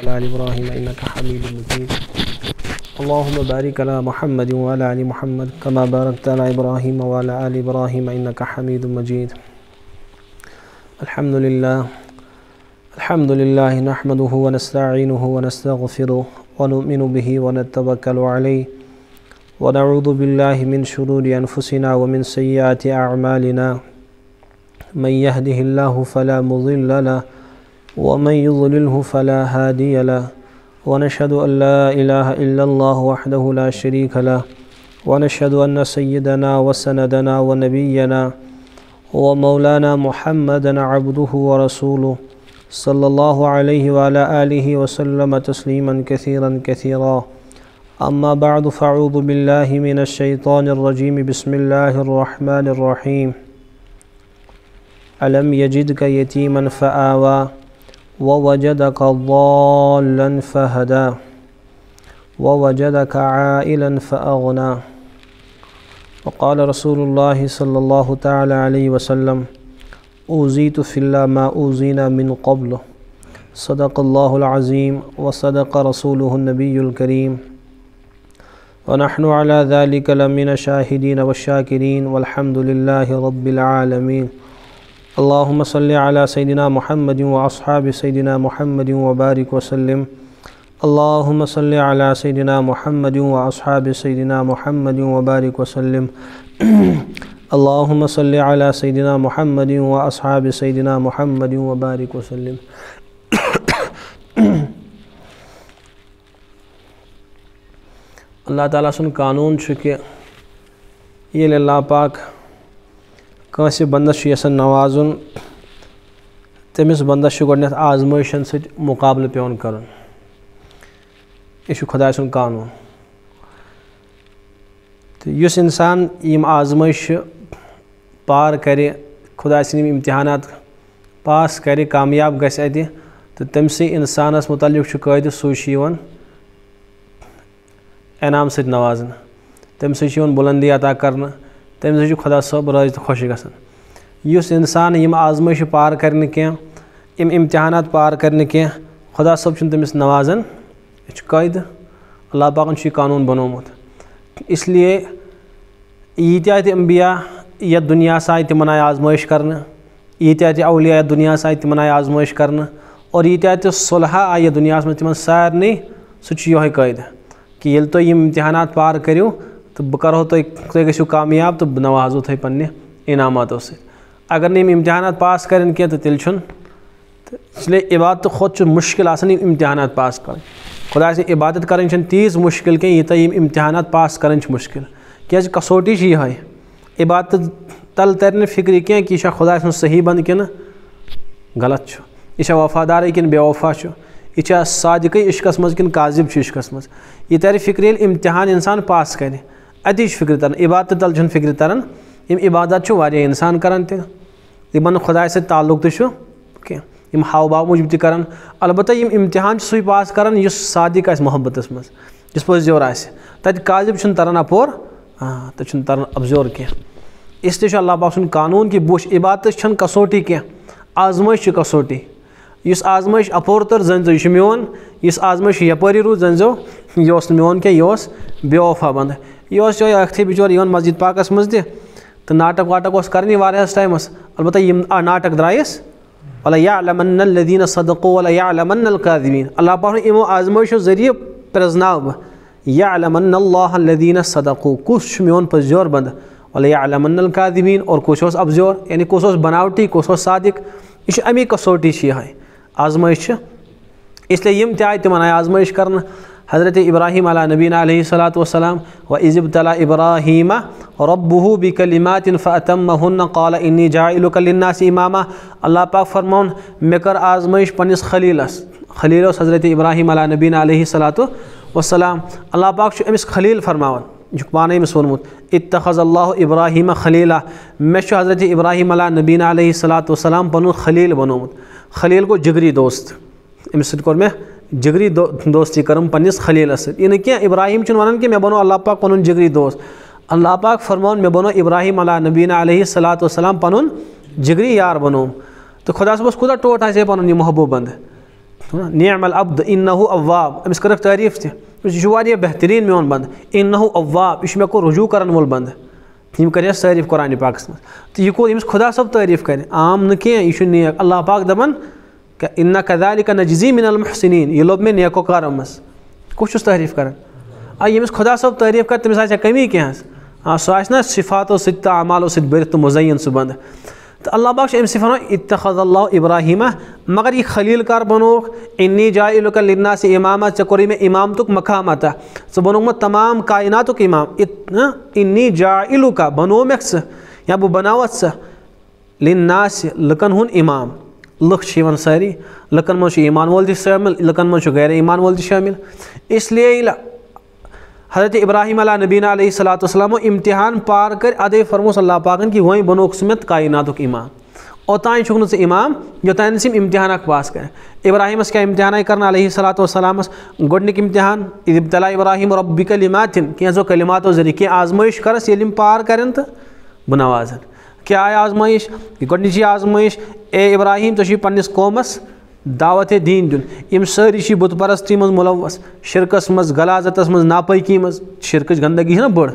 وعلى آل إبراهيم إنك حميد مجيد. اللهم بارك على محمد وعلى آل محمد كما باركت على إبراهيم وعلى آل إبراهيم إنك حميد مجيد. الحمد لله الحمد لله نحمده ونستعينه ونستغفره ونؤمن به ونتوكل عليه. ونعوذ بالله من شرور أنفسنا ومن سيئات أعمالنا. من يهده الله فلا مضل له ومن يضلله فلا هادي له ونشهد أن لا إله إلا الله وحده لا شريك له ونشهد أن سيدنا وسندنا ونبينا ومولانا محمدا عبده ورسوله صلى الله عليه وعلى آله وسلم تسليما كثيرا كثيرا. أما بعد فأعوذ بالله من الشيطان الرجيم. بسم الله الرحمن الرحيم. ألم يجدك يتيما فآوى ووجدك ضالا فهدى ووجدك عائلا فأغنى. وقال رسول الله صلى الله تعالى عليه وسلم أوزيت في الله ما أوزينا من قبل. صدق الله العظيم وصدق رسوله النبي الكريم. ونحن على ذلك لمن الشاهدين والشاكرين والحمد لله رب العالمين. اللهم صل على سيدنا محمد وأصحاب سيدنا محمد وبارك وسلم. اللهم صل على سيدنا محمد وأصحاب سيدنا محمد وبارك وسلم. اللهم صل على سيدنا محمد وأصحاب سيدنا محمد وبارك وسلم. اللہ تعالیٰ سن قانون کہ ییٚلہِ اللہ پاک کٲنٛسہِ بنٛدس چھُ یژھان نوازُن، تٔمِس بنٛدس چھُ گۄڈٕنٮ۪تھ آزمٲیشن سۭتۍ مُقابلہٕ پیٚوان کرُن۔ یہِ چھُ خۄداے سُنٛد قانوٗن۔ تہٕ یُس اِنسان یِم آزمٲیشہِ پار کرِ خۄداے سٕنٛدۍ یِم امتحانات پاس کرِ، کامیاب گژھِ اَتہِ، تہٕ تٔمسٕے اِنسانس مُتعلق چھُ قٲیدٕ سُے چھُ یِوان انعام سۭتۍ نوازنہٕ۔ تٔمۍ سۭتۍ چھِ یِوان بُلندی عطا کرنہٕ۔ تَمہِ سۭتۍ چھُ خۄدا صٲب رٲضۍ تہٕ خۄش گژھان یُس اِنسان یِم آزمٲیشہِ پار کرِ نہٕ کینٛہہ، یِم امتحانات پار کرِ نہٕ کینٛہہ خۄدا صٲب چھُنہٕ تٔمِس نوازان یہِ چھُ قٲیدٕ۔ اللہ پاکن چھُ یہِ قانوٗن بنومُت اسلیے ییٖتیٛاہ تہِ امبیا یتھ دُنیاہس آیہِ تِمن آیہِ آزمٲیش کرنہٕ ییٖتیٛاہ تہِ اولیا یتھ دُنیاہس آیہِ تِمن آیہِ آزمٲیش کرنہٕ، اور ییٖتیٛاہ تہِ صلحہ آیہِ یتھ دُنیاہس منٛز تِمن سارنٕے، سُہ چھُ یِہوے قٲیدٕ کہِ ییٚلہِ تُہۍ یِم امتحانات پار کٔرِو تہٕ بہٕ کرہو تۄہہِ تُہۍ گٔژھِو کامیاب تہٕ بہٕ نوازو تۄہہِ پننہِ انعاماتو سۭتۍ اگر نہٕ امتحانات پاس کرن کینٛہہ تہٕ تیٚلہِ چھُنہٕ تہٕ اسلیے عبادتہٕ کھۄتہٕ چھُ مُشکل آسان امتحانات پاس کرٕنۍ خۄداے سٕنٛز عبادت کرٕنۍ چھنہٕ تیٖژ مُشکل کینٛہہ ییٖژاہ یِم امتحانات پاس کرٕنۍ چھِ مُشکل۔ کیازِ کسوٹی چھِ یِہے عبادت تل ترِ نہٕ فِکرِ کینٛہہ کہِ یہِ چھا خۄداے سُنٛد صحیح بنٛد کِنہٕ غلط چھُ یہِ چھا وفادارٕے کِنہٕ بے وفا چھُ یہِ چھا صادقٕے عشقس منٛز کِنہٕ کاذِب چھُ عشقس منٛز یہِ ترِ فِکرِ امتحان انسان پاس کرِ اتی چھُ فِکرِ تران عبادتہٕ تل چھُنہٕ فِکرِ تران یِم عبادت چھُ واریاہ اِنسان کران تہِ یِمن نہٕ خۄداے سۭتۍ تعلق تہِ چھُ کینٛہہ یِم ہاو باو موٗجوٗب تہِ کران البتہ یِم امتحان چھِ پاس کران یُس صادق آسہِ محبتس منٛز یُس پٔزۍ یور آسہِ تتہِ قاضِب تران اپور۔ ہاں، تَتہِ چھُنہٕ تران ابزور کینٛہہ اس لیے چھُ اللہ پاک سُنٛد قانوٗن کہِ بہٕ وٕچھِ عبادتس چھنہٕ کسوٹی کینٛہہ آزمٲیش چھِ کسوٹی۔ یُس آزمٲیش اپور تٔر زٲنۍزیو یہِ چھُ میون۔ یُس آزمٲیش یپٲری روٗد زٲنۍزیو یہِ اوس نہٕ میون کینٛہہ یہِ اوس بے وفا بنٛد۔ یہِ اوس یِہوے اکھتٕے بِچور یِوان مسجد پاکس منٛز تہِ تہٕ ناٹک واٹک اوس کرنٕے واریاہس ٹایمس البتہ یِم ناٹک درٛایس وَلہ یا علمن الدیٖن صدقو وَلہ یا علمن القادمیٖن اللہ پاک یِمو آزمٲیشو ذٔریعہٕ پرٛزناو بہٕ یا علمن اللہ الدیٖن صدقو کُس چھُ میون پٔزیور بنٛدٕ وَلہ یا علمن القادمیٖن اور کُس اوس ابزور یعنی کُس اوس بناوٹی کُس اوس صادق یہِ چھُ امی کسوٹی چھِ یِہے آزمٲیش چھِ اسلیے یِم تہِ آیہِ تِمن آیہِ آزمٲیش کرنہٕ حضرت ابراہیم علیٰ نبیٖن علیہ صلاتُ وسلام و عزب تعلیٰ ابراہیٖمہ رۄبہوٗ بی کلیماتِن فتم ہُن قالہ انی امامہ۔ اللہ پاک فرمون مےٚ کٔر آزمٲیش پننِس خلیٖلس خلیٖل اوس حضرت ابراہیم علیٰ نبیٖن علیہ صلاتُ وسلام اللہ پاک چھُ أمِس خلیٖل فرماوان یہِ چھُکھ پانے اتخذ اللہ ابراہیٖمہ خلیٖلہ مےٚ چھُ حضرت ابراہیم علیٰ نبیٖن علیہ صلاتُ وسلام پنُن خلیٖل بنومُت خلیٖل گوٚو جگری دوست۔ أمِس سۭتۍ کوٚر مےٚ جگری دوستی کٔرٕم پننِس خلیٖلس سۭتۍ یہِ نہٕ یعنی کینٛہہ ابراہیم چھُنہٕ ونان کہِ مےٚ بنوو اللہ پاک پنُن جگری دوست۔ اللہ پاک فرماوُن مےٚ بنوو ابراہیم علیٰ نبیٖنہ علیہ صلاتُ وسلام پنُن جگری یار بنووُم تہٕ خۄدا صٲبس کوٗتاہ ٹوٹھ آسہِ ہے پنُن یہِ محبوٗب بنٛدٕ نعم العبد، انہو اواب۔ أمس کٔرٕکھ تعریٖف تہِ یہِ چھُ واریاہ بہتریٖن میون بنٛد۔ انہو اواب یہِ چھُ مےٚ کوٚر رجوٗع کرن وول بنٛد۔ یِم کَرٮ۪س تعریٖف قۄرانہِ پاکَس منٛز تہٕ یہِ کوٚر ییٚمِس خۄدا صٲب تعریٖف کَرِ عام نہٕ کینٛہہ یہِ نیک اللہ پاک دَپان اِنہ کدالہِ کا نجزی مِن المحسنیٖن یہِ لوٚب مےٚ نیکو کارو منٛز کُس چھُس تعریٖف کران آ ییٚمِس خۄدا صٲب تعریٖف کَرِ تٔمِس آسہِ ہا کٔمی کینٛہہ حظ آ سُہ آسہِ نا صِفاتو سۭتۍ تہٕ عمالو سۭتۍ بٔرِتھ تہٕ مُزعین سُہ بنٛد تہٕ اللہ پاک چھُ أمِس سۭتۍ وَنان اِتخذ اللہ ابراہیٖمہ مگر یہِ خلیٖل کر بنووُکھ اِنی جاے الُکا لِناس اِمامہ ژےٚ کوٚرُے مےٚ اِمامتُک مقامتہ ژٕ بنوومُت تمام کایناتُک اِمام اِنی جاے الُکا بنوو مےٚ ژٕ یا بہٕ بناوَتھ ژٕ لِناسہِ لُکن ہُنٛد اِمام لُکھ چھِ یِوان سٲری، لُکن وول تہِ شٲمِل، لُکن منٛز چھُ وول تہِ شٲمِل۔ اِسلیے ییٚلہِ حضرت ابراہیٖم علیٰ نبیٖنہ علیہ صلاتُ وسلامو اِمتِحان پار کٔرۍ اَدے فرموس اللہ پاکَن کہِ وۄنۍ بنووُکھ ژٕ مےٚ کایناتُک اِمام اوٚتانۍ چھُکھ نہٕ ژٕ اِمام پاس کَرِ ابراہیٖمَس کیاہ اِمتِحان آیہِ کَرنہٕ علیہ صلاتُ وسلامَس گۄڈٕنیُک اِمتِحان۔ عبداللہ ابراہیٖم رۄبہِ کلیماتِن کینٛژھو کلِماتو ذٔریعہٕ کینٛہہ آزمٲیش کَرَس ییٚلہِ یِم پار کَرن تہٕ بہٕ کیاہ آیہِ آزمٲیش گۄڈنِچی آزمٲیش اے ابراہیٖم ژےٚ چھُے پنٛنِس قومَس دعوت دیٖن دیُن۔ یِم سٲری چھِ بُت پرستی منٛز مُلوث، شِرکَس منٛز غلازتَس منٛز، ناپٲکی منٛز۔ شِرکٕچ گنٛدگی چھَنہ بٔڑ؟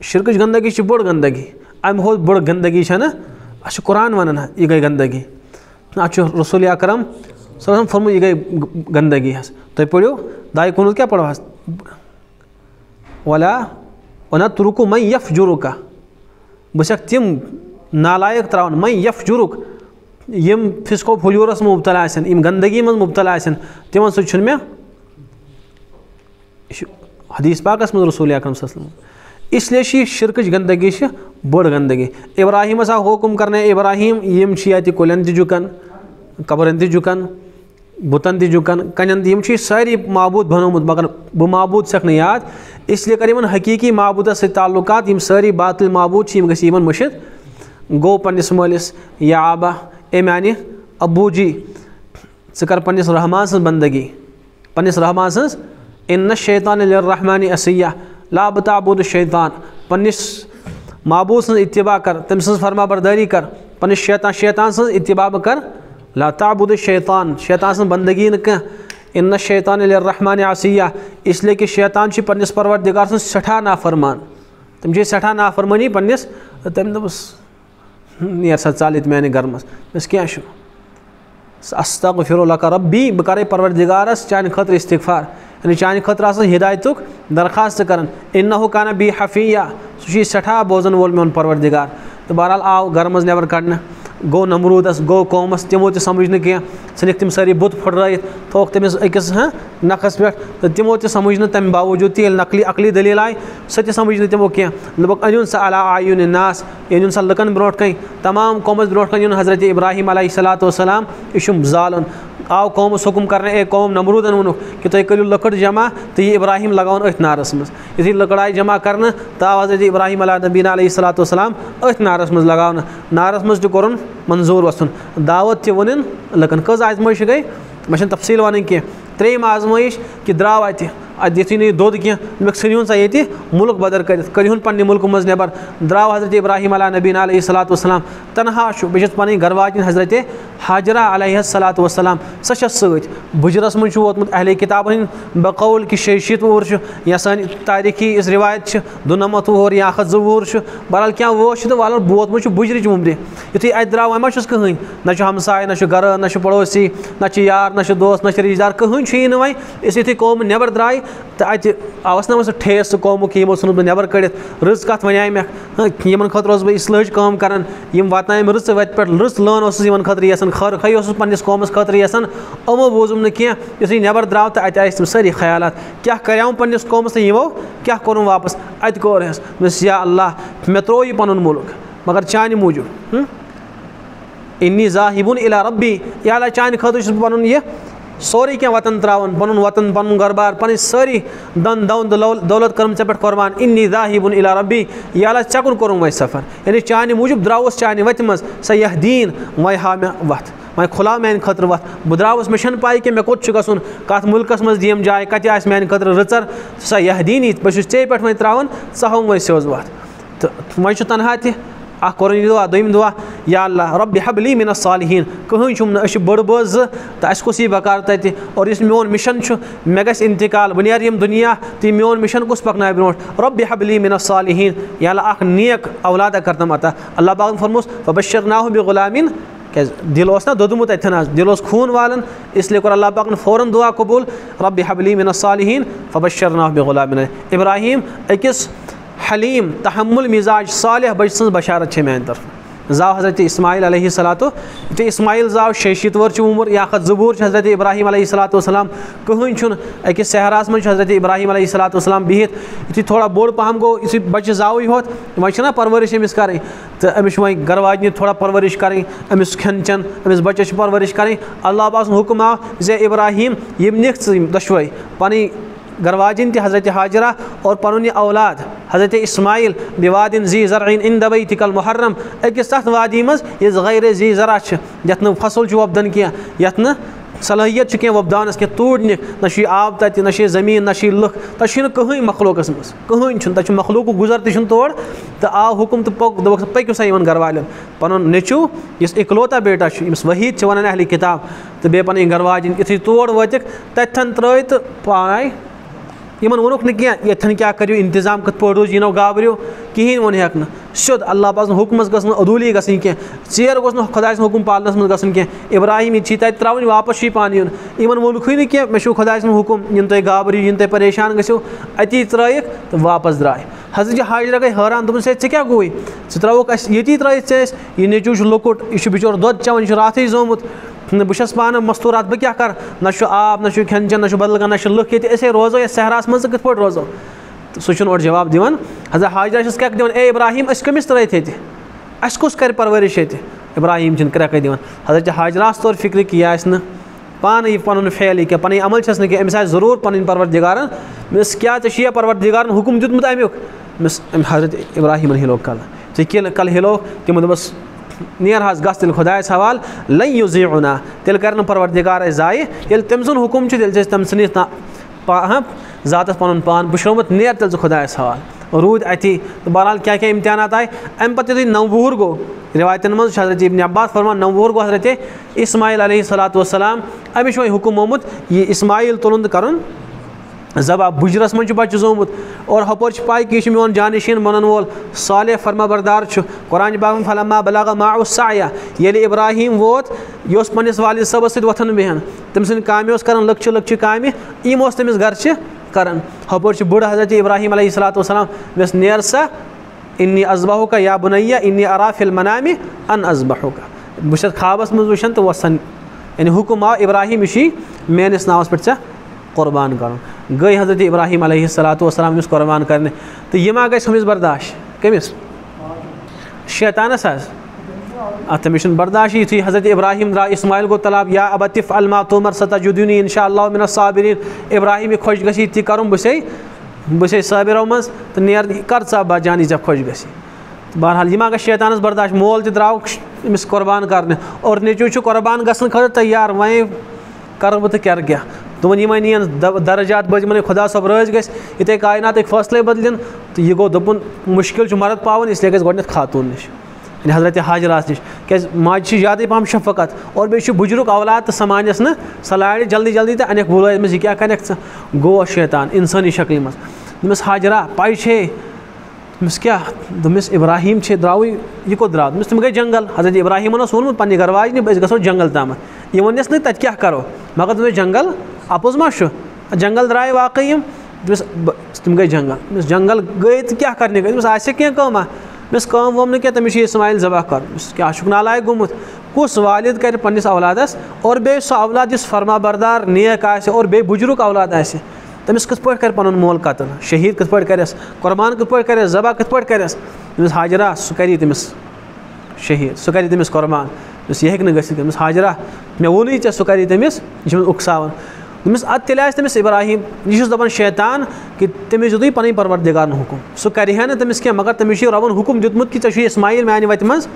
شِرکٕچ گنٛدگی چھِ بٔڑ گنٛدگی۔ اَمہِ کھۄتہٕ بٔڑ گنٛدگی چھَنہ۔ اَسہِ چھُ قۄران وَنان حظ یہِ گٔے گنٛدگی۔ اَتھ چھُ رسوٗل اکرم سُہ اوس پھوٚرمُت یہِ گٔے گنٛدگی حظ تُہۍ پٔرِو دایہِ کُنوُہ کیٛاہ پَرو حظ ولا وَنا تُرکو مَے یف جُرُکا بہٕ چھَکھ تِم نالایق ترٛاوان مَے یف جُرُک یِم فِسکو فٔلیوٗرَس منٛز مُبتلا آسن، یِم گنٛدگی منٛز مُبتلا آسن تِمن سۭتۍ چھُنہٕ مےٚ یہِ چھُ حدیٖث پاکَس منٛز رسوٗل اکرم صٲب اِسلیے چھِ یہِ شِرکٕچ گنٛدگی چھِ بٔڑ گنٛدگی۔ ابراہیٖمَس آو حُکُم کَرنٲے ابراہیٖم یِم چھِ ییٚتہِ کُلٮ۪ن تہِ جُکَن قبرَن تہِ جُکَن بُتَن تہِ جُکَن کَنٮ۪ن تہِ یِم چھِ سٲری محبوٗد مگر بہٕ محبوٗد چھَکھ نہٕ یاد۔ اِسلیے کَر یِمَن حقیٖقی محبوٗدَس سۭتۍ تعلُقات یِم سٲری باتٕلۍ محبوٗد چھِ یِم گٔژھۍ یِمَن مٔشِد گوٚو پنٛنِس مٲلِس یا آبا اے میٛانہِ ابوٗ جی ژٕ کَر پنٛنِس رحمان سٕنٛز بنٛدگی۔ پنٛنِس رحمان سٕنٛز اِنَس شیطان رحمانی اصیہ لابہٕ تابوٗد شیطان پنٛنِس محبوٗد سٕنٛز اِتباع کَر تٔمۍ سٕنٛز فرما بردٲری کَر۔ پنٛنِس شیطان شیطان سٕنٛز اِتباع بہٕ کَر۔ لا تابوٗد شیطان شیطان سٕنٛز بنٛدگی نہٕ کانٛہہ اِنَس شیطان رحمانہِ اصیہ اِسلیے کہِ شیطان چھِ پنٛنِس پروردِگار سٕنٛز سٮ۪ٹھاہ نافرمان. تِم جی چھِ سٮ۪ٹھاہ نافرمٲنی پنٛنِس تٔمۍ دوٚپُس نیر سا ژَل ییٚتہِ میٛانہِ گرٕ منٛز دوٚپُس کینٛہہ چھُ اَستغ پھِرو لکا رۄبی بہٕ کَرَے پروردِگارَس چانہِ خٲطرٕ اِستِغفار۔ یعنی چانہِ خٲطرٕ آسان ہِدایتُک درخواست کَران اِنہ ہُہ کانہ بی حفیٖع سُہ چھُے سٮ۪ٹھاہ بوزَن وول میون پروردِگار۔ تہٕ بہرحال آو گرٕ منٛز نٮ۪بر گو گوٚو نمروٗدَس گوٚو قومَس تِمو تہِ سَمٕجھ نہٕ کینٛہہ۔ ژھٕنِکھ تِم سٲری بُت پھٕٹرٲیِتھ تھووُکھ تٔمِس أکِس، ہہ نَکھَس پٮ۪ٹھ۔ تہٕ تِمو تہِ سَمٕجھ نہٕ تَمہِ باوجوٗد تہِ ییٚلہِ نقلی، عقلی دٔلیٖل آیہِ، سۄ تہِ سَمٕجھ نہٕ تِمو کینٛہہ۔ دوٚپُکھ أنِوُن سا علا آیُن ناس أنِوُن سا لُکَن برونٛٹھ کَنۍ تمام قومَس برونٛٹھ کَنۍ یُن حضرت ابراہیٖم علیہ صلاتُ وسلام یہِ چھُم زالُن۔ آو قوم حکم کرنے، اے قوم نمرود ووٚنُکھ کہِ تُہۍ کٔرِو لٔکٕر جمع تہٕ یہِ ابراہیم لگاوُن أتھۍ نارَس منٛز یُتھُے لٔکٕر آیہِ جمع کَرنہٕ تہٕ آو حضرت جی ابراہیٖم علیٰ نبیٖنہ علیہ صلاۃ وسلام أتھۍ نارَس منٛز لگاونہٕ نارَس منٛز تہِ کوٚرُن منظوٗر وَسُن دعوت تہِ ووٚنُن لُکَن کٔژ آزمٲیش گٔے مےٚ چھَنہٕ تفصیٖل وَنٕنۍ کینٛہہ ترٛیٚیِم آزمٲیش کہِ درٛاو اَتہِ اَتہِ دِتھٕے نہٕ یہِ سا ییٚتہِ مُلک بَدر کٔرِتھ کٔرِہُن پنٛنہِ مُلکہٕ منٛز نٮ۪بر درٛاو حضرت ابراہیٖم علیٰ نبیٖنہ علیہ صلاتُ وسلام تنہا چھُ بیٚیہِ چھَس پَنٕنۍ گَرٕ حاجرہ علیہ صلاتُ وسلام سۄ چھَس سۭتۍ بُجرَس منٛز چھُ ووتمُت اہلے کِتابَن ہٕنٛدۍ بقول کہِ شیٚیہِ شیٖتھ وُہُر چھُ یا سانہِ تٲریٖخی یُس رِوایت چھِ دُنَمَتھ وُہُر یا اَکھ ہَتھ زٕ وُہُر چھُ بہرحال کینٛہہ وٲژ چھِ تہٕ وَلہٕ ووتمُت چھُ بُجرٕچ وُمرِ یُتھُے اَتہِ درٛاو وۄنۍ ما چھُس کٕہٕنۍ نہ چھُ ہمساے نہ چھُ گَرٕ نہ چھُ پڑوسی، نہ چھِ یار، نہ چھُ دوس نہ چھِ رِشتہٕ دار کٕہٕنۍ چھُیی نہٕ وۄنۍ أسۍ یُتھُے قوم نٮ۪بر درٛاے تہٕ اَتہِ آوُس نہ ٹھیس سُہ قومُک یِمو ژھٕنُس بہٕ نٮ۪بر کٔڑِتھ، رٕژ کَتھ وَنے مےٚ۔ ہاں، یِمن خٲطرٕ اوسُس بہٕ اِصلٲحٕچ کٲم کَران۔ یِم واتنایَم رٕژٕ وَتہِ پٮ۪ٹھ رٕژ لٲن اوسُس یِمن خٲطرٕ یَژھان، خٲر خٲے اوسُس پَنٕنِس قومَس خٲطرٕ یَژھان۔ یِمو بوٗزُم نہٕ کینٛہہ یُتھُے نٮ۪بر درٛاو تہٕ اَتہِ تِم سٲری خیالات۔ کیاہ کَریوم پَنٕنِس قومَس تہٕ یِمو؟ کیاہ کوٚرُم واپَس؟ اَتہِ کوٚر اَسہِ۔ دوٚپُس، یا اللہ، مےٚ ترٛوو یہِ پَنُن مُلک، مگر چانہِ موٗجوٗب۔ اِنی زاہِبُن اِلا رۄبی یا اللہ، چانہِ خٲطرٕ چھُس بہٕ پَنُن یہِ سورُے کینٛہہ وَطن ترٛاوُن پَنُن وَطن پَنُن گربار پَنٕنۍ سٲری دَن دَون دولت کٔرٕم ژےٚ پٮ۪ٹھ قۄربان اِنی زاہِبُن اِلا رۄبی یا اللہ ژےٚ کُن کوٚرُم وۄنۍ سفر۔ یعنی چانہِ موٗجوٗب درٛاوُس چانہِ وَتہِ منٛز سیاح دیٖن وۄنۍ ہاو مےٚ وَتھ وۄنۍ کھُلاو میٛانہِ خٲطرٕ وَتھ بہٕ درٛاوُس مےٚ چھَنہٕ پَے کہِ مےٚ کوٚت چھُ گژھُن کَتھ مُلکَس منٛز دِیِم جاے کَتہِ آسہِ میٛانہِ خٲطرٕ رٕژَر سۄ یاہ دیٖنی بہٕ چھُس ژےٚ پٮ۪ٹھ وۄنۍ ترٛاوان ژٕ ہاوُم وۄنۍ سیوٚز وَتھ تہٕ اخ قرآن دعا، دویم دعا، یا اللہ رب حبلی من الصالحین۔ کہین چھم نہ بڑ بوز تو اس کس یہ بکار تتہ اور اس میون مشن مے گژھِ انتقال بہ نیر یم دنیا تو میون مشن کس پکنائے برونٹ رب حبلی من الصالحین۔ یا اللہ اخ نیک اولاد کرتم عطا اللہ پاک فرموس فبشرناه بغلام کیاز دل اس نا دودمت اتن دل اس خون والن۔ اس لیے کر اللہ پاک فوراً دعا قبول۔ رب حبلی من الصالحین فبشرناه بغلام ابراہیم اکس حلیم، تحمل، مزاج، صالح بچ سن بشارت چھ میان طرف۔ زاو حضرت اسماعیل علیہ السلاتو تو اسماعیل زاو شیشیت ور عمر، یا خط زبور حضرت ابراہیم علیہ السلات وسلام کہین چھن اکس صحراس من حضرت ابراہیم علیہ السلات وسلام بہت یہ تھوڑا بوڑ پہم گو اس بچہ زاوی ہوت۔ وہاں پرورش امس کریں تو امس وہیں گھر واجنہ تھوڑا پرورش کریں امس کھین چین امس بچس پرورش کریں اللہ پاک حکم آو زِ ابراہیم، یم نکھ دشوے پنٕنۍ گرواجن تہ حضرت حاجرہ اور پن اولاد حضرت اسماعیل بوادن زی زرعین ان دبئی تکل محرم اکس تک وادی مز اس غیر زی زرع یت فصل وپدان کی یت صلاحیت کی وپدانس کی توڑ نک نہ آب تت نہ زمین، نہ لکھ تھی کہیں مخلوقس مز کہیں تک مخلوق گزر تہ تور تو آو حکم تو پوک دپ پکو سا ان گھر والن پن نیچو اس اکلوتا بیٹا یمس وحید ونان اہل کتاب، تو بی گھر واجن یتھی تور وتک تتھن ترٲے تو پائے یمن وونک نہ کینٛہہ یتھن کیا کٔرِو انتظام کِتھ پٲٹھۍ روٗز یِنو گابریو کِہیٖنۍ ووٚن ہیٚکھ نہٕ۔ سیوٚد اللہ پاک سٕنٛد حُکمَس گٔژھ نہٕ عدوٗلی گژھٕنۍ کینٛہہ ژیر گوٚژھ نہٕ خۄداے سُنٛد حُکُم پالنَس منٛز گژھُن کینٛہہ ابراہیٖم یہِ چھی واپس چھی پانہٕ یُن یِمن ووٚنکھٕے نہٕ کینٛہہ مےٚ چھُو خۄداے سُنٛد حُکُم یِن تُہۍ گابرِو یِن پریشان گٔژھِو اتی ترٛٲیِکھ تہٕ واپس درٛاے حضرت جی حاجرہ گٔے حٲران دوٚپُن ہے ژےٚ کیٛاہ گوٚوُے ژٕ ترٛاوُکھ اَسہِ ییٚتی ترٛٲیِتھ ژےٚ اَسہِ یہِ نیٚچوٗ چھُ لۄکُٹ یہِ چھُ دۄد چٮ۪وان یہِ چھُ راتھٕے زومُت۔ بہٕ چھَس پانہٕ مستوٗرات بہٕ کیٛاہ نہ آب، نہ چھُ کھٮ۪ن نہ بدل کانٛہہ نہ چھُ لُکھ ییٚتہِ روزو یَتھ صحراہَس منٛز ژٕ کِتھ روزو؟ سُہ چھُنہٕ اورٕ جواب دِوان حضرت حاجرہ چھَس کیٛاہ دِوان اے ابراہیٖم أسۍ کٔمِس ترٛٲیِتھ ییٚتہِ اَسہِ کُس کَرِ پَرؤرِش ییٚتہِ ابراہیٖم چھِنہٕ کرٛٮ۪کَے حضرت حاجراہَس طور فِکرِ کہِ یہِ آسہِ نہٕ پانہٕ یہِ پَنُن فیل یہِ کینٛہہ عمل چھَس نہٕ کینٛہہ أمِس آسہِ ضروٗر پَنٕنۍ پروردِگارَن۔ مےٚ کیٛاہ ژےٚ چھُیا پروردِگارَن حُکُم دیُتمُت حضرت ابراہیٖمَن ہِلوو کَلہٕ ژےٚ کیٚلہٕ کَلہٕ ہِلوو تِمو دوٚپُس نیر حظ گژھ تیٚلہِ خۄدایَس حوالہٕ لَنہِ یوٗ زی عُنا تیٚلہِ کَرِ نہٕ پروردِگار اَسہِ ضایہِ ییٚلہِ تٔمۍ سُنٛد حُکُم چھُ تیٚلہِ چھِ أسۍ تٔمۍ پان بٔشرومُت نیر تیٚلہِ ژٕ خۄدایَس حوالہٕ روٗدۍ اَتی تہٕ بہرحال کیٛاہ کیٛاہ اِمتحانات آیہِ اَمہِ پَتہٕ یُتھُے نَو وُہُر گوٚو رِوایتَن منٛز حضرت ابن عباس فرمان نَو وُہُر گوٚو حضرت اِسماعیل علیہ صلاتُ وسلام أمِس چھُ وۄنۍ حُکُم آمُت یہِ اِسماعیل تُلُن ذبح بُجرَس منٛز چھُ بَچہِ زومُت، اور ہُپٲرۍ چھِ پاے کہِ یہِ چھُ میون جانِشیٖن بَنَن وول، صالح فرما بردار چھُ قۄرانہِ باغ فلما بلاغا ما سایہ ییٚلہِ یعنی ابراہیٖم ووت یہِ اوس پنٛنِس والِد صٲبَس سۭتۍ وۄتھان بیٚہن تٔمۍ سٕنٛدِ کامہِ اوس کَران لٔکچہِ لٔکچہِ کامہِ یِم اوس تٔمِس گَرچہِ حضرت ابراہیٖم علیہ صلاتُ وسلام مےٚ نیر سا، اِنی ازبا ہوکا یا بُنیا، اِنی عرافِل منامہِ اَن ازبا ہوکا بہٕ چھَس خوابَس منٛز وٕچھان تہٕ وَسان یعنی حُکُم آو ابراہیٖم یہِ چھُے میٲنِس ناوَس پٮ۪ٹھ ژےٚ قۄربان کَرُن گٔے حضرت ابراہیٖم علیہ صلاتُ وسلام أمِس قۄربان کَرنہِ تہٕ یہِ ما گژھِ ہُمِس برداش کٔمِس شیطانَس حظ اَتھ تٔمِس چھُنہٕ حضرت ابراہیٖم درٛاو اِسماعیل گوٚو تلاب یا ابطف الما تومر سطح جُدوٗنی اِنشاء اللہ مِنت صابریٖن ابراہیٖم یہِ خۄش گژھی تہِ کَرُن بہٕ چھسے بہٕ چھسے صٲبِرو نیر کَر ژٕ بَچان یہِ ژےٚ خۄش گژھی بہرحال یہِ ما گژھِ شیطانَس برداش مول تہِ درٛاو أمِس قۄربان کَرنہِ اور نیٚچوٗ چھُ قۄربان گژھنہٕ خٲطرٕ تیار۔ وۄنۍ کَرٕ بہٕ تہٕ کَرٕ کیٛاہ دوٚپُن یِمَے نِیَن درجات بٔدۍ یِمَن خۄدا صٲب رٲضۍ گژھِ یِتھَے کایناتٕکۍ فٲصلَے بَدلِنۍ تہٕ یہِ گوٚو دوٚپُن، مُشکِل چھُ مَرٕد پاوُن اِسلیے گژھِ گۄڈنٮ۪تھ خاتوٗن نِش یعنی حضرت حاجراس نِش۔ کیٛازِ ماجہِ چھِ زیادَے شفقت، اور بیٚیہِ چھُ بُجرُک اولاد تہٕ سۄ مانٮ۪س نہٕ سۄ جلدی جلدی تہٕ اَنٮ۪کھ بُلٲے أمِس یہِ کیٛاہ کَرٮ۪کھ ژٕ گوٚو شیطان، اِنسٲنی شکلہِ منٛز۔ دوٚپمَس حاجرا پَے چھے۔ دوٚپمَس کیٛاہ دوٚپمَس ابراہیٖم چھے درٛاوٕے یہِ کوٚت درٛاو دوٚپمَس تِم گٔے جنٛگل، حضرت ابراہیٖمَن اوس ووٚنمُت پنٛنہِ گَرٕ واجنہِ أسۍ گژھو جنٛگل تامَتھ یہِ ووٚننَس نہٕ تَتہِ کیٛاہ کَرو؟ مگر دوٚپمَس جنٛگل اَپُز ما چھُ جنٛگل درٛاے واقعٕے یِم دوٚپمَس تِم گٔے جنٛگل۔ دوٚپمَس جنٛگل گٔے تہٕ کیٛاہ کَرنہِ گٔے دوٚپمَس آسہِ کینٛہہ کٲمہ مےٚ کٲم وٲم نہٕ کینٛہہ ذبح کَرُن أمِس کیٛاہ چھُکھ نالایق گوٚمُت کُس والِد کَرِ پنٛنِس اور بیٚیہِ سُہ اولاد یُس فرما بردار، نیک آسہِ اور بیٚیہِ بُجرُک اولاد آسہِ تٔمِس کِتھ پٲٹھۍ کَرِ پَنُن مول قتٕل شہیٖد کِتھ پٲٹھۍ کَرٮ۪س قۄربان کِتھ پٲٹھۍ کَرٮ۪س ذبح کِتھ پٲٹھۍ کَرٮ۪س تٔمِس حاجرا سُہ کَری تٔمِس شہیٖد سُہ کَرِ تٔمِس قۄربان دوٚپمَس یہِ ہیٚکہِ نہٕ گٔژھِتھ تٔمِس حاجرا مےٚ ووٚنُے ژےٚ سُہ کَری تٔمِس یہِ چھِ أمِس اُکساوان دوٚپمَس اَدٕ تیٚلہِ آسہِ تٔمِس ابراہیٖم، یہِ چھُس دَپان شیطان کہِ تٔمِس دیُتُے پَنٕنۍ پروردِگارُن حُکُم۔ سُہ کَرِ ہا نہٕ تٔمِس کینٛہہ مگر تٔمِس چھُ رۄبَن حُکُم دیُتمُت کہِ ژےٚ چھُے اِسماعیل میٛانہِ وَتہِ منٛز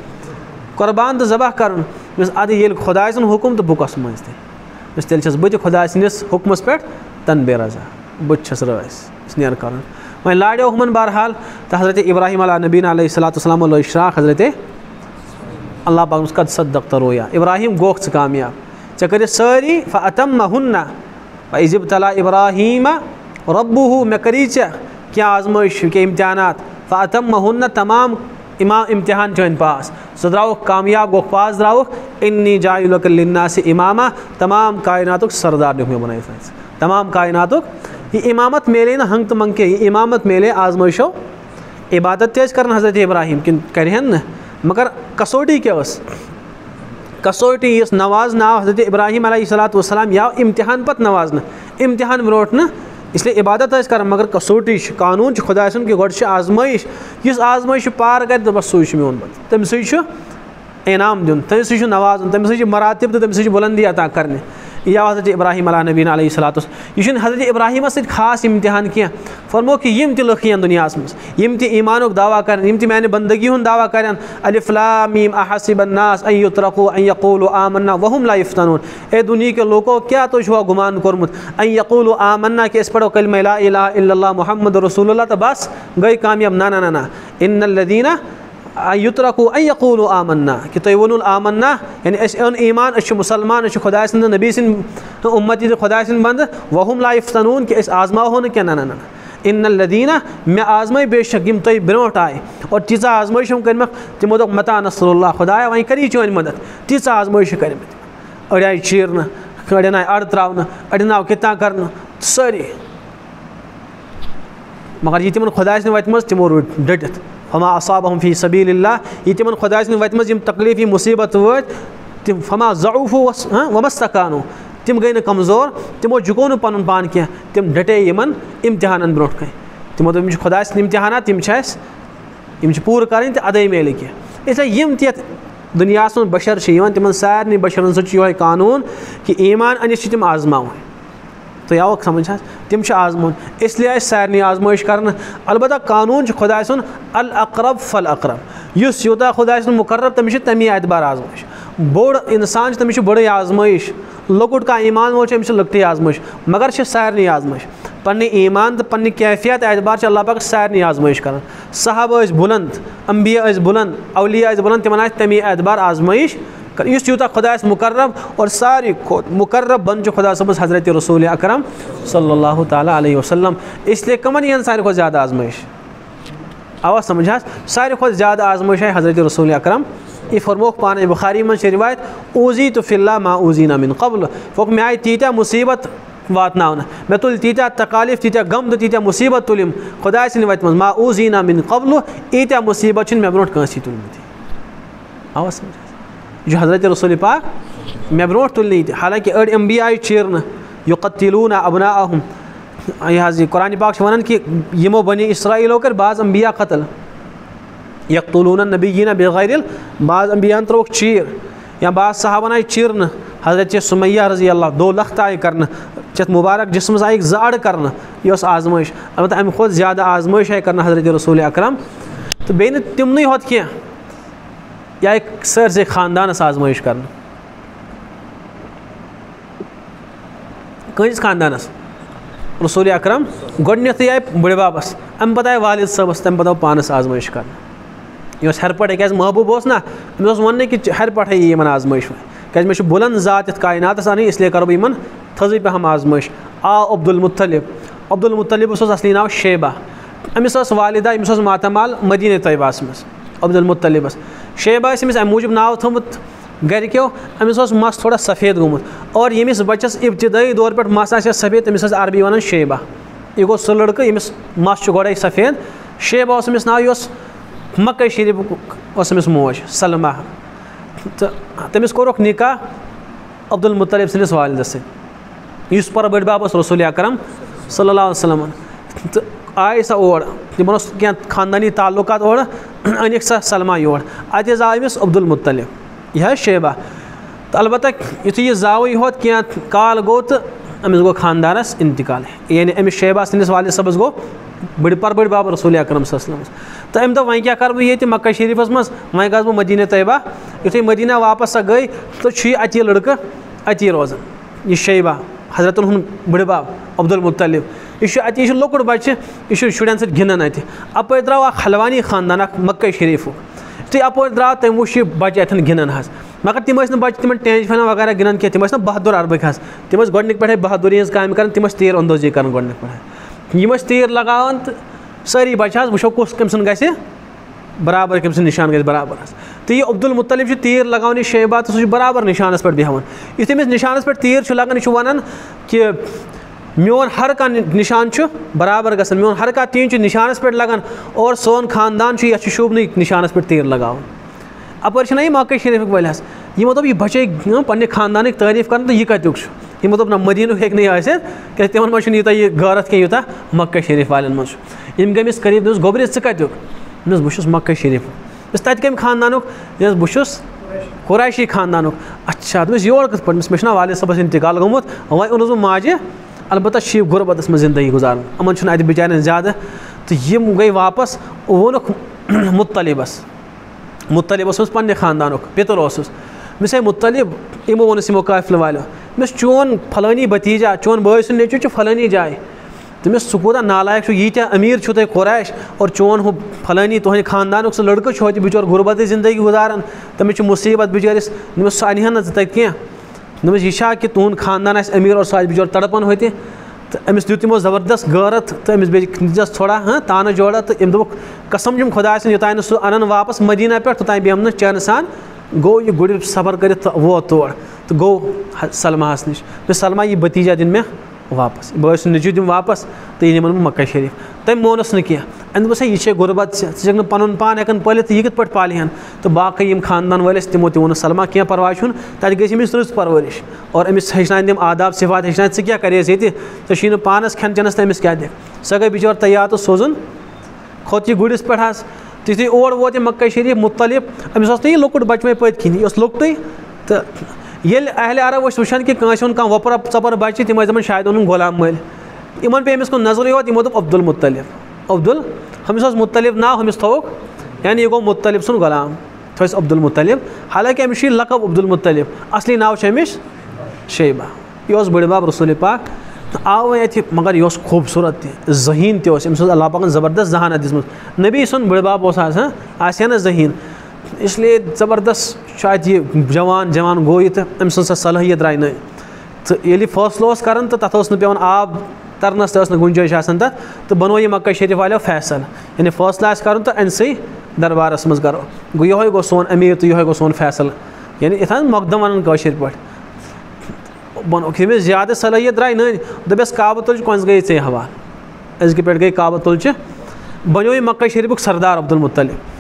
قۄربان تہٕ ذبح کَرُن۔ دوٚپمَس اَدٕ ییٚلہِ خۄداے سُنٛد حُکُم تہٕ بہٕ کۄس منٛز تہِ تیٚلہِ چھَس بہٕ تہِ خۄداے سٕنٛدِس حُکمَس پٮ۪ٹھ تَنہٕ بے رضا بہٕ تہِ چھَس رٲضۍ نیرٕ کَرُن وۄنۍ بہرحال تہٕ حضرت ابراہیٖم علیٰ نبیٖن علیہ صلاتُ وسلام علیہ شراک حضرت اللہ پاکَس قد صدق ترویا ابراہیٖم گوکھ ژٕ کامیاب۔ ژےٚ کٔرِتھ سٲری فتم ہُنہ عزب تلا ابراہیٖمہ رۄبہٕ ہُہ مےٚ کٔری ژےٚ کینٛہہ آزمٲیش کینٛہہ اِمتحانات۔ فتم ہُنہ تمام اِما اِمتحان چٲنۍ پاس۔ ژٕ درٛاوُکھ کامیاب گوٚکھ پاس درٛاوُکھ اِنی جایہِ لۄکٕل لِناسہِ اِمامہ تمام کایناتُک سردار دیُت مےٚ بَنٲیِتھ تمام کایناتُک یہِ اِمامت میلے نہٕ ہنٛگتہٕ منٛگ کینٛہہ یہِ اِمامت میلے آزمٲیشو عبادت تہِ ٲسۍ حضرت ابراہیٖم کِنہٕ کَرِہن نہٕ مگر کَسوٹی کیٛاہ ٲس کَسوٹی یُس نوازنہٕ آو حضرت ابراہیٖم علیہ صلاتُ وسلام یہِ آو اِمتِحان پَتہٕ نوازنہٕ اِمتِحان برونٛٹھ نہٕ اِسلیے عبادت ٲسۍ کَران مگر کَسوٹی چھِ قانوٗن چھُ خۄداے سُنٛد کہِ گۄڈٕ چھِ پار کَرِ دَپَس سُے چھُ میون پَتہٕ تٔمۍ سٕے چھُ انعام دیُن تٔمۍ سٕے چھُ نوازُن تٔمۍ سٕے چھِ مَراتِب تہٕ تٔمۍ عطا کَرنہِ یہِ آو حضرت ابراہیٖم علیٰ نبیٖن علیہ صلاتُس یہِ چھُنہٕ حضرت ابراہیٖمَس سۭتۍ خاص اِمتِحان کینٛہہ فرمو کہِ یِم تہِ لُکھ یِن دُنیاہَس منٛز یِم تہِ ایٖمانُک دعوا کَرن یِم تہِ میٛانہِ یعنی بندگی ہُنٛد دعوا کَرن۔ الفلام احسِبناس ایترقو یقوٗل آمنا وحم لایف تَنُن اے دُنہِکیو لوٗکو کیٛاہ تُہۍ چھُوا گُمان کوٚرمُت اے یقوٗل آمنا کہِ أسۍ پَرو کلمہ لا الہ الا اللہ محمد رسول اللہ تہٕ بَس گٔے کامیاب نہ نہ نہ اِن الدیٖنہ یُترقو اے یقوٗل آمنا، کہِ تُہۍ ووٚنوُ آمنا یعنی أسۍ اوٚن ایٖمان أسۍ چھِ مُسلمان أسۍ چھِ خۄداے سٕنٛدِ نبی سٕنٛدۍ اُمتی تہٕ خۄداے سٕنٛدۍ بنٛدٕ وحم لایف تنوٗن کہِ أسۍ آزماوہو نہٕ کینٛہہ نہ نہ نہ اِن الدیٖنہ مےٚ آزمٲے بے شک یِم تۄہہِ برونٛٹھ آیہِ اور تیٖژاہ آزمٲیش چھَم کٔرمٕژ تِمو دوٚپ متا نصر اللہ خۄدایا وۄنۍ کَری چٲنۍ مدد۔ تیٖژاہ آزمٲیش چھِ کٔرمٕتۍ أڑۍ آیہِ چیٖرنہٕ أڑٮ۪ن آیہِ اَڑٕ ترٛاونہٕ اَڑٮ۪ن آو کِتاں کَرنہٕ سٲری مگر یہِ تِمَن خۄداے سٕنٛدِ وَتہِ منٛز تِمو روٗدۍ ڈٔٹِتھ فما اصاب فی صبیٖل اللہ یہِ تِمَن خۄداے سٕنٛدِ وَتہِ منٛز یِم تکلیٖف یِم مُصیٖبت وٲتۍ، تِم فما ضعوٗفوٗ ہاں، وَمَس تَکانو تِم گٔے نہٕ کمزور، تِمو جُکو نہٕ پَنُن پان کینٛہہ، تِم ڈَٹے یِمَن اِمتِحانَن برونٛٹھ کَنۍ۔ تِمو دوٚپ، یِم چھِ خۄداے سٕنٛدۍ اِمتِحانات تِم چھِ اَسہِ یِم چھِ پوٗرٕ کَرٕنۍ تہٕ اَدَے میلہِ کینٛہہ۔ اِسلیے یِم تہِ بشر چھِ یِوان، تِمَن سارنٕے بشرَن سۭتۍ چھُ یِہوٚے قانوٗن کہِ ایٖمان أنِتھ چھِ آزماوٕنۍ تُہۍ آوُکھ سَمٕجھ حظ تِم چھِ آزماوُن اِسلیے آسہِ سارنٕے آزمٲیش کَرنہٕ البتہ قانوٗن چھُ خۄداے سُنٛد الاقرب فل اقرب یُس یوٗتاہ خۄداے سُنٛد مُقرر تٔمِس چھِ تَمی اعتبار آزمٲیش بوٚڑ اِنسان چھُ تٔمِس چھِ بٔڑٕے آزمٲیش لۄکُٹ کانٛہہ ایٖمان وول چھُ أمِس چھِ لۄکٹٕے آزمٲیش مگر چھِ سارنٕے آزمٲیش پنٛنہِ ایٖمان تہٕ پنٛنہِ کیفیت اعتبار چھِ اللہ پاکَس سارنٕے آزمٲیش کَران صحب ٲسۍ بُلنٛد اَمبیا ٲسۍ بُلنٛد اولیا ٲسۍ بُلنٛد تِمَن آسہِ تَمی اعتبار آزمٲیش یُس یوٗتاہ خۄدا آسہِ مُقرب اور ساروی کھۄتہٕ مُقرب بَن چھُ خۄدا صٲبَس حضرت رسوٗل اکرم صلی اللہ تعالیٰ علیہ وسلم۔ اِسلیے کٕمَن یِن ساروی کھۄتہٕ زیادٕ آزمٲیش اَوا سَمجھ حظ ساروی کھۄتہٕ زیادٕ آزمٲیش آے حضرت رسوٗل اکرم۔ یہِ فرموکھ پانَے بُخاری منٛز چھِ رِوایت اوٗزی تہٕ فِلّہ ما اوٗزیٖن امیٖن قبل فوٚک مےٚ آیہِ تیٖتیٛاہ مُصیٖبت واتناونہٕ مےٚ تُلۍ تیٖتیٛاہ تکالیٖف تیٖتیٛاہ غم تہٕ تیٖتیٛاہ مُصیٖبت تُلِم خۄداے سٕنٛدِ وَتہِ منٛز ما اوٗزیٖن امیٖن قبلہٕ ییٖتیٛاہ مُصیٖبت چھِنہٕ مےٚ برونٛٹھ کٲنٛسے تُلمٕتۍ اَوا سَمجھ یہِ حضرت رسوٗل پاک مےٚ برونٛٹھ تُلنہٕ ییٚتہِ حالانکہِ أڑۍ اٮ۪مبی آیہِ چیٖرنہٕ یوکت تِلوٗنا اَبنا اہُم یہِ حظ یہِ قۄرانہِ پاک چھِ وَنان کہِ یِمو بَنے اِسرایٖلو کٔرۍ بعض اَمبیا قتٕل۔ یک تُلوٗنَن نبی ییٖنا بغٲرِل بعض اَمبیاہَن ترٛووُکھ چیٖر۔ یا بعض صحبَن آیہِ چیٖرنہٕ حضرت سُمیا رضی اللہ دو لَخت آیہِ کَرنہٕ یَتھ مُبارک جِسمَس آیہِ زٕ اَڑٕ کَرنہٕ یہِ ٲس آزمٲیش البتہ اَمہِ کھۄتہٕ زیادٕ آزمٲیش آیہِ کَرنہٕ حضرت رسوٗل اکرم۔ تہٕ بیٚیہِ نہٕ تِمنٕے ہوت کینٛہہ یہِ آیہِ سٲرسٕے خاندانَس آزمٲیش کَرنہٕ کٲنٛسہِ خاندانَس رسوٗل اکرم گۄڈٕنٮ۪تھٕے آیہِ بٕڈِبَبَس اَمہِ پَتہٕ آیہِ والِد صٲبَس تَمہِ پَتہٕ آو پانَس آزمٲیش کَرنہٕ یہِ اوس ہیٚرِ پٮ۪ٹھَے کیٛازِ محبوٗب اوس نہ أمِس اوس وَننٕے کہِ ہیٚرِ پٮ۪ٹھَے یی یِمَن آزمٲیش وۄنۍ کیٛازِ مےٚ چھُ بُلنٛد ذات یَتھ کایناتَس اَنٕنۍ اِسلیے کَرو بہٕ یِمَن تھٔزٕے پَہَم آزمٲیش آو عبدالمُطلِب۔ عبدالمُطلِبَس اوس اَصلی ناو شیبہ۔ أمِس ٲس والِدا أمِس اوس ماتامال مدیٖنہ طیباہَس منٛز عبدالمُطلِبَس شیبہ ٲسۍ أمِس اَمہِ موٗجوٗب ناو تھوٚمُت گَرِکیو أمِس اوس مَس تھوڑا سفید گوٚمُت۔ اور ییٚمِس بَچَس اِبتِدٲیی طور پٮ۪ٹھ مَس آسہِ ہا سفید تٔمِس ٲس عربی وَنان شیبہ۔ یہِ گوٚو سُہ لٔڑکہٕ ییٚمِس مَس چھُ گۄڈَے سفید۔ شیبہ اوس أمِس ناو، یہِ اوس مَکٲے شریٖفُک اوس أمِس موج سلما تہٕ تٔمِس کوٚرُکھ نِکاح عبدالمُطلِب سٕنٛدِس والدَس سۭتۍ یُس پَرٕ بٔڈِبَب اوس رسوٗل اکرم صلی اللہ وسلمَن تہٕ آیہِ سۄ اور تِمَن اوس کینٛہہ خاندٲنی تعلُقات اورٕ أنِکھ سلما یور اَتہِ حظ آو أمِس عبدالمُطلِب یہِ حظ شیبہ۔ تہٕ البتہ یُتھُے یہِ زاوٕے ہوت کینٛہہ کال گوٚو تہٕ أمِس گوٚو خاندانَس اِنتِقال یعنی أمِس شیبہ سٕنٛدِس والِد صٲبَس گوٚو بٔڑِ پَر بٔڑۍ بَب رسوٗل اکرم صلی صٲبَس تہٕ أمۍ دوٚپ وۄنۍ کیٛاہ کَرٕ بہٕ ییٚتہِ مکہ شریٖفَس منٛز وۄنۍ گژھٕ بہٕ مدیٖنہ طیبہ۔ یُتھُے مدیٖنہ واپَس سۄ گٔے تہٕ چھُ یہِ اَتی لٔڑکہٕ اَتی روزان یہِ شیبہ۔ حضرت ہُنٛد بٔڑِ بب عبدالمطلب. یہ اتہ یہ لۄکُٹ بچہ یہ شرین سۭتۍ گِنٛدان اتہِ اپٲرۍ درٛاو اکھ حلوانی خاندان اکھ مکے شریٖفُک یُتھُے اپٲرۍ درٛاو تٔمۍ وٕچھ یہِ بچہِ اتٮ۪ن گِنٛدان حظ مگر تِم ٲسۍ نہٕ بچہِ تِمن ٹینٛج فینہ وغیرہ گِنٛدان کینٛہہ تِم ٲسۍ نہ بہادُر اربٕکۍ حظ تِم ٲسۍ گۄڈنِکۍ پٮ۪ٹھے بہادُری ہٕنٛز کامہِ کران تِم ٲسۍ تیٖر اندوزی کران گۄڈنِکۍ پٮ۪ٹھے یِم ٲسۍ تیٖر لگاوان تہٕ سٲری بچہِ حظ وٕچھو کُس کٔمۍ سُنٛد گژھِ برابر کٔمۍ سُنٛد نِشان گژھِ برابر حظ تہٕ یہِ عبدالمطلب چھُ تیٖر لگاوان یہِ شیبا تہٕ سُہ چھُ برابر نِشانس پٮ۪ٹھ بیٚہوان یُتھُے أمِس نِشانس پٮ۪ٹھ تیٖر چھُ لگان یہِ چھُ وَنان کہِ میون ہر کانٛہہ نِشان چھُ برابر گژھان میون ہر کانٛہہ تیٖن چھُ نِشانس پٮ۪ٹھ لگان اور سون خاندان چھُ یَتھ چھُ شوٗبنٕے نِشانس پٮ۪ٹھ تیٖر لگاوُن اَپٲرۍ چھِنہ یہِ مکے شریٖفٕکۍ وٲلۍ حظ یِمو دوٚپ یہِ بَچے پنٛنہِ خاندانٕکۍ تعٲریٖف کَران تہٕ یہِ کَتیُک چھُ یِمو دوٚپ نہ مدیٖنُک ہیٚکہِ نہٕ یہِ ٲسِتھ کیٛازِ تِمن منٛز چھُنہٕ یوٗتاہ یہِ غٲرت کینٛہہ یوٗتاہ مکے شریٖف والٮ۪ن منٛز چھُ یِم گٔے أمِس قریٖب دوٚپُس گوٚبرِ ژٕ کَتیُک دوٚپنَس بہٕ چھُس مکے شریٖفُک دوٚپُس تَتہِ کَمہِ خاندانُک دوٚپُس بہٕ چھُس قُریشی خاندانُک۔ اچھا دوٚپُس یور کِتھ پٲٹھۍ؟ مےٚ والد صٲبَس اِنتقال گوٚمُت۔ وۄنۍ اوٚنُس بہٕ ماجہِ، البتہ چھِ یہِ غُربَتَس منٛز زندگی گُزاران یِمَن چھُنہٕ اَتہِ بِچارٮ۪ن زیادٕ۔ تہٕ یِم گٔے واپَس ووٚنُکھ مُطلِبَس۔ مُطلِب اوس پنٛنہِ خاندانُک، پِتُر اوسُس۔ مےٚ ہے مُطلِب، یِمو ووٚنُس یِمو قٲفلہٕ والیو مےٚ چون پھلٲنی بٔتیٖجا، چون بٲے سُنٛد نیٚچوٗ چھُ فلٲنی جایہِ۔ تٔمِس ژٕ کوٗتاہ نالایق چھُ ییٖتیٛاہ أمیٖر چھُو تۄہہِ اور چون ہُہ فلٲنی تُہٕنٛدِ خاندانُک سُہ لٔڑکہٕ چھُ ہوتہِ بِچور غُربتٕچ زندگی گُزاران تٔمِس چھُ مُصیٖبت بِچٲرِس دوٚپمَس سُہ اَنہِ ہا نہٕ ژٕ تَتہِ کینٛہہ دوٚپمَس خاندان آسہِ أمیٖر اور سُہ آسہِ بِچور تڑپان ہوتہِ تہٕ أمِس دیُت تِمو زبردست غٲرت تہٕ أمِس بیٚیہِ دِژَس تھوڑا ہاں تانہٕ جوڑا تہٕ أمۍ دوٚپُکھ قسم چھُم خۄداے سٕنٛدۍ یوٚتانۍ نہٕ سُہ اَنان واپَس مدیٖنہ پٮ۪ٹھ توٚتانۍ بیٚہمہٕ نہٕ چینہٕ سان گوٚو یہِ گُرِ صبر کٔرِتھ تہٕ ووت تور تہٕ گوٚو سلماہَس نِش دوٚپ سلما یہِ بٔتیٖجا دِن مےٚ واپَس۔ بٲے سُنٛد نیٚچوٗ دِم واپَس تہٕ یہِ نِمَن بہٕ مکے شریٖف۔ تٔمۍ مونُس نہٕ کینٛہہ۔ أمۍ دوٚپُس ہے، یہِ چھے غُربت ژےٚ ژٕ چھَکھ نہٕ پَنُن پان ہٮ۪کان پٲلِتھ تہٕ یہِ کِتھ پٲٹھۍ پالہِ ہَن تہٕ باقٕے یِم خاندان وٲلۍ ٲسۍ، تِمو تہِ ووٚنُس سلما کینٛہہ پَرواے چھُنہٕ، تَتہِ گژھِ أمِس رٕژ پَرؤرِش اور أمِس ہیٚچھناوِ تِم آداب، صِفات ہیٚچھناوِ ژٕ کیٛاہ کَریٚس ییٚتہِ؟ ژےٚ چھی نہٕ پانَس کھٮ۪ن چٮ۪نَس تہٕ أمِس کیٛاہ دِکھ۔ سۄ گٔے بِچور تیار تہٕ سوزُن کھوٚت یہِ گُرِس پٮ۪ٹھ حظ۔ تہٕ یُتھُے اور ووت یہِ مکے شریٖف مُختلِف أمِس اوس نہٕ یہِ لۄکُٹ بَچہٕ وَنہِ پٔتۍ کِنی یہِ اوس لۄکٹُے تہٕ ییٚلہِ اہلِ عرب ٲسۍ وٕچھان کہِ کٲنٛسہِ اوٚن کانٛہہ وۄپر ژۄپَر بَچہِ تِم ٲسۍ شاید اوٚنُن غلام مٲلۍ یِمَن پیٚیہِ أمِس کُن نظرٕے یوت، یِمو دوٚپ عبدالمطلب عبدُل مُطلِب۔ ہُمِس اوس مُختلِف ناو ہُمِس تھوٚوُکھ یعنی یہِ گوٚو مُختلِف سُنٛد غلام۔ تھٲیِس عبدالمطلب حالانکہِ أمِس چھُ یہِ لقب عبدالمطلب اَصلی ناو چھُ أمِس شیبا یہِ اوس بٔڑِ بب رسوٗلِ پاک۔ آو وۄنۍ مگر یہِ اوس خوٗبصوٗرت تہِ۔ ذہیٖن تہِ اللہ پاکَن زبردست ذہانت دِژمٕژ۔ نبی سُنٛد بٔڑِ بب اوس آز ہاں آسہِ زبردست چھُ اَتہِ جوان جوان گوٚو یہِ تہٕ أمۍ سٕنٛز سۄ صلٲحیت درٛاے نٔے تہٕ ییٚلہِ یہِ فٲصلہٕ اوس کَران، تہٕ آب تَرنَس تہِ ٲس نہٕ گُنجٲیِش آسان تَتھ۔ تہٕ بَنوو یہِ مکے شریٖف والیو فیصل یعنی فٲصلہٕ آسہِ کَرُن تہٕ أنسٕے دربارَس منٛز کَرو۔ گوٚو یِہوے گوٚو سون امیٖر تہٕ یِہوے گوٚو سون فیصل یعنی یِتھ حظ مۄقدم وَنان کٲشِر پٲٹھۍ۔ بَنووُکھ ییٚمِس زیادٕ صلٲحیت درٛاے نٔنۍ دوٚپٮ۪س کعبہٕ تُلچہِ کۄنٛسہِ گٔے ژےٚ حوالہٕ أزکہِ پٮ۪ٹھ گٔے کعبہٕ تُلچہِ بَنیو یہِ مکے سردار عبدالمطلب۔ تہٕ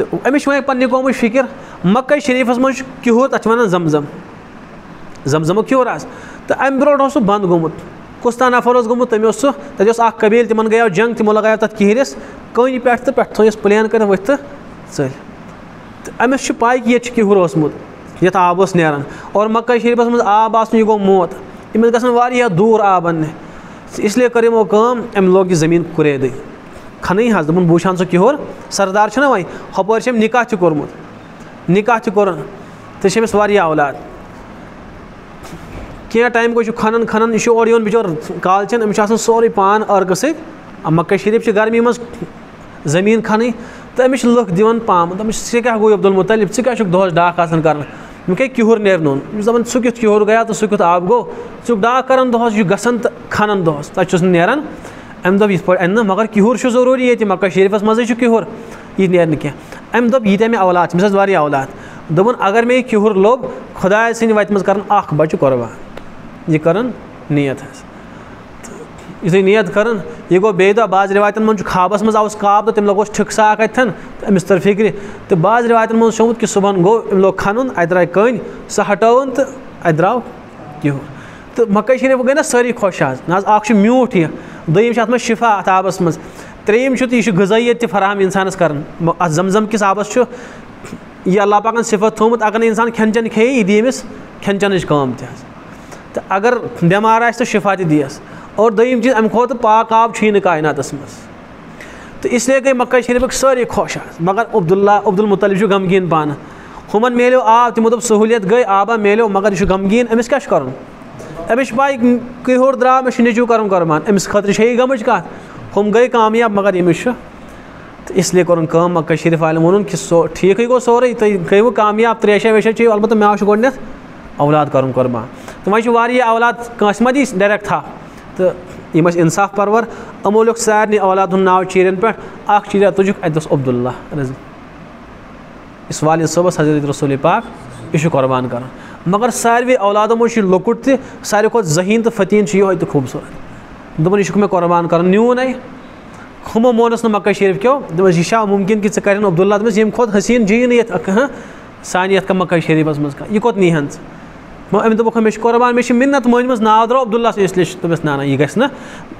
أمِس چھِ وۄنۍ پَننہِ قومٕچ فِکِر مکے شریٖفَس منٛز چھُ کِہُر تَتھ چھِ وَنان زَمزَم۔ زَمزَمُک کِہُر حظ تہٕ اَمہِ برونٛٹھ اوس سُہ بنٛد گوٚمُت۔ کُس تانۍ نفر اوس گوٚمُت؟ تٔمۍ اوس سُہ، تَتہِ اوس اکھ قبیٖل تِمن گٔیو جنٛگ، تِمو لگایو تَتھ کِہرِس کٔنۍ پٮ۪ٹھ تہٕ پٮ۪ٹھٕ تھٲیِس پٕلین کٔرِتھ ؤتھۍ تہٕ ژٔلۍ۔ تہٕ أمِس چھُ پاے کہِ ییٚتہِ چھُ کِہُر اوسمُت، یَتھ آب اوس نیران۔ اور مکے شریٖفَس منٛز آب آسنہٕ یہِ گوٚو موت۔ أمِس گژھان واریاہ دوٗر آب اَننہِ اِسلیے کٔر یِمو کٲم، أمۍ لوگ یہِ زٔمیٖن قُریدٕے کھَنٕے حظ دوٚپُن بہٕ وٕچھ ہن سُہ کِہُر سردار چھُنہ وۄنۍ ہُپٲرۍ چھِ أمۍ نِکاح تہِ کوٚرمُت نِکاح تہِ کوٚرُن تہٕ چھِ أمِس واریاہ اولاد۔ کینٛہہ ٹایم گوٚو یہِ چھُ کھَنان کھَنان یہِ چھُ اورٕ یِوان بِچور کالچَن أمِس چھُ آسان سورُے پان عرقہٕ سۭتۍ مکے شریٖف چھِ گرمی منٛز زٔمیٖن کھَنٕنۍ تہٕ أمِس چھِ لُکھ دِوان پامہٕ دَپان ژےٚ کیٛاہ گوٚو عبدالمطلب ژٕ کیٛاہ چھُکھ دۄہَس ڈاکھ آسان کَران مےٚ کیٛاہ کِہُر نیرنو أمِس دَپان ژٕ کیُتھ کِہُر تہٕ کیُتھ آب گوٚو ژٕ چھُکھ ڈاکھ کَران دۄہَس یہِ چھُ گژھان تہٕ کھَنان دۄہَس تَتہِ چھُس نہٕ نیران اَمہِ دوٚپ یِتھ پٲٹھۍ اَنہِ نہٕ مگر کِہُر چھُ ضروٗری ییٚتہِ مکے شریٖفَس منٛزٕے چھُ کِہُر یہِ نیرِ نہٕ کینٛہہ اَمہِ دوٚپ ییٖتیٛاہ مےٚ اولاد چھِ أمِس ٲس واریاہ اولاد دوٚپُن اگر مےٚ یہِ کِہُر لوٚگ خۄداے سٕنٛدِ وَتہِ منٛز کَرُن اَکھ بَچہِ قۄربان یہِ کٔرٕن نیت حظ تہٕ یُتھُے نیت کٔرٕن یہِ گوٚو بیٚیہِ دۄہ بعض رِوایتَن منٛز چھُ خابَس منٛز آوُس خاب تہٕ تٔمۍ لوگُس ٹھِکہٕ ساکھ اَتھٮ۪ن تہٕ أمِس تٔر فِکرِ تہٕ بعض رِوایتَن منٛز چھُ آمُت کہِ صُبحن گوٚو أمۍ لوگ کھَنُن اَتہِ درٛاے کٔنۍ سۄ ہَٹٲوٕن تہٕ اَتہِ درٛاو کِہُر تہٕ مکے شریٖف گٔے نہ سٲری خۄش حظ نہ حظ اَکھ چھُ میوٗٹھ یہِ، دوٚیِم چھِ اَتھ منٛز شِفا اَتھ آبَس منٛز۔ ترٛیٚیِم چھُ تہٕ یہِ چھُ غذٲیت تہِ فراہم اِنسانَس کَران۔ اَتھ زَمزَم کِس آبَس چھُ یہِ اللہ پاکَن صِفت تھوٚومُت اگر نہٕ اِنسان کھٮ۪ن چٮ۪ن کھیٚیہِ، یہِ دی أمِس کھٮ۪ن چٮ۪نٕچ کٲم تہِ حظ۔ تہٕ اگر بٮ۪مار آسہِ تہٕ شِفا تہِ دِیَس۔ اور دوٚیِم چیٖز، اَمہِ کھۄتہٕ پاک آب چھُیی نہٕ کایناتَس منٛز۔ تہٕ اِسلیے گٔے مکے شریٖفٕکۍ سٲری خۄش حظ مگر عبداللہ، عبدالمطلب چھُ غمگیٖن پانہٕ۔ ہُمَن میلیو آب، تِمو دوٚپ سہوٗلیت گٔے، آبا میلیو، مگر یہِ چھُ غمگیٖن۔ أمِس کیٛاہ چھُ کَرُن؟ أمِس چھِ پاے کٕہُر درٛاو مےٚ چھُ نیٚچوٗ کَرُن قۄربان أمِس خٲطرٕ چھےٚ یہِ گٔمٕژ کَتھ کامیاب مگر ییٚمِس چھُ تہٕ اِسلیے کوٚرُن کٲم مکہ شریٖف والٮ۪ن ووٚنُن کہِ سُہ ٹھیٖکٕے گوٚو سورُے تُہۍ گٔیوٕ کامیاب ترٛیشا ویشا چیٚیِو البتہ مےٚ چھُ گۄڈنٮ۪تھ اولاد کَرُن قۄربان تہٕ وۄنۍ چھِ اولاد کٲنٛسہِ ما دی ڈایریکٹ تھپھ تہٕ یِم ٲسۍ پرور یِمو لیوٚکھ سارنٕے اولاد ہُنٛد ناو چیٖرٮ۪ن پٮ۪ٹھ اَکھ چیٖرا تُجُکھ اَتہِ اوس عبداللہ رضی۔ یُس والد صٲبَس حضرت رسول پاک یہِ چھُ قۄربان کَرُن مگر ساروی اولادو منٛز چھُ تہ لۄکُٹ تہِ ساروی کھۄتہٕ ذہیٖن تہٕ فتیٖن چھُ یِہوے تہٕ خوٗبصوٗرت۔ دوٚپُن یہِ چھُکھ مےٚ قۄربان کَرُن نیوٗنے ہُمو مونُس مکہ شریف کیو دس ہاں؟ یہ چھا مُمکِن کہِ ژٕ عبداللہ دس یم کھت حسین جی نہٕ یَتھ یت مکہ شریٖفَس مز یہ کت نیہن نیٖہن ژٕ دوٚپُکھ مےٚ چھِ قۄربان مےٚ چھِ مِنت مٲنۍمٕژ ناو درٛاو عبداللہ اس لیے چھِ دوٚپمَس نہ نہ یہِ گژھِ نہٕ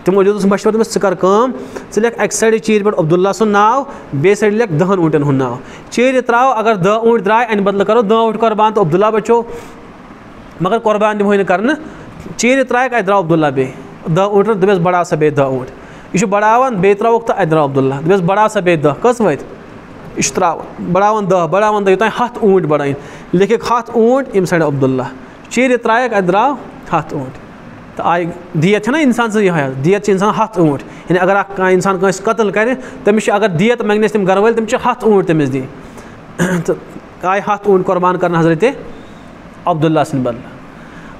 تِمو دیُتُس مَشوَر دوٚپمَس ژٕ کَر کٲم ژٕ لیکھ اَکہِ سایڈٕ چیٖرِ پٮ۪ٹھ عبداللہ سُنٛد ناو بیٚیہِ سایڈٕ لیکھ دَہَن اوٗنٛٹٮ۪ن ہُنٛد ناو۔ چیٖرِ ترٛاو اگر دہ اوٗنٛٹۍ درٛاے اَمہِ بدلہٕ کَرو، دہ اوٗنٛٹۍ قۄربان تہٕ عبداللہ بَچو۔ مگر قۄربان دِمہوے نہٕ کَرنہٕ چیٖرِ ترٛایَکھ اَتہِ درٛاو عبداللہ بیٚیہِ دہ اوٗنٛٹَن دوٚپمَس بَڑاو سا بیٚیہِ دہ اوٗنٛٹۍ یہِ چھُ بَڑاوان بیٚیہِ ترٛاوُکھ تہٕ اَتہِ درٛاو عبداللہ۔ دوٚپمَس بَڑاو سا بیٚیہِ دہ۔ کٔژ وٲتۍ یہِ چھُ ترٛاوان بَڑاوان دہ بَڑاوان دہ یوٚتانۍ ہَتھ اوٗنٛٹۍ بَڑٲیِن لیکھِکھ ہَتھ اوٗنٛٹۍ ییٚمہِ سایڈٕ عبداللہ۔ چیٖرِ ترٛایَکھ اَتہِ درٛاو ہَتھ اوٗنٛٹۍ تہٕ آیہِ دیت چھَنا اِنسان سٕنٛز یِہوے حظ دیت چھِ اِنسان ہَتھ اوٗنٛٹۍ یعنی اگر اَکھ کانٛہہ اِنسان کٲنٛسہِ قتٕل کَرِ تٔمِس چھِ اگر دیت منٛگنَس تِم گَرٕ وٲلۍ تٔمِس چھِ ہَتھ اوٗنٛٹۍ تٔمِس دِنۍ تہٕ آیہِ ہَتھ اوٗنٛٹۍ قۄربان کَرنہٕ حضرتِ عبداللہ سٕنٛدِ بدلہٕ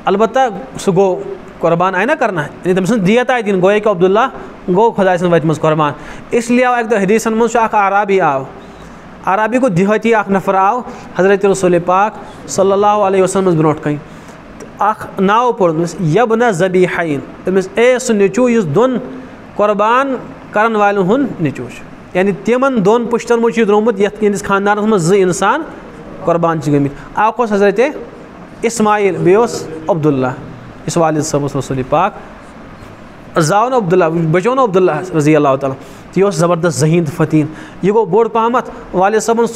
البتہ سُہ گوٚو قۄربان آیہِ نہ کَرنہٕ یعنی تٔمۍ سٕنٛز دیت آیہِ دِنہٕ گوٚو کہِ عبداللہ گوٚو خۄداے سٕنٛز وَتہِ منٛز قۄربان اِسلیے آو اَکہِ دۄہ حدیٖثَن منٛز چھُ اَکھ عرابی آو عرابی گوٚو دِہٲتی اَکھ نفر آو حضرت رسول پاک صلی اللہ علیہ وسلمَس برونٛٹھ کَنۍ تہٕ اَکھ ناو پوٚر دوٚپمَس یَب نہ اے سُہ نیٚچوٗ یُس دۄن قۄربان کَرَن والٮ۪ن ہُنٛد نیٚچوٗ چھُ یعنی تِمَن دۄن پُشتَن منٛز چھُ یہِ درٛامُت یَتھ یِہِنٛدِس خاندانَس منٛز زٕ اِنسان قۄربان چھِ گٔمٕتۍ اَکھ اوس حضرتِ عبداللہ. یُس والد صٲب اوس رسوٗلی پاک. زاو نہٕ عبداللہ بَچو نہٕ عبداللہ رضی اللہ تعالیٰ. تہٕ یہِ اوس زبردست ذہیٖن تہٕ فتیٖن یہِ گوٚو بوٚڑ پَہمَتھ والد صٲبَن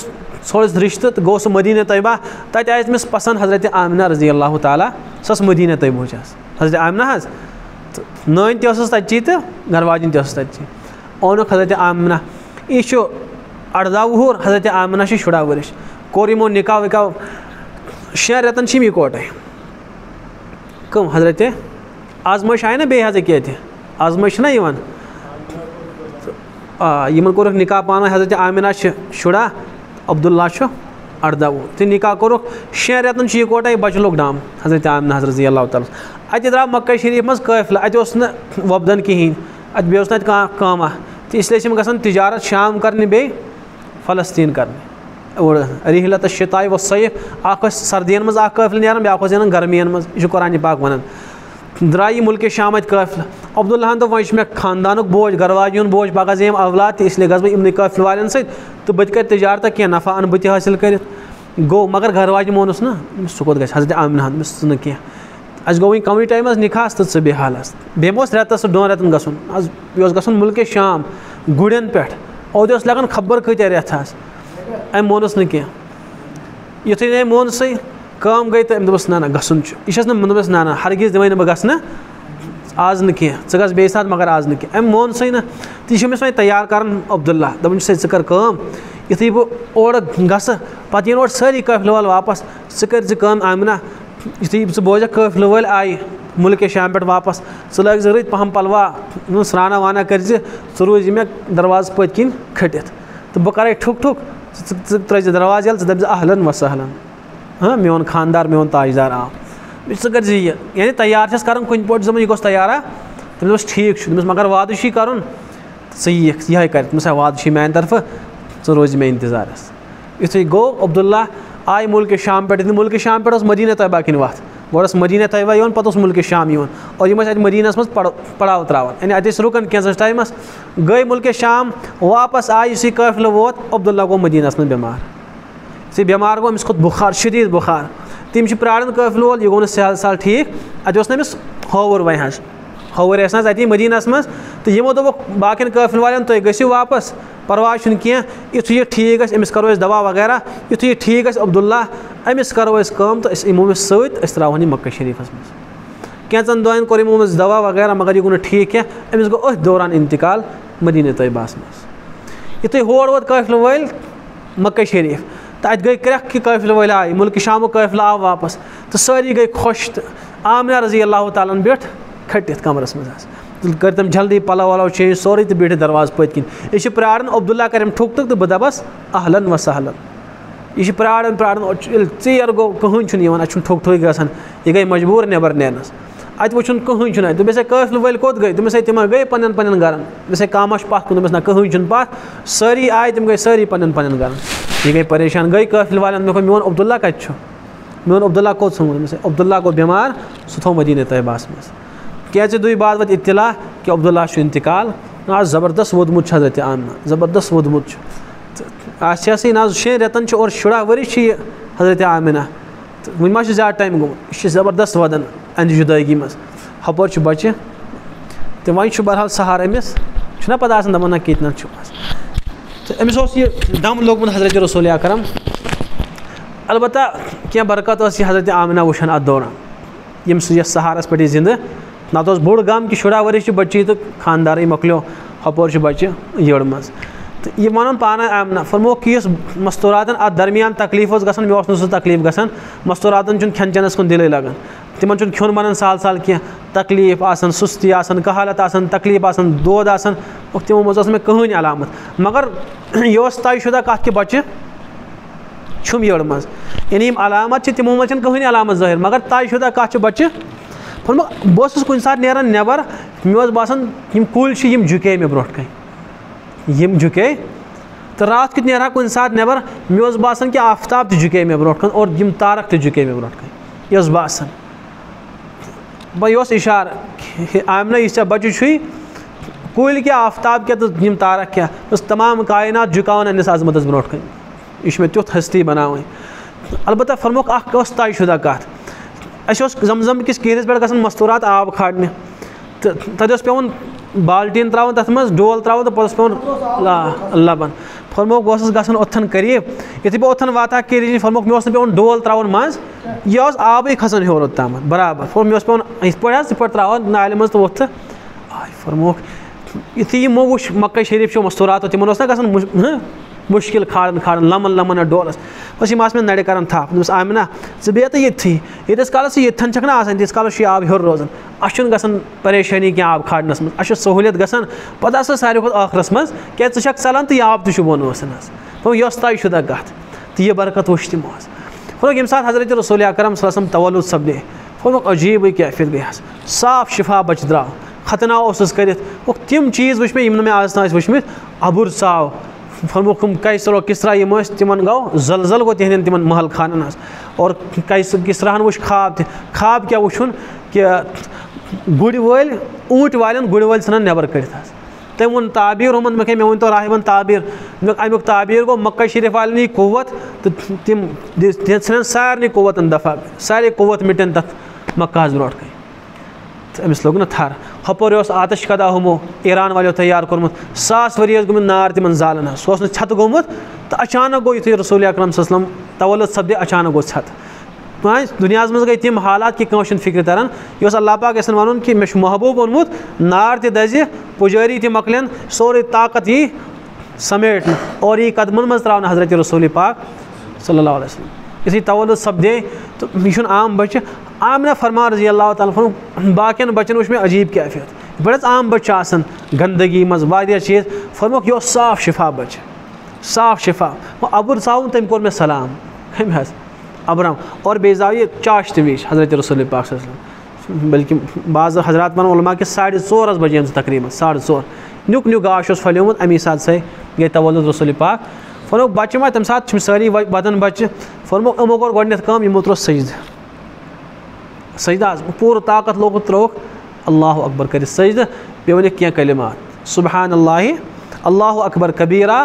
ژھوٚرُس رِشتہٕ تہٕ گوٚو سُہ مدیٖنہ طیبہ تَتہِ آیہِ تٔمِس پَسنٛد حضرتِ عامِنہ رضی اللہ تعالیٰ سۄ ٲس مدیٖنہ طیبہٕچ حظ حضرتِ عامِنہ حظ تہٕ نٲنۍ تہِ ٲسٕس تَتچی تہٕ گَرٕ واجٮ۪ن تہِ ٲسٕس تَتچی اوٚنُکھ حضرتِ عامِنہ یہِ چھُ اَرداہ وُہُر حضرتِ عامِنہ چھِ شُراہ ؤرِش کوٚر یِمو نِکاح وِکاح شٮ۪ن رٮ۪تَن بیٚیہِ حظ آزمٲیش یِوان آ، یِمَن کوٚرُکھ نِکاح پانہٕ ؤنۍ چھِ شُراہ عبداللہ چھُ اَرداہ وُہ تہٕ نِکاح کوٚرُکھ شٮ۪ن رٮ۪تَن چھِ یِکوَٹَے بَچہِ لوٚگ ڈام حضرتِ عامِنہ حضرت رضی اللہ تعالیٰ۔ اَتہِ درٛاو مکہ شریٖف منٛز قٲفلہٕ اَتہِ اوس نہٕ وۄپدَن کِہیٖنۍ اَتہِ بیٚیہِ اوس نہٕ اَتہِ کانٛہہ کٲمہ تہٕ اِسلیے چھِ یِم گژھان تِجارت شام کَرنہِ بیٚیہِ فلستیٖن کَرنہِ اور رِحلتَس شِتاے وۄنۍ سٔیِف اَکھ ٲسۍ سردِیَن منٛز اَکھ قٲفلہٕ نیران بیٛاکھ اوس نیران گرمِیَن منٛز یہِ چھُ قۄرانہِ پاک وَنان درٛاے یہِ مُلکہِ شام اَتہِ قٲفلہٕ عبداللہن دوٚپ وۄنۍ چھُ مےٚ خاندانُک بوج گَرٕ واجہِ ہُنٛد بوج اولاد تہِ اِسلیے گژھٕ بہٕ یِمنٕے قٲفلہٕ والٮ۪ن سۭتۍ۔ تہٕ بہٕ تہِ کَرٕ تِجارتہ کینٛہہ نفع اَنہٕ بہٕ تہِ حٲصِل کٔرِتھ؟ گوٚو مگر گَرٕ واجہِ مونُس نہ سُہ کوٚت گژھِ حضرتِ عامِنہ دوٚپمَس ژٕ نہٕ کینٛہہ اَسہِ گوٚو وۄنۍ کَمٕے ٹایمَس نِکاحس تہٕ ژٕ بیٚیہِ حالَس بیٚیہِ ما اوس رٮ۪تَس دۄن رٮ۪تَن گژھُن یہِ اوس گژھُن مُلکہِ شام گُرٮ۪ن پٮ۪ٹھ اوٚد اوس لَگان خبر کۭتیاہ رٮ۪تھ حظ أمۍ مونُس نہٕ کینٛہہ یُتھُے نہٕ أمۍ کٲم گٔے تہٕ أمۍ دوٚپُس نہ نہ گژھُن چھُ یہِ چھَس نہٕ دوٚپمَس نہ نہ ہرگیٖز دِمَے نہٕ بہٕ گژھنہٕ آز نہٕ کینٛہہ ژٕ گژھ بیٚیہِ ساتہٕ مگر آز نہٕ کینٛہہ أمۍ مونسٕے نہٕ۔ تہٕ یہِ چھُ أمِس وۄنۍ تیار کَران عبداللہ۔ دَپان چھُسَے ژٕ کَر کٲم یُتھُے بہٕ اورٕ گژھٕ پَتہٕ یِن اورٕ سٲری قٲفلہٕ وٲلۍ واپَس۔ ژٕ کٔرۍ زِ کٲم عامِنہ یُتھُے ژٕ بوزکھ قٲفلہٕ وٲلۍ آیہِ مُلکہِ شام پٮ۪ٹھ واپَس۔ ژٕ لٲگۍ زِ رٕتۍ پَہَم پَلوا۔ سرٛانا وانا کٔرۍ زِ ژٕ روٗزِ مےٚ دَروازٕ پٔتۍ کِنۍ کھٔٹِتھ تہٕ بہٕ کَرَے ٹھُک ٹھُک۔ ژٕ ژٕ ترٛٲے زِ دَرواز یَلہٕ ژٕ دَپہِ زِ اہلَن وَسہلَن ہاں میون خاندار میون تاجدار آو ژٕ کٔرۍ زِ یہِ یعنی تیار چھَس کَرُن کُنہِ پٲٹھۍ زَن یہِ گوٚژھ تیارا تٔمِس دوٚپُس ٹھیٖک چھُ دوٚپمَس مگر وعدٕ چھُے کَرُن ژٕ یِکھ یِہوٚے کَرِ دوٚپمَس ہے وعدٕ چھُے میٛانہِ طرفہٕ۔ ژٕ روزِ مےٚ اِنتظارَس یُتھُے گوٚو عبداللہ آیہِ مُلکہِ شام پٮ۪ٹھ مُلکہِ شام پٮ۪ٹھ اوس مدیٖنہ طیبہ کِنۍ وَتھ گۄڈٕ ٲس مدیٖنہ طیبہ یِوان پَتہٕ اوس مُلکہِ شام یِوان اور یِم ٲسۍ اَتہِ مدیٖنَس منٛز پَڑ پَڑاو ترٛاوان یعنی اَتہِ ٲسۍ رُکان کینٛژَس ٹایمَس گٔے مُلکہِ شام، واپَس آے یُس یہِ قٲفلہٕ ووت، عبداللہ گوٚو مدیٖنَس منٛز بٮ۪مار یُتھُے بٮ۪مار گوٚو أمِس کھوٚت بُخار شدیٖد بُخار تِم چھِ پیاران وول یہِ گوٚو نہٕ سہل سہل ٹھیٖک اَتہِ اوس نہٕ أمِس ہووُر وۄنۍ حظ ہوٚوُرۍ ٲسۍ نہ حظ اَتی مدیٖنَس منٛز تہٕ یِمو دوٚپُکھ باقٕیَن قٲفلہٕ والٮ۪ن تُہۍ گٔژھِو واپَس پَرواے چھُنہٕ کینٛہہ یُتھُے یہِ ٹھیٖک گژھِ أمِس کَرو أسۍ دَوا وغیرہ یُتھُے یہِ ٹھیٖک گژھِ عبداللہ أمِس کَرو أسۍ کٲم تہٕ أسۍ یِمو أمِس سۭتۍ أسۍ ترٛاوہون یہِ مکہ شریٖفَس منٛز کینٛژَن دۄہَن کوٚر یِمو أمِس دَوا وغیرہ مگر یہِ گوٚو نہٕ ٹھیٖک کینٛہہ أمِس گوٚو أتھۍ دوران اِنتِقال مدیٖنہ طیبہَس منٛز یُتھُے ہور ووت قٲفلہٕ وٲلۍ مکہ شریٖف تہٕ اَتہِ گٔے کرٛٮ۪کھ کہِ قٲفلہٕ وٲلۍ آے مُلکہِ شامُک قٲفلہٕ آو واپَس۔ تہٕ سٲری گٔے خۄش تہٕ آمنہ رضی اللہ تعالیٰ بیٹھ کھٹِتھ کمرس منٛز کٔرۍ تِم جلدی پَلو وَلو چینج سورُے تہٕ بیٖٹھِتھ دروازٕ پٔتۍ کِنۍ یہِ چھِ پیاران عبداللہ کَرٮ۪م ٹھُک ٹھُک تہٕ بہٕ دَپَس اہلن وسہلن یہ پیاران پیاران ژیر گو کٕہٕنۍ چھُنہٕ یِوان اَتہِ چھُنہٕ ٹھُک ٹھُک گژھان یہِ گٔے مجبوٗر نیرنَس اَتہِ وٕچھُن کٕہٕنۍ چھُنہٕ اَتہِ. دوٚپمَس ہے قٲفلہٕ وٲلۍ کوٚت گٔے؟ دوٚپمَس ہے تِم ہا گٔے پَنٕنٮ۪ن پَنٕنٮ۪ن گرَن. دوٚپمَس ہے کانٛہہ ما چھُ پَتھ کُن. نہ کٕہٕنۍ چھُنہٕ پَتھ سٲری آے تِم گٔے سٲری پَنٕنٮ۪ن پَنٕنٮ۪ن گرَن. یہِ گٔے پریشان. گٔے قٲفلہٕ والٮ۪ن مےٚ میون عبداللہ کَتہِ چھُ؟ میون عبداللہ کوٚت ژھٕنوُن دوٚپمَس ہے عبداللہ گوٚو بٮ۪مار سُہ تھوٚو مدیٖنہ طیبہَس منٛز. کیٛازِ دُے بعد وَتہِ اطلاع کہِ عبداللہ چھُ اِنتقال، نہ زبردست ووٚدمُت چھُ حضرتِ آمنہ زبردست ووٚدمُت چھُ. تہٕ اَتھ چھِ ہسا نہ حظ شٮ۪ن اور شُراہ ؤری چھِ یہِ حضرتِ عامِنہ تہٕ وٕنہِ ما چھُ زیادٕ ٹایم گوٚمُت یہِ چھِ زبردست وَدان اَنہِ جُدٲگی منٛز ہُپٲرۍ چھُ بَچہِ تہٕ وۄنۍ چھُ بحرحال سہار أمِس چھُنہ پَتہ آسان دَپان نہ کِتنَتھ چھُ تہٕ أمِس اوس یہِ دَم لوگمُت حضرتِ رسول اکرم البتہ کینٛہہ برکت ٲس یہِ حضرتِ عامنہ وٕچھان اَتھ دوران ییٚمہِ سۭتۍ یَتھ سہارَس پٮ۪ٹھ یہِ زِندٕ نَتہٕ اوس بوٚڑ غم کہِ شُراہ ؤری چھِ بٔچی تہٕ خاندارٕے مۄکلیو ہُپٲرۍ چھُ بَچہِ یٔڑ منٛز یہِ وَنُن پانَے آمنہ فرموکھ یُس مستوٗراتَن اَتھ درمیان تکلیٖف اوس گژھان مےٚ اوس نہٕ سُہ تکلیٖف گژھان مستوٗراتَن چھُنہٕ کھٮ۪ن چٮ۪نَس کُن دِلٕے لگان تِمَن چھُنہٕ کھیوٚن بَنان سہل سہل کینٛہہ تکلیٖف آسان سُستی آسان کہالت آسان تکلیٖف آسان دود آسان تِمو منٛز ٲس نہٕ مےٚ علامت۔ مگر یہِ اوس طے شُدہ کَتھ کہِ بَچہِ چھُم یٔڑ منٛز یعنی علامت چھِ تِمو منٛز چھِنہٕ کٕہٕنۍ علامت ظٲہِر مگر طے شُدہ کَتھ چھِ بَچہِ فرموکھ بہٕ اوسُس کُنہِ ساتہٕ نیران نٮ۪بر مےٚ اوس باسان یِم کُلۍ چھِ یِم جُکے مےٚ یِم جُکے تہٕ راتھ کیُتھ نیرٕ ہا کُنہِ ساتہٕ نٮ۪بر مےٚ اوس باسان کہِ آفتاب تہِ جُکے مےٚ برونٛٹھ کَنۍ اور یِم تارک تہِ جُکے مےٚ برونٛٹھ کَنۍ یہِ اوس باسان بہٕ یہِ اوس اِشارٕ آمنہ یُس ژےٚ بَچہِ چھُے کُلۍ کیٛاہ آفتاب کیٛاہ تہٕ یِم تارک کیٛاہ بہٕ تمام کاینات جُکاوان أنِس عظمتَس برونٛٹھ کَنۍ یہِ چھُ مےٚ تیُتھ ہستی بَناوٕنۍ البتہ فرموکھ اَکھ ٲس طے شُدہ کَتھ اَسہِ اوس زَم زَم کِس کیٖرِس پٮ۪ٹھ گژھان آب کھالنہِ تہٕ تَتہِ اوس پیٚوان بالٹین تراؤن تر منٛز ڈول تراؤن تو پَتہٕ اوس پیٚوان لَبَن۔ فرموکھ بہٕ اوسُس گژھان اوٚتھَن قریٖب۔ یُتھُے بہٕ اوٚتھَن واتہٕ ہا جی، کیٖرِس اوس ڈول تراؤن مز یہ اوس آبٕے کھسن ہیوٚر اوتام برابر۔ فوٚر مےٚ اوس پیٚوان یِتھ پٲٹھۍ حظ، یِتھ پٲٹھۍ ترٛاوان نالہِ منٛز تہٕ ووٚتھ۔ آے فرموکھ یُتھُے یِمو وٕچھ مَکٲے شریٖف چھُ مستوٗرات تِمَن اوس نہ گژھان مُشکِل کھالان کھالان لَمَن لَمَن اَتھ ڈولَس۔ بَس یِم آسہٕ مےٚ نَرِ کَران تھپھ دوٚپمَس آمِنہ ژٕ بیٚہہ تہٕ ییٚتھٕے ییٖتِس کالَس ژٕ ییٚتھٮ۪ن چھَکھ نہ آسان تیٖتِس کالَس چھُ یہِ آب ہیوٚر روزان اَسہِ چھُنہٕ گژھان پریشٲنی کینٛہہ آب کھالنَس منٛز اَسہِ چھِ سہوٗلیت گژھان پَتہٕ ہسا ساروی کھۄتہٕ ٲخرَس منٛز کیٛازِ ژٕ چھَکھ ژَلان تہٕ یہِ آب تہِ چھُ بۄن وَسان حظ دوٚپ یہِ طے شُدہ کَتھ تہٕ یہِ برکت وٕچھ تِمو حظ فوٚرُکھ ییٚمہِ ساتہٕ حضرت رسول اکرم صلم تولُد سَپدے فوٚرمُکھ عجیٖبٕے کیفِیت گٔے حظ صاف شِفا بَچہِ درٛاو۔ ختنا اوسُس کٔرِتھ ووٚکھ تِم چیٖز وٕچھ مےٚ یِم نہٕ مےٚ آز تام ٲسۍ وٕچھمٕتۍ اَبُر ژاو فرموکھ کیسرو کِسرا یِم ٲسۍ تِمن گوٚو زل زل گوٚو تِہنٛدٮ۪ن تِمن محل خانن حظ اور کِسراہن وٕچھ خاب تہِ خاب کیاہ وٕچھُن کہِ گُرۍ وٲلۍ اوٗنٛٹۍ والٮ۪ن گُرۍ وٲلۍ ژھٕنان نٮ۪بر کٔڑِتھ حظ تٔمۍ ووٚن تعبیٖر ہُمن مےٚ مےٚ ؤنۍتو راہِبن تعبیٖر۔ اَمیُک تعبیٖر گوٚو مکے شریٖف والٮ۪ن یی قوت تہٕ تِم ژھٕنن سارنٕے قوتن دفعہ سارے قوت مِٹن تَتھ مکاہس برونٛٹھ کَنۍ تہٕ أمِس لوٚگ نہٕ تھر ہُپٲرۍ اوس آتش کدا ہُمو، ایران والیو تیار کوٚرمُت ساس ؤری ٲسۍ نار تِمن زالن حظ سُہ اوس نہٕ ژھٮ۪تہٕ گوٚمُت تہٕ اچانک گوٚو یِتھُے رسول اکرم صٲب تولُد سپدے اچانک گوٚو ژھٮ۪تہٕ وۄنۍ دُنیاہس منٛز گٔے تِم حالات کہِ کٲنٛسہِ چھُنہٕ فِکرِ تران یہِ اوس اللہ پاک یژھان وَنُن کہِ مےٚ چھُ محبوٗب اوٚنمُت نار تہِ دَزِ پُجٲری تہِ مۄکلن سورُے طاقت یی سمیٹنہٕ اور یی قدمن منٛز تراونہٕ حضرت رسوٗل پاک صلی اللہ علیہ وسلم۔ یُتھُے تولُد سپدے تہٕ یہِ چھُنہٕ عام بَچہِ عام نہ فرمان رضی اللہ تعالیٰ فرم باقین بَچن وٕچھ مےٚ عجیٖب کیفیت۔ یِتھ عام بَچہِ چھُ آسان گنٛدگی منٛز واریاہ چیٖز فرموکھ یہِ صاف شِفا بَچہِ صاف شِفا۔ وۄنۍ اَبُر ژاوُن تٔمۍ کوٚر مےٚ سلام۔ کٔمۍ حظ اَبرم اور بیٚیہِ زاو یہِ چاشتہٕ حضرت رسول پاک صٲب بلکہِ بعض حضرات وَنو علما کہِ ساڑِ ژور حظ بَجے أمِس تقریٖبن ساڑٕ ژور نیُک نیُک گاش اوس پھلیومُت اَمی ساتہٕ سۄے گٔے تولُد رسول پاک۔ فرموکھ بَچہِ ما تَمہِ ساتہٕ چھِ سٲری وَدان بَچہِ فرموکھ یِمو کوٚر گۄڈٕنٮ۪تھ کٲم یِمو تروو سٔجدٕ۔ سجدٕ حظ طاقت لوگُکھ ترٛووُکھ اللہ اکبر کٔرِتھ سجدٕ بیٚیہِ ؤنِکھ کینٛہہ کلِمات؟ صُبحان اللہِ اللہُ اکبر کبیٖرا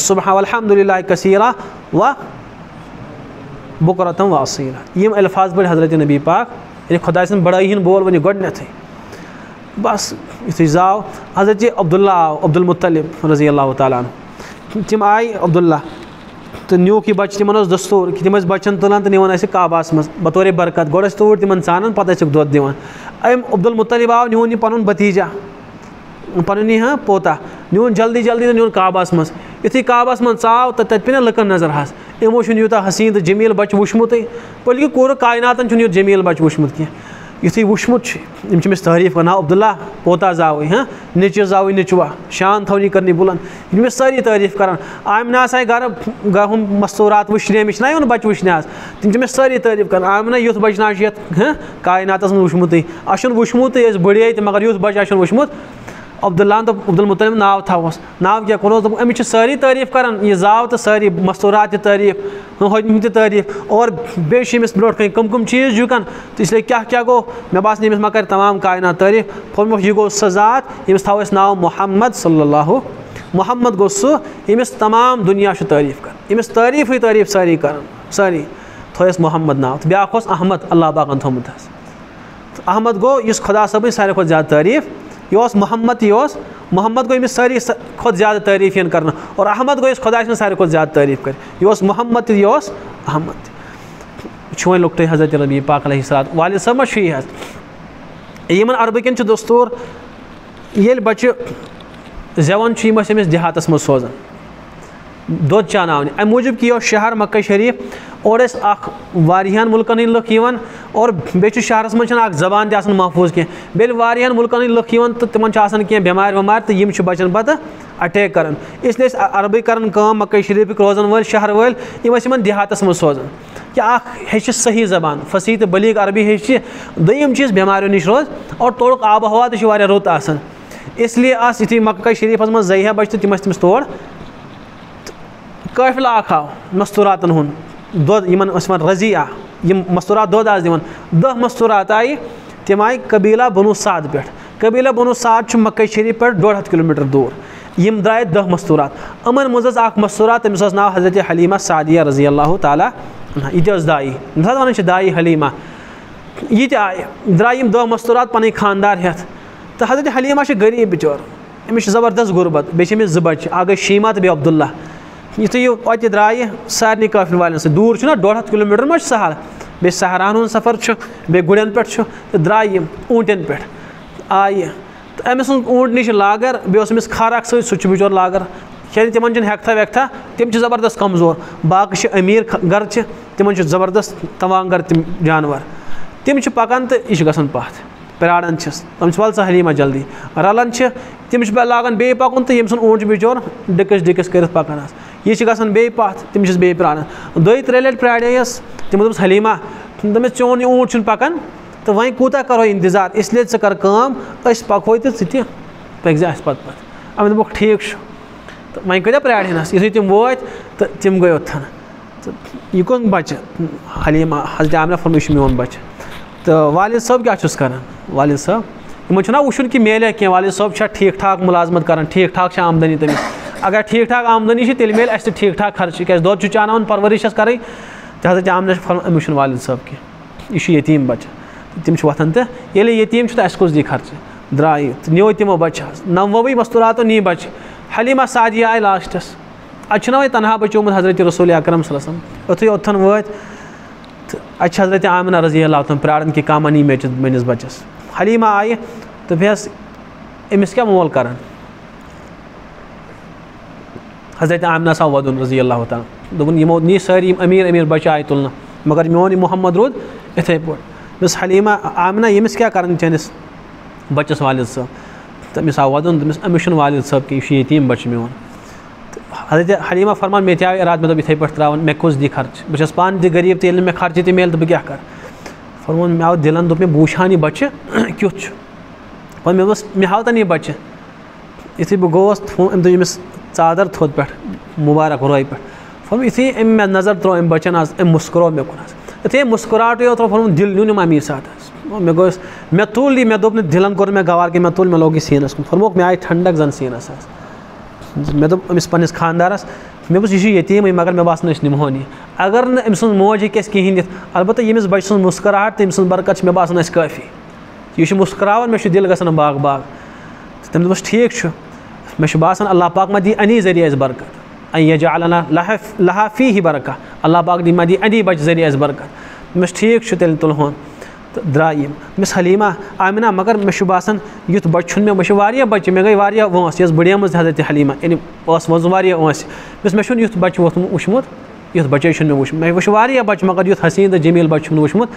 صُبحان الحمدُاللہ کثیٖرا و بُکرتم واسیٖرا یِم الفاظ پٲٹھۍ حضرت نبی پاک یعنی ییٚلہِ خۄداے سٕنٛز بَڑٲے ہِنٛدۍ بول ؤنِکھ گۄڈنٮ۪تھٕے بَس یُتھُے زاو حضرت عبداللہ آو عبدالمطلب رضی اللہ تعالیٰ عنہ۔ تِم آے عبداللہ تہٕ نیوٗکھ یہِ بَچہِ تِمن اوس دستوٗر کہِ تِم ٲسۍ بَچَن تُلان تہٕ نِوان ٲسِکھ کعباہَس منٛز بطورے برکت۔ گۄڈٕ ٲسۍ توٗرۍ تِمن ژانان پَتہٕ ٲسِکھ دۄد دِوان۔ أمۍ عبدالمطلب آو نیوٗن یہِ پَنُن بٔتیٖجا پَنُن یہِ ہا پوتا۔ نیوٗن جلدی جلدی تہٕ نیوٗن کعبَس منٛز۔ یُتھُے کعبَس منٛز ژاو تہٕ تَتہِ پیٚیہِ نہ لُکَن نظر حظ یِمو چھُنہٕ یوٗتاہ حسیٖن تہٕ جمیٖل بَچہِ وٕچھمُتٕے، بٔلکہِ کوٗرٕ کایناتَن چھُنہٕ یُتھ جمیٖل بَچہِ وٕچھمُت کینٛہہ۔ یُتھُے وٕچھمُت چھُ یِم چھِ أمِس تعریٖف وَنان عبداللہ پوتا زاوٕے ہاں؟ نیٚچِو زاوٕے نیٚچوا شان تھاونی کٔرنی بُلنٛد۔ یِم چھِ أمِس سٲری تعریٖف کَران آمِنا آسہِ گَرٕ ہُم مستوٗرات وٕچھنہِ أمِس چھِنہ یِوان بَچہِ وٕچھنہِ حظ تِم چھِ أمِس سٲری تعریٖف کَران آمِنا یُتھ بَچہِ نہ چھُ یَتھ ہاں؟ کایناتَس منٛز وٕچھمُتٕے اَسہِ چھُنہٕ وٕچھمُتٕے أسۍ بٔڑے تہِ مگر یُتھ بَچہِ اَسہِ چھُنہٕ وٕچھمُت عبداللہ دوٚپ عبدالمطلب ناو تھاوہوس ناو کیٛاہ کوٚرہوس دوٚپُن أمِس چھِ سٲری تعریٖف کَران یہِ زاو تہٕ سٲری مستوٗرات تہِ تعریٖف ہوٚتمہِ تہِ تعریٖف، اور بیٚیہِ چھِ أمِس برونٛٹھ کَنۍ کٕم کٕم چیٖز جُکَن تہٕ اِسلیے کیٛاہ کیٛاہ گوٚو مےٚ باسان أمِس ما کَرِ تمام کاینات تعریٖف۔ پھوٚرمُت یہِ گوٚو سُہ ذات ییٚمِس تھاوو أسۍ ناو محمد صلی اللہُ محمد گوٚو سُہ ییٚمِس تمام دُنیا چھُ تعریٖف کَران ییٚمِس تعریٖفٕے تعریٖف سٲری کَران سٲری تھٲیَس محمد ناو۔ تہٕ بیٛاکھ اوس احمد، اللہ باغن تھوٚمُت حظ احمد گوٚو یُس خۄدا صٲبٕنۍ ساروی کھۄتہٕ زیادٕ تعریٖف۔ یہ اوس محمد، یہ اوس محمد گوٚو أمِس سٲری کھۄتہٕ زیادٕ تعریٖف یِن کَرنہٕ اور احمد گوٚو یُس خۄدا سٕنٛز ساروی کھۄتہٕ زیادٕ تعریٖف کَرِ یہِ محمد تہِ یہِ اوس احمد۔ تہِ چھُ وۄنۍ حضرت نبی پاک علیہ السلام۔ والد صاحب ما یہ یی حظ یِمَن عربٕکٮ۪ن چھُ دستوٗر ییٚلہِ امس دیہاتس چھُ سوزان دۄد چاوناونہِ اَمہِ موٗجوٗب کہِ یہِ اوس شہر مکہ شریٖف اور ٲسۍ اَکھ واریاہَن مُلکَن ہٕنٛدۍ لُکھ یِوان اور بیٚیہِ چھُ شہرَس منٛز چھِنہٕ اَکھ زبان تہِ آسان محفوٗظ کینٛہہ بیٚیہِ واریاہَن مُلکَن ہٕنٛدۍ لُکھ یِوان تہٕ تِمَن آسان کینٛہہ بٮ۪مارِ وٮ۪مارِ تہٕ یِم چھِ بَچَن پَتہٕ اَٹیک کَران اِسلیے ٲسۍ عربٕے کَران کٲم مکہ شریٖفٕکۍ روزَن وٲلۍ شہر وٲلۍ یِم ٲسۍ یِمَن دِہاتَس منٛز سوزان کہِ اَکھ ہیٚچھِ صحیح زبان، فصیح تہٕ بٔلیٖغ عربی ہیٚچھِ دوٚیِم چیٖز بٮ۪ماریو نِش روز اور تورُک آبہٕ ہوا تہِ چھُ واریاہ رُت آسان اِسلیے آسہٕ یُتھُے مکہ شریٖفَس منٛز زٲہِیا بَچہِ تہٕ تِم ٲسۍ تٔمِس تور قٲفِل اَکھ آو مستوٗراتَن ہُنٛد دۄد یِمَن ٲسۍ یِوان رضیہ یِم مستوٗرات دۄد آسہٕ دِوان دہ مستوٗرات آیہِ تِم آیہِ قبیٖلا بنوٗ ساد پٮ۪ٹھ قبیٖلا بنوٗ ساد چھُ مکہ شریٖف پٮ۪ٹھ ڈۄڈ ہَتھ کِلوٗ میٖٹر دوٗر۔ یِم دہ مستوٗرات۔ یِمَن منٛز ٲس اَکھ مستوٗرات تٔمِس ناو حضرت حلیٖمہ سعدیہ رضی اللہُ تعالیٰ یہِ تہِ ٲس دایہِ ییٚمِس حظ وَنان چھِ دایہِ حلیٖمہ۔ یہِ تہِ آیہِ یِم دہ مستوٗرات پَنٕنۍ خاندار ہٮ۪تھ تہٕ حضرت حلیٖمہ چھِ غریٖب بِچور۔ أمِس چھِ زبردست غُربت۔ بیٚیہِ چھِ أمِس زٕ بَچہِ اَکھ گٔے شیٖما تہٕ بیٚیہِ عبداللہ۔ یُتھُے یہِ اَتہِ درٛایہِ سارنٕے قٲفِل والٮ۪ن سۭتۍ، دوٗر چھُنہ ڈۄڈ ہَتھ کِلوٗ میٖٹر ما چھُ سہل۔ بیٚیہِ سہران ہُنٛد سفر چھُ، بیٚیہِ گُرٮ۪ن پٮ۪ٹھ چھُ تہٕ درٛاے یِم اوٗنٛٹٮ۪ن پٮ۪ٹھ۔ آیہِ تہٕ أمۍ سُنٛد اوٗنٛٹنٕے چھِ لاگَر، بیٚیہِ اوس أمِس کھَر اَکھ سۭتۍ، سُہ تہِ چھُ بِچور لاگَر۔ کیٛازِ تِمَن چھِنہٕ ہٮ۪کتھا وٮ۪کتھا تِم چھِ زبردست کمزور۔ باقٕے چھِ أمیٖر گَرچہِ تِمَن چھِ زبردست تَوانٛگر تِم جانوَر۔ تِم چھِ پَکان تہٕ یہِ چھِ گژھان پَتھ۔ پیاران چھِس تِم چھِ وَلہٕ سا حلیٖما جلدی۔ رَلان چھِ، تِم چھِ لاگان بیٚیہِ پَکُن تہٕ ییٚمہِ سُنٛد اوٗنٛٹ چھُ بِچور، ڈِکٕس ڈِکٕس کٔرِتھ پَکان حظ یہِ چھِ گژھان بیٚیہِ پَتھ، تِم چھِس بیٚیہِ پیاران دۄیہِ ترٛیٚیہِ لَٹہِ پیارییَس تِمو دوٚپُس حلیٖما دوٚپمَس، چون یہِ اوٗنٛٹ چھُنہٕ پَکان، تہٕ وۄنۍ کوٗتاہ کَرو اِنتظار؟ اِسلیے ژٕ کَر کٲم، أسۍ پَکہوے تہٕ ژٕ تہِ پٔکۍ زِ اَسہِ پَتہٕ پَتہٕ۔ اَمہِ دوٚپُکھ، ٹھیٖک چھُ۔ تہٕ وۄنۍ کۭتیاہ پیارہنَس یُتھُے تِم وٲتۍ، تہٕ تِم گٔے اوٚتھَن۔ تہٕ یہِ کُن بَچہِ؟ حلیٖما حضرت عامرا فوٚرمُت یہِ چھُ میون بَچہِ۔ تہٕ والد صٲب کیٛاہ چھُس کَران؟ والد صٲب، یِمَن چھُنہ وٕچھُن کہِ میلیٛا کینٛہہ؟ والد صٲب چھا ٹھیٖک ٹھاک، مُلازمت کَران؟ ٹھیٖک ٹھاک چھِ آمدٔنی تٔمِس؟ اگر ٹھیٖک ٹھاک آمدٔنی چھِ تیٚلہِ میلہِ، اَسہِ تہِ ٹھیٖک ٹھاک خرچہِ، کیٛازِ دۄد چھُ چاوناوُن پَرؤرِش چھَس کَرٕنۍ، تہٕ حضرت عامنہ چھِ پھَران أمِس چھُنہٕ والد صٲب کینٛہہ۔ یہِ چھُ یتیٖم بَچہِ، تِم چھِ وۄتھان تہٕ ییٚلہِ یتیٖم چھُ دی خرچہِ؟ درٛاے تہٕ نِیو تِمو بَچہِ حظ نی بَچہِ۔ حلیٖما سادیا آیہِ لاسٹَس۔ اَتہِ چھُنہ وۄنۍ تنہا بَچومُت حضرت رسول اکرم صلم یُتھُے اوٚتَن وٲتۍ تہٕ اَتہِ چھِ حضرت عامنہ رضی اللہ تعالیٰ پیاران کہِ کانٛہہ مَنی میچہِ میٲنِس بَچَس۔ حلیٖما آیہِ تہٕ بیٚیہِ حظ أمِس کیٛاہ مول کَران؟ حضرت عامنہ سا وَدُن رضی اللہ تعالیٰ دوٚپُن، یِمو نی سٲری یِم أمیٖر أمیٖر بَچہِ آیہِ مگر میون محمد روٗد یِتھَے پٲٹھۍ۔ دوٚپمَس حلیٖما عامنہ ییٚمِس کیٛاہ کَران چٲنِس بَچَس والد صٲب؟ تہٕ أمِس آو وَدُن دوٚپمَس أمِس والد صٲب کینٛہہ یہِ چھُ یتیٖم میون۔ حضرت حلیٖما فرمان، مےٚ تہِ آو اِرادٕ، مےٚ دوٚپ یِتھَے پٲٹھۍ ترٛاوُن، مےٚ کُس دی خرچہِ بہٕ چھَس پانہٕ تہِ غریٖب تہٕ ییٚلہِ نہٕ مےٚ خرچہِ تہِ میلہِ، تہٕ بہٕ کیٛاہ فرمون مےٚ آو دِلَن، دوٚپ مےٚ بہٕ وٕچھ ہا یہِ بَچہِ کیُتھ چھُ؟ پَتہٕ مےٚ دوٚپُس مےٚ ہاو تَن یہِ بَچہِ۔ یُتھُے بہٕ گوٚوُس أمۍ دوٚپ أمِس ژادَر تھوٚد پٮ۪ٹھ مُبارک روے پٮ۪ٹھ فوٚرمُت یُتھُے أمۍ مےٚ نظر ترٛوو أمۍ بَچَن حظ أمۍ مُسکرو مےٚ کُن حظ یُتھُے أمۍ مُسکراٹٕے یوت ترٛوو فوٚرمُت دِل نیوٗ نہٕ اَمی ساتہٕ حظ مےٚ گوٚو مےٚ تُل یہِ مےٚ دوٚپ نہٕ دِلَن کوٚر مےٚ گوار کینٛہہ مےٚ تُل مےٚ لوگ یہِ سیٖنَس کُن۔ فوٚرمُکھ مےٚ آیہِ ٹھنٛڈک زَن سیٖنَس حظ مےٚ دوٚپ أمِس پنٛنِس خاندارَس مےٚ دوٚپُس یہِ چھُ یتیٖمٕے مگر مےٚ باسان أسۍ نِمہون یہِ اگر نہٕ أمۍ سٕنٛز موج ہیٚکہِ اَسہِ کِہیٖنۍ دِتھ البتہ ییٚمِس بَچہِ سٕنٛز مُسکراہٹ تٔمۍ سٕنٛز برکت چھِ مےٚ باسان اَسہِ کٲفی یہِ چھُ مُسکراوان مےٚ چھُ دِل گژھان باغ باغ۔ تہٕ تٔمۍ دوٚپُس ٹھیٖک چھُ مےٚ چھُ باسان اللہ پاک ما دی اَنی ذٔریعہِ اَسہِ برکت۔ اَن جا اللہ لحف لحافی ہی برکہ۔ اللہ پاک دی ما دی اَنی بَچہِ ذٔریعہِ اَسہِ برکت۔ دوٚپمَس ٹھیٖک چھُ تیٚلہِ تُلہون۔ تہٕ درٛاے یِم دوٚپمَس آمِنا مگر مےٚ چھُ باسان یُتھ بَچہِ چھُنہٕ مےٚ مےٚ چھِ واریاہ بَچہِ مےٚ گٔے واریاہ وٲنٛس یۄس بٔڑیمٕژ حضرت حلیٖما یعنی ٲس وٲنٛس واریاہ وٲنٛسہِ دوٚپمَس مےٚ چھُنہٕ یُتھ بَچہِ ووٚتھمُت وٕچھمُت یُتھ بَچے چھُنہٕ مےٚ وٕچھمُت مےٚ وٕچھ واریاہ بَچہِ مگر یُتھ حسیٖن تہٕ جمیٖل بَچہِ چھُم نہٕ وٕچھمُت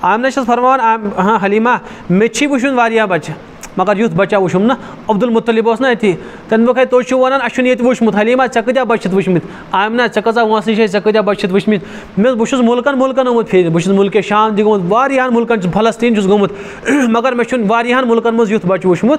آمنہ چھَس فرماوان ہاں حلیٖما مےٚ تہِ چھی وٕچھمُت واریاہ بَچہِ مگر یُتھ بَچا وٕچھُم نہٕ، عبدالمطلب اوس نہ اَتھی۔ تَمہِ دۄہ ہے تُہۍ چھِو وَنان، اَسہِ چھُنہٕ ییٚتہِ وٕچھمُت۔ حلیٖما ژےٚ کۭتیاہ بَچہِ چھِتھ وٕچھمٕتۍ؟ آمنہ ژےٚ کۭژاہ وٲنٛسہٕ چھے، ژےٚ کۭتیاہ بَچہِ چھِتھ وٕچھمٕتۍ؟ مےٚ بہٕ چھُس مُلکَن مُلکَن آمُت پھیرِ بہٕ چھُس مُلکہِ شام تہِ گوٚمُت، واریاہَن مُلکَن چھُس فلستیٖن چھُس گوٚمُت۔ مگر مےٚ چھُنہٕ واریاہَن مُلکَن منٛز یُتھ بَچہِ وٕچھمُت۔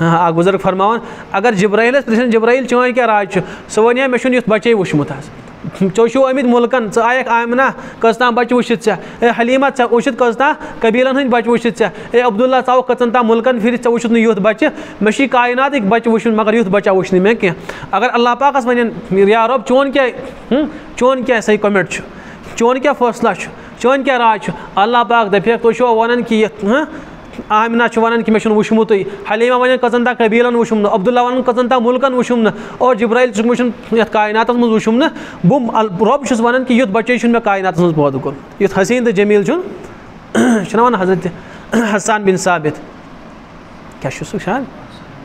ہاں، ہاں، اَکھ بُزرگ فرماوان، اگر جبرٲہِلَس پِرٛژھن جبرٲہِل چٲنۍ کیٛاہ راے چھُ؟ سُہ وَنہِ ہا مےٚ چھُنہٕ یُتھ بَچے وٕچھمُت حظ ژےٚ چھُو آمٕتۍ مُلکَن ژٕ آیَکھ آمِنا کٔژ تام بَچہِ وٕچھِتھ ژےٚ اے حلیٖما ژےٚ وٕچھِتھ کٔژ تام قبیٖلَن ہٕنٛدۍ بَچہِ وٕچھِتھ ژےٚ اے عبداللہ ژٕ آوُکھ کٔژَن تام مُلکَن پھِرِتھ ژےٚ وٕچھُتھ نہٕ یُتھ بَچہِ مےٚ چھُے کایناتٕکۍ بَچہِ وٕچھُن مگر یُتھ بَچا وٕچھ نہٕ مےٚ کینٛہہ اگر اللہ پاکَس وَنن یا رۄب چون کیٛاہ چون کیٛاہ صحیح کوٚمٮ۪نٛٹ چھُ چون کیٛاہ فٲصلہ چھُ چون کیٛاہ راے چھُ اللہ پاک دَپہِ تُہۍ چھُوا وَنان کہِ آمنہ چھُ وَنان کہِ مےٚ چھُنہٕ وٕچھمُتٕے حلیٖما وَنان کٔژَن تام قبیٖلَن عبداللہ ون کٔژَن تام ملکن وٕچھُم اور جبرائیل چھُکھ وٕچھُن یت کائنات منٛز وٕچھُم بم رب رۄب ونان کہ یت بچے چھ مے کائنات کایناتَس پود پٲدٕ یت حسین تو جمیل جمیٖل چھُنہٕ ون حضرت حسان بِن ثابِت۔ کیٛاہ چھُ سُہ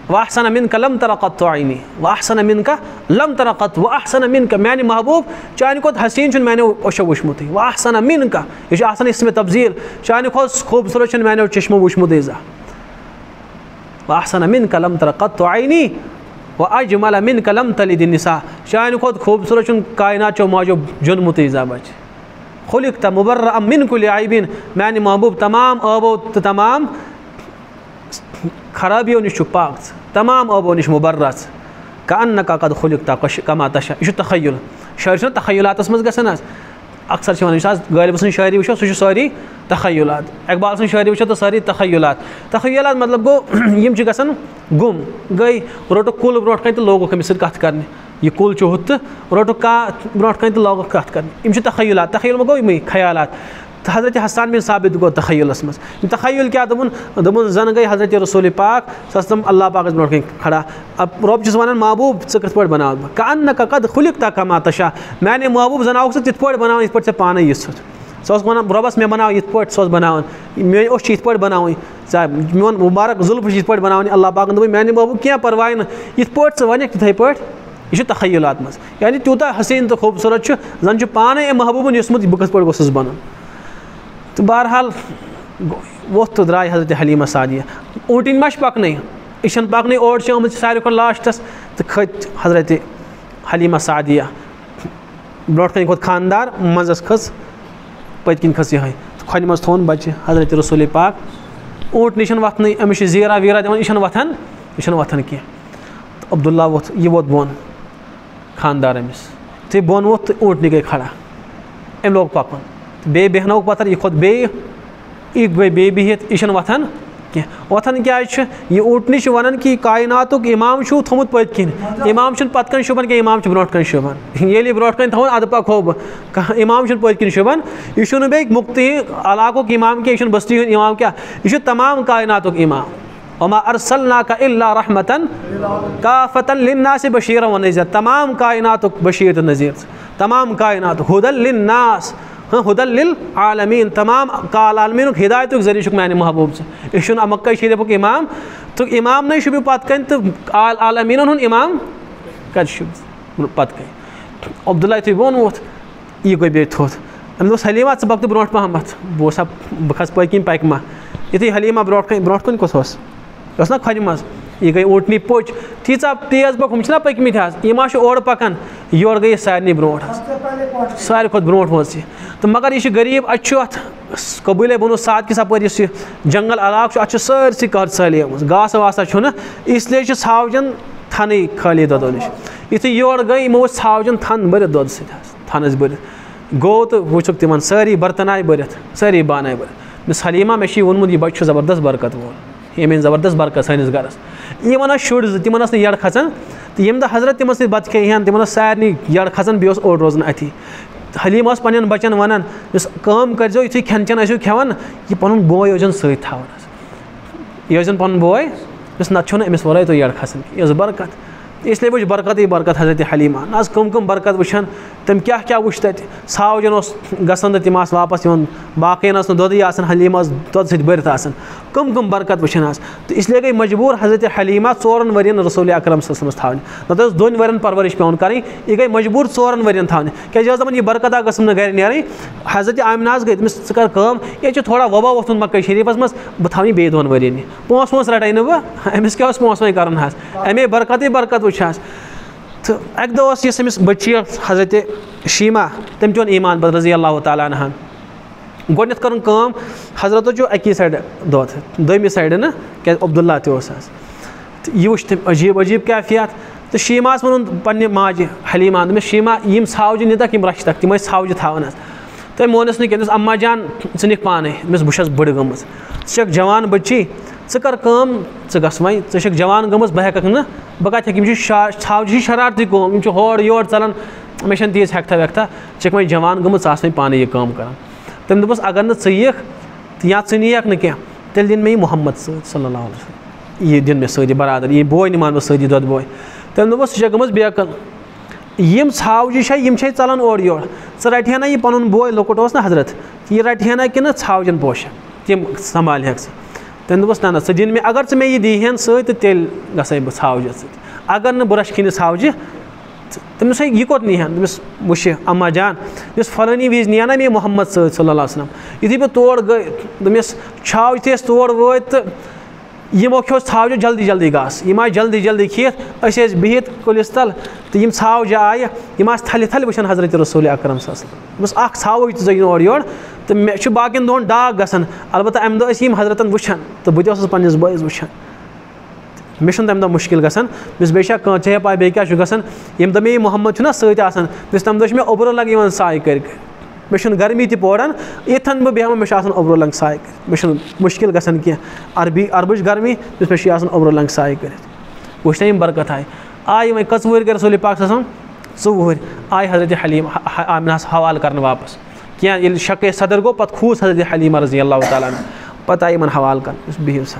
وأحسن منك لم تر قط عيني. وأحسن منك لم تر قط. وأحسن منك يعني محبوب. چانی کو حسیٖن چھُنہٕ میانیو أچھو وٕچھمُتٕے وَأحسن منک یہِ چھُ آسان اسمہِ تبزیٖل چانہِ کھۄتہٕ خوٗبصوٗرت چھُنہٕ میانیو چشمو وٕچھمُتٕے زانٛہہ وَأحسن منك لم تر قط عینی وَأجمل منك لم تلد النساء. چانی کو خوٗبصوٗرت چن کائنات چ ماجو جن متی بَچہِ بچ خلقت مبرئا من كل عيب يعني محبوٗب تمام. أو تمام. خرابیو نِش چھُکھ پاک تمام ٲبو نِش مُبرع ژٕ کا قد کھُلِک تا کما تشا یہِ چھُ تخیُل شٲعر چھُنہ تخیلاتَس منٛز گژھان حظ اکثر چھِ وَنان یُس حظ غٲلبہٕ سٕنٛز شٲعری وٕچھو سُہ چھُ سٲری تخیلات. اقبال سٕنٛز شٲعری وٕچھو تہٕ سٲری تخیلات. تخیلات مطلب گوٚو یِم چھِ گژھان گُم. گٔے روٚٹُکھ کُل برونٛٹھ کَنہِ تہٕ لوگُکھ أمِس سۭتۍ کَتھ کَرنہِ یہِ کُل چھُ ہُتھ تہٕ روٚٹُکھ کانٛہہ برونٛٹھ کَنہِ تہٕ لوگُکھ کَتھ کَرنہِ یِم چھِ تخیلات. تخیل وۄنۍ گوٚو یِمٕے خیالات. حضرت حسان بِن ثابِت گوٚو تخیلَس منٛز تخیل کیٛاہ دوٚپُن دوٚپُن زَن گٔے حضرت رسوٗل پاک سۄ اللہ پاکَس برونٛٹھ کَنہِ کھڑا۔ رۄب چھُس وَنان محبوٗب ژٕ کِتھ پٲٹھۍ بَناوَکھ بہٕ قد کھُلِک تا کما تشا میٛانہِ محبوٗب زَناوُکھ ژٕ تِتھ پٲٹھۍ بَناوٕنۍ یِتھ پٲٹھۍ ژےٚ پانَے یِژھُتھ سۄ ٲس وَنان رۄبَس مےٚ بَناو یِتھ پٲٹھۍ سۄ ٲس بَناوان میٲنۍ میون مُبارک ظُلفہٕ چھِ یِتھ اللہ پاکَن دوٚپ میٛانہِ محبوٗب کینٛہہ پَرواے نہٕ۔ یِتھ پٲٹھۍ ژٕ وَنکھ تِتھَے تخیلات منٛز یعنی تیوٗتاہ حسیٖن تہٕ خوٗبصوٗرت چھُ زَن چھُ پانَے أمۍ محبوٗبَن یوٚژمُت بہٕ بَنُن تہٕ بہرحال ووٚتھ تہٕ درٛاے حضرت حلیٖما سادیہ اوٗنٛٹِنۍ ما چھِ پَکنٕے یہِ چھَنہٕ پَکنٕے اوڑ چھِ آمٕژ ساروی کھۄتہٕ لاسٹَس تہٕ کھٔتۍ حضرتِ حلیٖما سادیہ برونٛٹھ کَنہِ کھوٚت خاندار، منٛزَس کھٔژ، پٔتۍ کِنۍ کھٔژ یِہٕے تہٕ کھۄنہِ منٛز تھوٚوُن بَچہِ حضرت رسوٗل پاک۔ اوٗنٛٹنہِ چھَنہٕ وۄتھنٕے، أمِس چھِ زیٖرا ویٖرا دِوان، یہِ چھَنہٕ وۄتھان، یہِ چھَنہٕ عبداللہ ووٚتھ، یہِ ووت بۄن، خاندار أمِس۔ یُتھُے بۄن ووٚتھ تہٕ اوٗنٛٹنہِ گٔے کھڑا۔ أمۍ لوگ پَکُن۔ تہٕ بیٚیہِ بیٚہنووُکھ پَتھر یہِ کھوٚت بیٚیہِ یہِ گٔے بیٚیہِ بِہِتھ یہِ چھَنہٕ وۄتھان کینٛہہ وۄتھان کیٛازِ چھُ یہِ اوٗٹنہِ چھِ وَنان کہِ کایناتُک اِمام چھُو تھوٚمُت پٔتۍ کِنۍ اِمام چھُنہٕ پَتہٕ کَنۍ شوٗبان کینٛہہ اِمام چھُ برونٛٹھ کَنۍ شوٗبان ییٚلہِ یہِ برونٛٹھ کَنۍ تھاوُن اَدٕ پَکہو بہٕ کانٛہہ اِمام چھُنہٕ پٔتۍ کِنۍ شوٗبان یہِ چھُنہٕ بیٚیہِ مُختی علاقُک اِمام کینٛہہ یہِ چھُنہٕ بٔستی ہُنٛد اِمام کیٛاہ یہِ چھُ تمام کایناتُک اِمام۔ اما ارسل نا کا اللہ رحمتن کافتن لِناسہِ بشیٖر و نظیٖر تمام کایناتُک بشیٖر تہٕ نظیٖر تمام کاینات ہُدل لِناس ہُدل لِل عالمیٖن، تمام کال عالمیٖنُک ہِدایتُک ذٔریعہٕ چھُکھ میانہِ محبوٗب ژٕ یہِ چھُنہٕ مکے شریٖفُک اِمام۔ تہٕ اِمامنٕے شوٗبِو پَتہٕ کَنۍ تہٕ عالمیٖنَن ہُنٛد اِمام کَتہِ شوٗب پَتہٕ کَنۍ عبداللہ یِتھُے بۄن ووٚتھ یہِ گوٚو بیٚیہِ تھوٚد أمۍ دوٚپ حلیٖما ژٕ پَکہٕ بروںٛٹھ پَہمَتھ بہٕ اوسا بہٕ کھَسہٕ پٔتۍ کِنۍ پَکہِ ما یُتھُے حلیٖما برونٛٹھ کَنۍ برونٛٹھ کُن کُس اوس یہِ اوس نہ کھۄنہِ منٛز یہِ گٔے اوٗنٛٹنی پوٚچ تیٖژاہ تیز پٲٹھۍ ہُم چھِنہ پٔکۍمٕتۍ حظ یِم حظ چھِ اورٕ پَکان یورٕ گٔے یہِ سارنٕے برونٛٹھ حظ ساروی کھۄتہٕ برونٛٹھ وٲژ یہِ تہٕ مگر یہِ چھِ غریٖب اَتہِ چھُ اَتھ قبوٗلے بوٚنُس ساد کِس اَپٲرۍ یُس یہِ جنٛگل علاقہٕ چھُ اَتھ چھُ سٲرسٕے کَر ژھٲلیمٕژ گاسہٕ واسا چھُنہٕ اِسلیے چھِ ژھاوجَن تھَنٕے خٲلی دۄدو نِش یُتھُے یورٕ گٔے یِمو ٲسۍ ژھاوجَن تھَن بٔرِتھ دۄدٕ سۭتۍ حظ تھَن ٲسۍ بٔرِتھ گوٚو تہٕ برتن آیہِ بٔرِتھ سٲری بانہٕ آیہِ بٔرِتھ مِس حلیٖما مےٚ چھِ یہِ ووٚنمُت یہِ بَچہِ چھُ زبردست برکت وول ییٚمۍ أنۍ زبردست برکت سٲنِس گَرَس۔ یِمَن ٲسۍ شُرۍ زٕ، تِمَن ٲس نہٕ یَڈ کھَژان تہٕ ییٚمہِ دۄہ حضرت تِمَن سۭتۍ بَتہٕ کھیٚیہِ ہَن تِمَن ٲس سارنٕے یَڈ کھَژان بیٚیہِ اوس اوٚڑ روزان اَتھی۔ حلیٖم ٲس پنٛنٮ۪ن بَچَن وَنان، یُس کٲم کٔرۍزیو، یُتھُے کھٮ۪ن چٮ۪ن ٲسِو کھٮ۪وان، یہِ پَنُن بوے ٲسۍزیٚن سۭتۍ تھاوان حظ یہِ ٲسۍزیٚن پَنُن بوے، یُس نَتہٕ چھُنہٕ أمِس وَرٲے تُہۍ یَڈ کھَسان۔ یہِ ٲس برکت۔ اِسلیے وٕچھ برکتٕے برکت حضرت حلیٖما نہ حظ کٕم کٕم برکت وٕچھان تم کیا کیا وچھ تتہ ژھاوجن اس گژھان تہٕ، تِم آسہٕ واپس یِوان باقین ٲس نہٕ دۄدٕے آسان حلیٖم ٲس دۄدٕ سۭتۍ بٔرِتھ آسان کٕم کٕم برکت وٕچھان آسہٕ تہٕ اِسلیے گٔے مجبوٗر حضرت حلیٖمہ ژورَن ؤرین رسول اکرم صٲبس تھاونہِ نتہٕ ٲس دۄن ؤرین پرورِش پیٚوان کَرٕنۍ یہِ گٔے مجبوٗر ژورَن ؤرین تھاونہِ کیازِ یہِ ٲس دَپان یہِ برکتا گٔژھم نہٕ گرِ نیرٕنۍ حضرت آمِنہ حظ گٔے تٔمِس ژٕ کر کٲم ییٚتہِ چھُ تھوڑا وبا ووٚتھمُت مکے شریٖفس منٛز بہٕ تھاوٕ یہِ بیٚیہِ دۄن ؤرین یہِ پونٛسہٕ وونٛسہٕ رَٹے نہٕ بہٕ أمِس کیاہ اوس پونٛسہٕ وۄنۍ کَرُن حظ اَمے برکتٕے برکت وٕچھ حظ تہٕ اَکہِ دۄہ ٲس یۄس أمِس بٔچی حضرت شیٖما، تٔمۍ تہِ اوٚن ایٖمان بد رضی اللہ تعالیٰ ہن گۄڈنٮ۪تھ کٔرٕن کٲم حضرتو چھُ اَکی سایڈٕ دۄد، دوٚیمہِ سایڈٕ نہٕ کیازِ عبداللہ تہِ اوس حظ تہٕ یہِ وٕچھ تٔمۍ عجیٖب عجیٖب کیفیت۔ تہٕ شیٖماہَس ووٚنُن پنٛنہِ ماجہِ حلیٖما دوٚپمَس شیٖما، یِم ژھاوجہِ نِتکھ یِم رَچھتکھ تِم ٲسۍ ژھاوجہِ تھاوان حظ۔ تٔمۍ مونُس نہٕ کینٛہہ، دوٚپُس اما جان، ژٕ نِکھ پانَے۔ دوٚپمَس بہٕ چھَس بٔڑ گٔمٕژ۔ ژٕ چھَکھ جوان بٔچی۔ ژٕ کر کٲم ژٕ گژھ وۄنۍ ژٕ چھَکھ جوان گٔمٕژ بہٕ ہٮ۪کَکھ نہٕ بہٕ کَتہِ ہٮ۪کہٕ یِم چھِ شا ژھاوجہِ جی چھِ شرارتی کٲم یِم چھِ ہورٕ یورٕ ژَلان مےٚ چھَنہٕ تیٖژ ہٮ۪کتھا وٮ۪کھتھا ژٕ چھَکھ وۄنۍ جوان گٔمٕژ ژٕ آس وۄنۍ پانَے یہِ کٲم کَران تٔمۍ دوٚپُس اگر نہٕ ژٕ یِکھ یا ژٕ نِیَکھ نہٕ کینٛہہ تیٚلہِ دِن مےٚ یہِ محمد سۭتۍ صلی اللہ علیہ وسلم. یہِ دِن مےٚ سۭتۍ یہِ برادر یہِ بوے نِمان بہٕ سۭتۍ یہِ دۄد بوے تٔمۍ دوٚپُس ژٕ چھَکھ گٔمٕژ بیقٕل یِم ژھاوجہِ جی چھےٚ یِم چھے ژَلان اورٕ یورٕ ژٕ رَٹہِ ہا نہ یہِ پَنُن بوے لۄکُٹ اوس نہ حضرت. یہِ رَٹہِ ہا نہ کِنہٕ ژھاوجٮ۪ن پوشَن تِم سنٛبھالہِ ژٕ تٔمۍ دوٚپُس نہ نہ ژٕ دِن مےٚ، اگر ژٕ مےٚ یہِ دی ہن سۭتۍ تہٕ تیٚلہِ گژھے بہٕ ژھاوجہِ سۭتۍ۔ اگر نہٕ بہٕ رَچھِ کھٮ۪نہِ ژھاوجہِ تٔمِس ہے یہِ کوٚت نی ہن؟ تٔمِس وٕچھِ اما جان۔ یُس فلٲنی وِزِ نِیا نہ مےٚ محمد سۭتۍ صلی اللہ علیہ وسلم، یُتھُے بہٕ تور گٔے دوٚپمَس چھاو یُتھُے أسۍ تور وٲتۍ، تہٕ یِمو کھیوٚو ژھاوجہِ جلدی جلدی گاسہٕ یِم آسہٕ جلدی جلدی کھٮ۪تھ أسۍ ٲسۍ بِہِتھ کُلِس تَل تہٕ یِم ژھاوجہِ آیہِ یِم آسہٕ تھلہِ تھلہِ وٕچھان حضرت رسول اکرم صٲب دوٚپمَس اکھ ژھاوٕج تہِ زٔگۍ اورٕ یورٕ تہٕ مےٚ چھُ باقین دۄہن ڈاک گژھان اَلبتہ اَمہِ دۄہ ٲسۍ یِم حضرتن وٕچھان تہٕ بہٕ تہِ اوسُس پَنٕنِس بٲیِس وٕچھان مےٚ چھُنہٕ تَمہِ دۄہ مُشکِل گژھان دوٚپمَس بیٚیہِ چھا کانٛہہ ژےٚ پاے بیٚیہِ کیاہ چھُ گژھان ییٚمہِ دۄہ مےٚ یہِ محمد چھُنہ سۭتۍ آسان دوٚپمَس تَمہِ دۄہ چھُ مےٚ اوٚبرٕ لنٛگ یِوان ساے کٔرۍ کٔرۍ مےٚ چھُنہٕ گرمی تہِ پوران ییٚتھَن بہٕ بیٚہمہٕ مےٚ چھُ آسان اوٚبرٕ لنٛگ ساے کٔرِتھ مےٚ چھُنہٕ مُشکِل گژھان کینٛہہ عربی عربٕچ گرمی یُس مےٚ چھُ آسان اوٚبرٕ لنٛگ ساے کٔرِتھ وٕچھ نہ برکت آیہِ آیہِ وۄنۍ کٔژ وٕہٕرۍ گٔے رسوٗلِ پاک آسان ژٕ وٕہٕرۍ آیہِ حضرت حلیٖم آمِناہَس حوالہٕ کَرنہٕ واپَس۔ کینٛہہ ییٚلہِ شَکے صدٕر گوٚو پَتہٕ کھوٗژ حضرت حلیٖمہ رضی اللہ تعالیٰ پَتہٕ آیہِ یِمَن حوالہٕ کَرنہٕ یُس بِہِو سا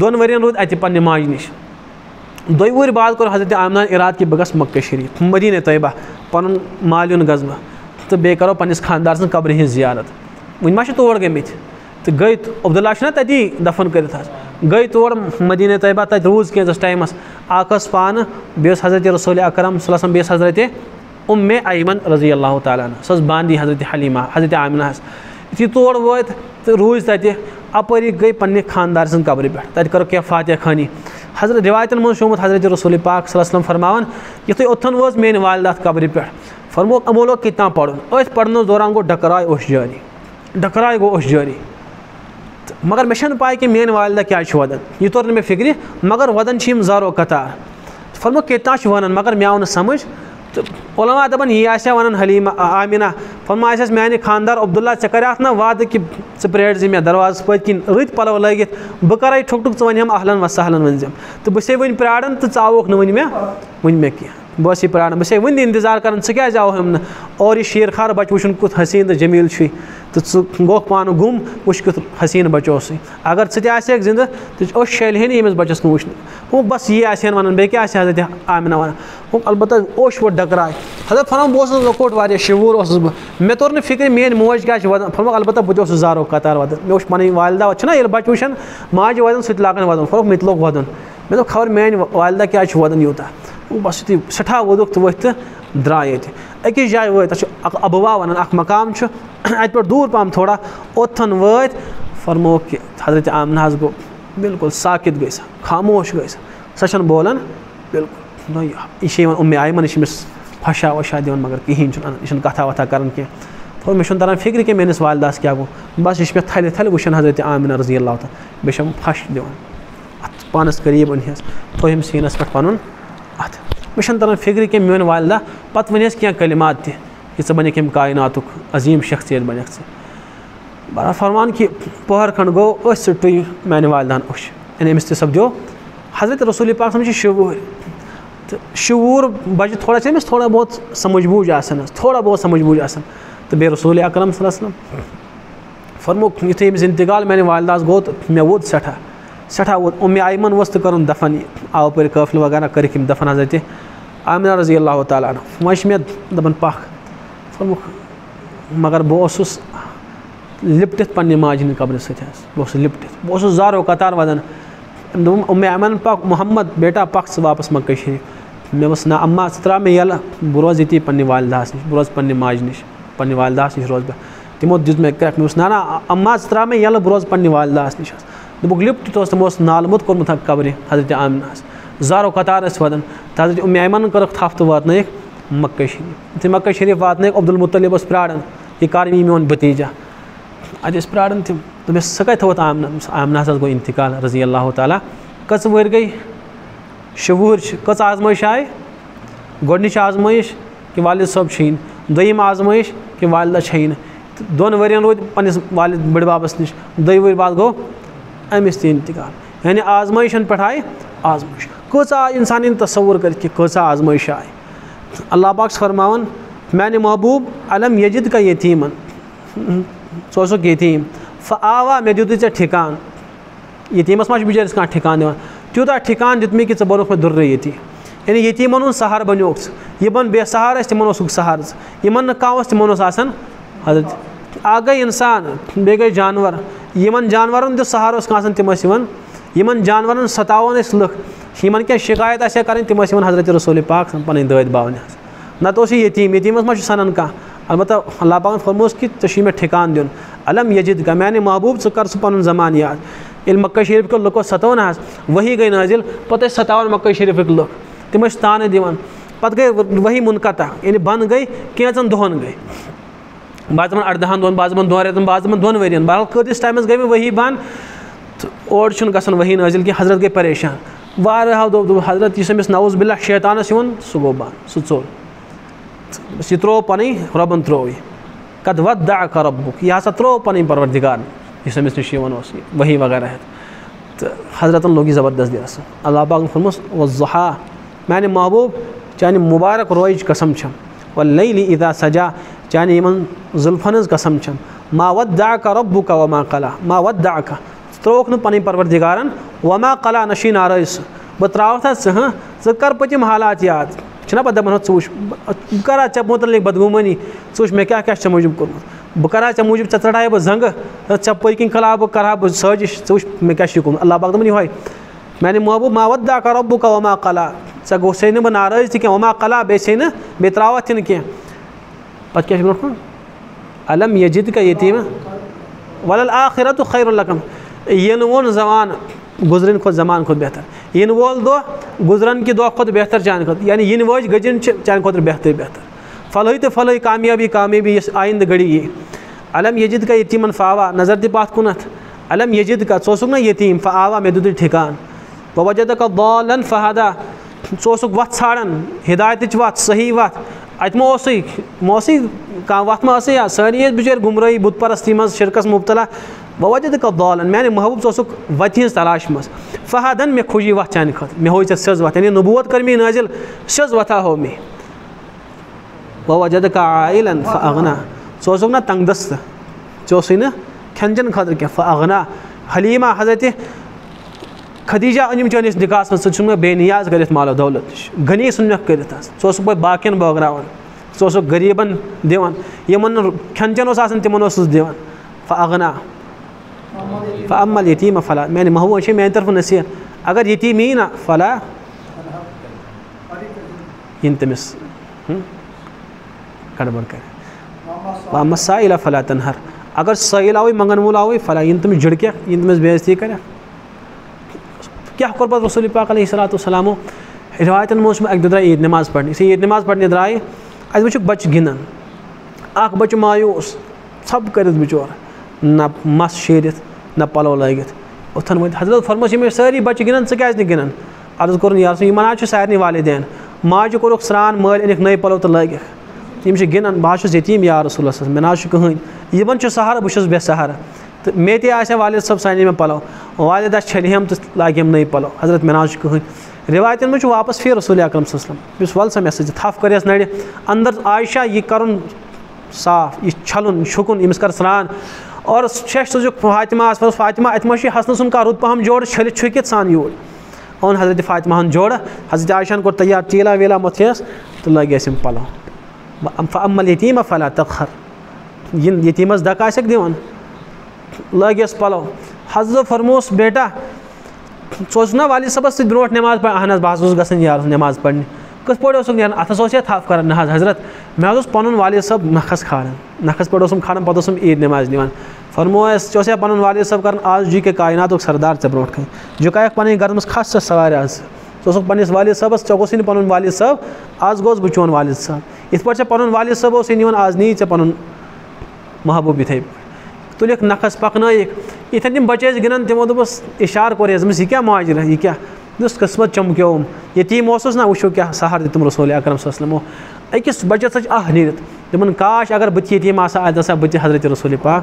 دۄن ؤرۍ یَن روٗد اَتہِ پنٛنہِ ماجہِ نِش دۄیہِ وُہٕرۍ بعد کوٚر حضرت عامنہ اِراد کہِ بہٕ گژھٕ مکے شریٖف مدیٖنے طیبہ، پَنُن مالیُن گژھٕ بہٕ تہٕ بیٚیہِ کَرو پنٛنِس خاندار سٕنٛز قبرِ ہِنٛز زیارت۔ وٕنہِ ما چھِ تور گٔمٕتۍ۔ تہٕ گٔے عبداللہ چھُنہ تٔتی دفن کٔرِتھ حظ۔ گٔے تور مدیٖنے طیبہ تَتہِ روٗز کینٛژَس ٹایمَس۔ اکھ ٲس پانہٕ بیٚیہِ ٲس حضرت رسول اکرم صلی وسلم بیٚیہِ ٲس حضرت اُمے ایمن رضی اللہ تعالیٰ عنہ۔ سۄ ٲس باندی حضرت حلیٖمہ، حضرت عامِناہَس یُتھُے تور وٲتۍ تہٕ روٗزۍ تَتہِ، اَپٲری گٔے پنٛنہِ خاندار سٕنٛز قبرِ پٮ۪ٹھ۔ تَتہِ کٔرٕکھ کینٛہہ فاتح خٲنی حضرت رِوایتَن منٛز چھُ آمُت حضرت رسول پاک صلی اللہ علیہ وسلم فرماوان، یُتھُے اوٚتھَن وٲژ میٛانہِ والدہ اَتھ قبرِ پٮ۪ٹھ۔ فرمو یِمو لوگ کِتنا پَرُن أتھۍ پَرنَس دوران گوٚو ڈکراے اوس جٲری ڈکراے گوٚو اوس مگر مےٚ چھَنہٕ پاے کہِ میٛٲنۍ والدہ کیٛازِ چھِ وَدان یہِ توٚر نہٕ مےٚ فِکرِ مگر وَدان چھِ یِم زارو قطار فرمو کِتنا چھِ وَنان مگر مےٚ آو نہٕ سَمٕجھ تہٕ علما دَپان یی آسہِ ہا وَنان حلیٖمہ عامِنہ فرما آسہِ میٛانہِ خاندار عبداللہ ژےٚ کَریاتھ نہ وعدٕ کہِ ژٕ پرٛٲرۍ زِ مےٚ دروازَس پٔتۍ کِنۍ رٕتۍ پَلو لٲگِتھ بہٕ کَرَے ٹھُک ٹھُک ژٕ اہلن وسہلن ؤنزِم تہٕ بہٕ چھسے وٕنہِ پیاران تہٕ ژٕ آوُکھ نہٕ وٕنہِ مےٚ ؤنۍ مےٚ کینٛہہ بہٕ ٲسٕے پیاران بہٕ چھسے وٕنہِ اِنتظار کَران ژٕ کیازِ آوہم نہٕ اور یہِ شیٖر خار بَچہٕ وٕچھُن کیُتھ حسیٖن تہٕ جمیٖل چھُے تہٕ ژٕ گوٚکھ پانہٕ گُم وٕچھ کیُتھ حسیٖن بَچہٕ اوسُے اگر ژٕ تہِ آسہِ ہَکھ زِندٕ تہٕ أچھ شیلہِ ہے نہٕ ییٚمِس بَچَس نہٕ وٕچھنہٕ ہُہ بَس یی آسہِ ہن وَنان بیٚیہِ کیٛاہ آسہِ حضرت آمِنہ وَنان ہُہ البتہ اوٚش ووٚت ڈکراے حضرت فرمو بہٕ اوسُس لۄکُٹ واریاہ شعوٗر اوسُس بہٕ مےٚ توٚر نہٕ فِکرِ میٛٲنۍ موج کیٛاہ چھِ وَدان فرمو البتہ بہٕ تہِ اوسُس زارو قطار وَدان مےٚ وٕچھ پَنٕنۍ والدہ چھِنہ ییٚلہِ بَچہِ وٕچھان ماجہِ وَدان سُہ تہِ لاگان وَدُن فرق مےٚ تہِ لوگ وَدُن مےٚ دوٚپ خبر میٛانہِ والدہ کیٛازِ چھُ وَدان یوٗتاہ بَس یُتھُے سٮ۪ٹھاہ ووٚدُکھ تہٕ ؤتھۍ تہٕ درٛاے ییٚتہِ أکِس جایہِ وٲتۍ تَتھ چھُ اکھ اَبوا وَنان اکھ مقام چھُ اَتہِ پٮ۪ٹھ دوٗر پَہَم تھوڑا۔ اوٚتھَن وٲتۍ فرمووُکھ کہِ حضرت عامنہ حظ گوٚو بِلکُل ساکِت گٔے سۄ خاموش گٔے سۄ سۄ چھَنہٕ بولان بِلکُل یہِ چھِ یِوان اُمے آیمَن یہِ چھِ أمِس پھَشا وَشا دِوان مگر کِہیٖنۍ چھُنہٕ اَنان یہِ چھُنہٕ کَتھا وَتھا کَران کینٛہہ تھوٚو مےٚ چھُنہٕ تَران فِکرِ کینٛہہ میٛٲنِس والداہَس کیٛاہ گوٚو بَس یہِ چھِ مےٚ تھَلہِ تھَلہِ وٕچھان حضرت عامِنہ رضی اللہ تعالیٰ بیٚیہِ چھَم پھَش دِوان اَتھ پانَس قریٖب أنۍہَس تھوٚو أمۍ سیٖنَس پٮ۪ٹھ پَنُن۔ اَتھٕ مےٚ چھَنہٕ تَران فِکرِ کینٛہہ میون والدہ پَتہٕ وَنٮ۪س کینٛہہ کلِمات تہِ کہِ ژٕ بَنٮ۪کھ ییٚمہِ کایناتُک عظیٖم شخصیت بَنٮ۪کھ ژٕ بَرا فرمان کہِ پٔہر کھنٛڈ گوٚو أتھۍ سۭتۍ ٹُوِ میٛانہِ والدہَن اوٚش۔ یعنی أمِس تہِ سَپدیو حضرت رسوٗل پاک صٲب چھِ شعوٗر۔ تہٕ شعوٗر بَچہِ تھوڑا چھِ أمِس تھوڑا بہت سَمٕجھ بوٗجھ آسان حظ تھوڑا بہت سَمٕجھ بوٗجھ آسان تہٕ بیٚیہِ رسوٗل اکرم صلی اللہ علیہ وسلم فرموک یُتھُے أمِس اِنتقال میٛانہِ والدہَس گوٚو تہٕ مےٚ ووت سٮ۪ٹھاہ سٮ۪ٹھاہ ووت اُمہِ آیمَن ؤژھ تہٕ کٔرٕن آو پٲرۍ قٲفلہٕ وغیرہ کٔرِکھ یِم دَفن حضرتِ رضی اللہ تعالیٰ عنہ وۄنۍ چھِ مےٚ دَپان پَکھ فرمُکھ مگر بہٕ اوسُس لِپٹِتھ پنٛنہِ ماجہِ ہِنٛدِ قبرِ سۭتۍ حظ بہٕ اوسُس لِپٹِتھ بہٕ اوسُس زارو قطار وَدان أمۍ دوٚپُم اُمے اَمن پَکھ محمد بیٹا پَکھ ژٕ واپَس مکہ شریٖف۔ مےٚ ووٚنُس نہ اما ژٕ ترٛاو مےٚ یَلہٕ بہٕ روزٕ ییٚتی پنٛنہِ والدہَس نِش بہٕ روزٕ پنٛنہِ ماجہِ نِش پنٛنہِ والدہَس نِش روزٕ بہٕ۔ تِمو دیُت مےٚ کرٛٮ۪کھ مےٚ اوس نہ نہ اما ژٕ ترٛاو مےٚ یَلہٕ بہٕ روزٕ پنٛنہِ والدہَس نِش حظ دوٚپُکھ لِپٹِتھ اوس تِمو اوس نالہٕ کوٚرمُت ہا قبرِ حضرتِ عامنَس زارو قطار ٲسۍ وَدان تہٕ حضرت اُمے اَمن کٔرٕکھ تھپھ تہٕ واتنٲیِکھ مکہ شریٖف یُتھُے مکہ شریٖف واتنٲیِکھ عبدالمُطلب اوس پیاران یہِ کر یی میون بٔتیٖجا اَتہِ ٲسۍ پیاران تِم دوٚپمَس سُہ کَتہِ تھوٚوُتھ آمنہ آمنہ ہَس گوٚو اِنتِقال رضی اللہ تعالیٰ کٔژ ؤہٕرۍ گٔے شےٚ وُہٕرۍ چھِ کٔژ آزمٲیش آیہِ گۄڈنِچ آزمٲیش کہِ والِد صٲب چھُیی نہٕ دوٚیِم آزمٲیش کہِ والدہ چھیی نہٕ تہٕ دۄن ؤرۍ یَن روٗدۍ پنٛنِس والِد بٔڈِببَس نِش دۄیہِ ؤہٕرۍ بعد گوٚو أمِس تہِ اِنتِقال۔ یعنی آزمٲیشَن پٮ۪ٹھ آیہِ آزمٲیش کۭژاہ آے اِنسان یِن تصوُر کٔرِتھ کہِ کۭژاہ آزمٲیش آیہِ اللہ پاک چھُ فرماوان میانہِ محبوٗب علم یجِد کا یتیٖمَن ژٕ اوسُکھ یتیٖم۔ آوا مےٚ دِتُے ژےٚ ٹھِکان۔ یتیٖمَس ما چھُ بِچٲرِس کانٛہہ ٹھِکان دِوان تیوٗتاہ ٹھِکان دیُت مےٚ کہِ ژٕ بوٚرُکھ مےٚ دُررٕے ییٚتی یعنی یتیٖمَن ہُنٛد سہارٕ بَنیوکھ ژٕ یِمَن بے سہارٕ ٲسۍ تِمَن اوسُکھ سہارٕ ژٕ یِمَن نہٕ کانٛہہ اوس تِمَن اوس آسان حضرت اَکھ گٔے اِنسان بیٚیہِ گٔے جانوَر۔ یِمَن جانوَرَن تہِ سہارٕ اوس کانٛہہ آسان تِم ٲسۍ یِوان یِمَن جانوَرَن سَتاوان ٲسۍ لُکھ، یِمَن کینٛہہ شِکایت آسہِ ہا کَرٕنۍ تِم ٲسۍ یِوان حضرت رسوٗلِ پاک پَنٕنۍ دٲدۍ باونہِ حظ نَتہٕ اوس یہِ یتیٖم یتیٖمَس ما چھُ سَنان کانٛہہ البتہ اللہ پاکَن فرموس کہِ ژےٚ چھُے مےٚ ٹھِکان دیُن علم یجِد کا میانہِ محبوٗب ژٕ کر ژٕ پَنُن زمانہٕ یاد ییٚلہِ مکہ شریٖف کیو لُکو سَتو نہ حظ ؤہی گٔے نٲزِل پَتہٕ ٲسۍ سَتاوان مکہ شریٖفٕکۍ لُکھ تِم ٲسۍ تانہٕ دِوان پَتہٕ گٔے ؤہی مُنقطع یعنی بنٛد گٔے کینٛژَن دۄہَن گٔے بعض دَپان اَردَہَن دۄہَن بعض دَپان دۄن رٮ۪تَن بعض دَپان دۄن ؤرۍ بہرحال کۭتِس ٹایمَس گٔے مےٚ ؤہی بنٛد تہٕ اورٕ چھُنہٕ گژھان ؤہی نٲزِل کینٛہہ حضرت گٔے پریشان۔ واریاہو دوٚپ دوٚپ حضرت یُس أمِس نوُز بِلا شیطانَس یِوان سُہ گوٚو بنٛد سُہ ژوٚل یہِ ترٛوو پَنٕنۍ رۄبَن ترٛوو یہِ کَتھ وَد دَ کَربُک یہِ ہسا ترٛوو پَنٕنۍ پَروَردِگار۔ یُس أمِس نِش یِوان اوس یہِ ؤہی وغیرہ ہٮ۪تھ تہٕ حضرتَن لوٚگ یہِ زبردست دِنَس اللہ پاکَن ووٚنمُت وۄنۍ زُہا میانہِ محبوٗب چانہِ مُبارک رویِچ قسم چھَم۔ وۄنۍ لے عیٖدا سجا یعنی چانہِ یِمَن زُلفَن ہٕنٛز قسم چھَم ما وَد دَ کَربُک وما کلا ما وَد دَ ژٕ ترٛووُکھ نہٕ پَنٕنۍ پَروَردِگارَن، وما کلا نشی نارٲے سُہ بہٕ ترٛاوَتھ ژٕ ہاں؟ ژٕ پٔتِم حالات یاد۔ چھِنہ پَتہٕ دَپان ژٕ وٕچھ بہٕ کَرٕ ژےٚ مُتعلِق بدگوٗمٲنی ژٕ وٕچھ مےٚ کیٛاہ کیٛاہ چھِ ژےٚ موٗجوٗب کوٚرمُت بہٕ کَرٕ ژےٚ موٗجوٗب ژےٚ ژَٹہٕ بہٕ زنٛگہٕ ژےٚ پٔتۍ کِنۍ کھُلاو بہٕ کَرٕ ہا بہٕ سٲزِش ژٕ وٕچھ مےٚ کیٛاہ چھُے کوٚرمُت اللہ پاک دوٚپُن محبوٗب، ما وَد دَ کَرو بہٕ وما کلا ژےٚ گوٚژھے نہٕ بہٕ ناراض تہِ کینٛہہ وما کلا بیٚیہِ چھے نہٕ بیٚیہِ ترٛاوَتھ تہِ نہٕ کینٛہہ پَتہٕ کیٛاہ چھُ برونٛٹھ کُن علم یجِد کا یتیٖم وَلل آخرت تہٕ خیر القم یِنہٕ وول زمانہٕ گُزرٕنۍ کھۄتہٕ زمانہٕ کھۄتہٕ بہتر یِنہٕ وول دۄہ گُزرَن کہِ دۄہ کھۄتہٕ بہتر چانہِ خٲطرٕ یعنی یِنہٕ وٲج گٔجِن چھِ چانہِ خٲطرٕ بہتر بہتر پھلٲے تہٕ پھلٲے کامیٲبی کامیٲبی یۄس آیِندٕ گٔڑی یی علم یجِد کا یتیٖمَن فاوا نظر دِ پَتھ کُنَتھ علم یجِد کا ژٕ اوسُکھ نہ یتیٖم فا آوا مےٚ دِتُے ٹھِکان بہٕ وجہ دَکا بالَن فہدا ژٕ اوسُکھ وَتھ ژھانڈان ہِدایتٕچ وَتھ صحیح وَتھ اَتہِ ما اوسُے ما اوسُے کانٛہہ وَتھ ما ٲسٕے سٲری ٲسۍ بِچٲرۍ گُمرٲیی بُت پَرستی منٛز، شِرکَس مُبتلا۔ بہٕ وَتہِ تہِ کَتھ دالَن میانہِ محبوٗب ژٕ اوسُکھ وَتہِ ہِنٛز تلاش منٛز۔ فہدَن مےٚ کھوٗجی وَتھ چانہِ خٲطرٕ۔ مےٚ ہوے ژےٚ سیٚز وَتھ یعنی نبوت کٔر مےٚ نٲزِل سیٚز وَتھا ہو مے۔ بہٕ وَجہ کا عالن فغنا ژٕ اوسُکھ نہ تنٛگ دستہٕ ژےٚ اوسُے نہٕ کھٮ۪ن چٮ۪ن خٲطرٕ کینٛہہ فغنا حلیٖما خدیٖجا أنِم چٲنِس نِکاحس منٛز ژٕ چھُکھ مےٚ بے نیاز کٔرِتھ مالو دولت نِش غنی ژھٕنکھ کٔرِتھ حظ ژٕ اوسُکھ پَتہٕ باقٕیَن بٲگراوان ژٕ اوسُکھ غریٖبَن دِوان یِمَن نہٕ کھٮ۪ن چٮ۪ن اوس آسان تِمَن اوسُس دِوان فغنا فمل یتیٖم فلاح میانہِ محبوٗب چھِ میانہِ طرفہٕ نصیٖحت اگر یتیٖم یی نہ فلاح یِن تٔمِس۔ گڑبڑ کَرِ محمد ساحلہ فلاح تنہر۔ اگر سٲحِل آوٕے منٛگَن وول آوٕے فلاح یِن تٔمِس تٔمِس بے عزتی کَرٮ۪کھ کیٛاہ کوٚر پَتہٕ رسوٗل پاک علیہ صلاتُ وسلامو رِوایتَن منٛز چھُ مےٚ اَکہِ دۄہ درٛاے عیٖد نٮ۪ماز پَرنہِ یُتھُے عیٖد نٮ۪ماز پَرنہِ درٛایہِ اَسہِ وٕچھُکھ بَچہِ گِنٛدان اَکھ بَچہِ مایوٗس ژھۄپہٕ کٔرِتھ بِچور، نہ مَس شیٖرِتھ نہ پَلو لٲگِتھ اوٚتھَن وٲتۍ حضرت فرموس یِم ٲسۍ سٲری بَچہِ گِنٛدان ژٕ کیٛازِ نہٕ گِنٛدان عرض کوٚرُن یار سُہ یِمَن حظ چھُ سارنٕے والدین۔ ماجہِ کوٚرُکھ سرٛان مٲلۍ أنِکھ نٔے پَلو تہٕ لٲگِکھ یِم چھِ گِنٛدان، بہٕ حظ چھُس یتیٖم یار رسوٗلَس مےٚ نہ حظ چھُ کٕہٕنۍ، یِمَن چھُ سہارٕ، بہٕ چھُس بے سہارٕ۔ تہٕ مےٚ تہِ آسہِ ہا والد صٲب سانے مےٚ پَلو، والدہ چھٔلہم تہٕ لاگہم نٔے پَلو۔ حضرت، مےٚ نہ حظ چھُ کٕہٕنۍ۔ رِوایتَن منٛز چھُ واپَس پھیٖر رسوٗل اکرم صٲبم یُس وَلہٕ سا مےٚ سۭتۍ تھپھ کٔرِس نَرِ اَندَر عایشہ یہِ کَرُن صاف، یہِ چھَلُن، یہِ چھُکُن أمِس کَر سرٛان۔ اور شیٚش سوٗزِکھ فاطمہ فاطمہ اَتہِ ما چھُ حسنہٕ سُنٛد کانٛہہ رُت پَہَم جوڑٕ چھٔلِتھ چھُکِتھ سان یوٗرۍ۔ اوٚن حضرت فاطمہ ہن حضرت عائشہ کوٚر تیار تیٖلا ویٖلا مٔتھیس تہٕ لٲگۍ یِم پَلو۔ عمل یتیٖما فلا تخر یتیٖمس دَکہٕ آسٮ۪کھ دِوان لٲگِس پَلو۔ حضرت فرموس، بیٹا ژٕ اوسُکھ نا والد صٲبَس سۭتۍ برونٛٹھ نٮ۪ماز پَران اہن حظ بہٕ حظ اوسُس گژھان یار نٮ۪ماز پَرنہِ کِتھ پٲٹھۍ اوسُکھ نیران؟ اَتھَس اوس یا تھپھ کَران؟ نہ حظ حضرت، مےٚ حظ اوس پَنُن والد صٲب نَکھَس کھالان نَکھَس پٮ۪ٹھ اوسُم کھالان پَتہٕ اوسُم عیٖد نٮ۪ماز نِوان۔ فرمو اَسہِ ژےٚ اوس یا پَنُن والد صٲب کَران؟ آز جی کے کایناتُک سردار ژےٚ برونٛٹھ کَنۍ جُکایَکھ پَنٕنۍ گَرَس منٛز کھَس ژٕ سوارِ آز۔ ژٕ اوسُکھ پنٛنِس والد صٲبَس ژےٚ گوٚژھُے نہٕ پَنُن والد صٲب آز گوٚژھ بہٕ چون والد صٲب یِتھ پٲٹھۍ ژےٚ پَنُن والد صٲب اوسُے نِوان آز نی ژےٚ پَنُن محبوٗب یِتھَے پٲٹھۍ تُلِکھ نَکھَس پَکنٲیِکھ یِتھَے تِم بَچہِ ٲسۍ گِنٛدان تِمو دوٚپُس اِشارٕ کوٚر دوٚپمَس یہِ کیٛاہ ماجرا یہِ کیٛاہ یُس قٕسمَت چَمکیوم یتیٖم اوسُس نہ وٕچھو کیٛاہ سہار دیُتُم رسول اکرم صٲبمو أکِس بَچَس ژٕ اَکھ نیٖرِتھ تِمَن کاش اگر بہٕ تہِ یتیٖم آسہٕ ہا اَتہِ ہسا بہٕ تہِ حضرت رسول پاک۔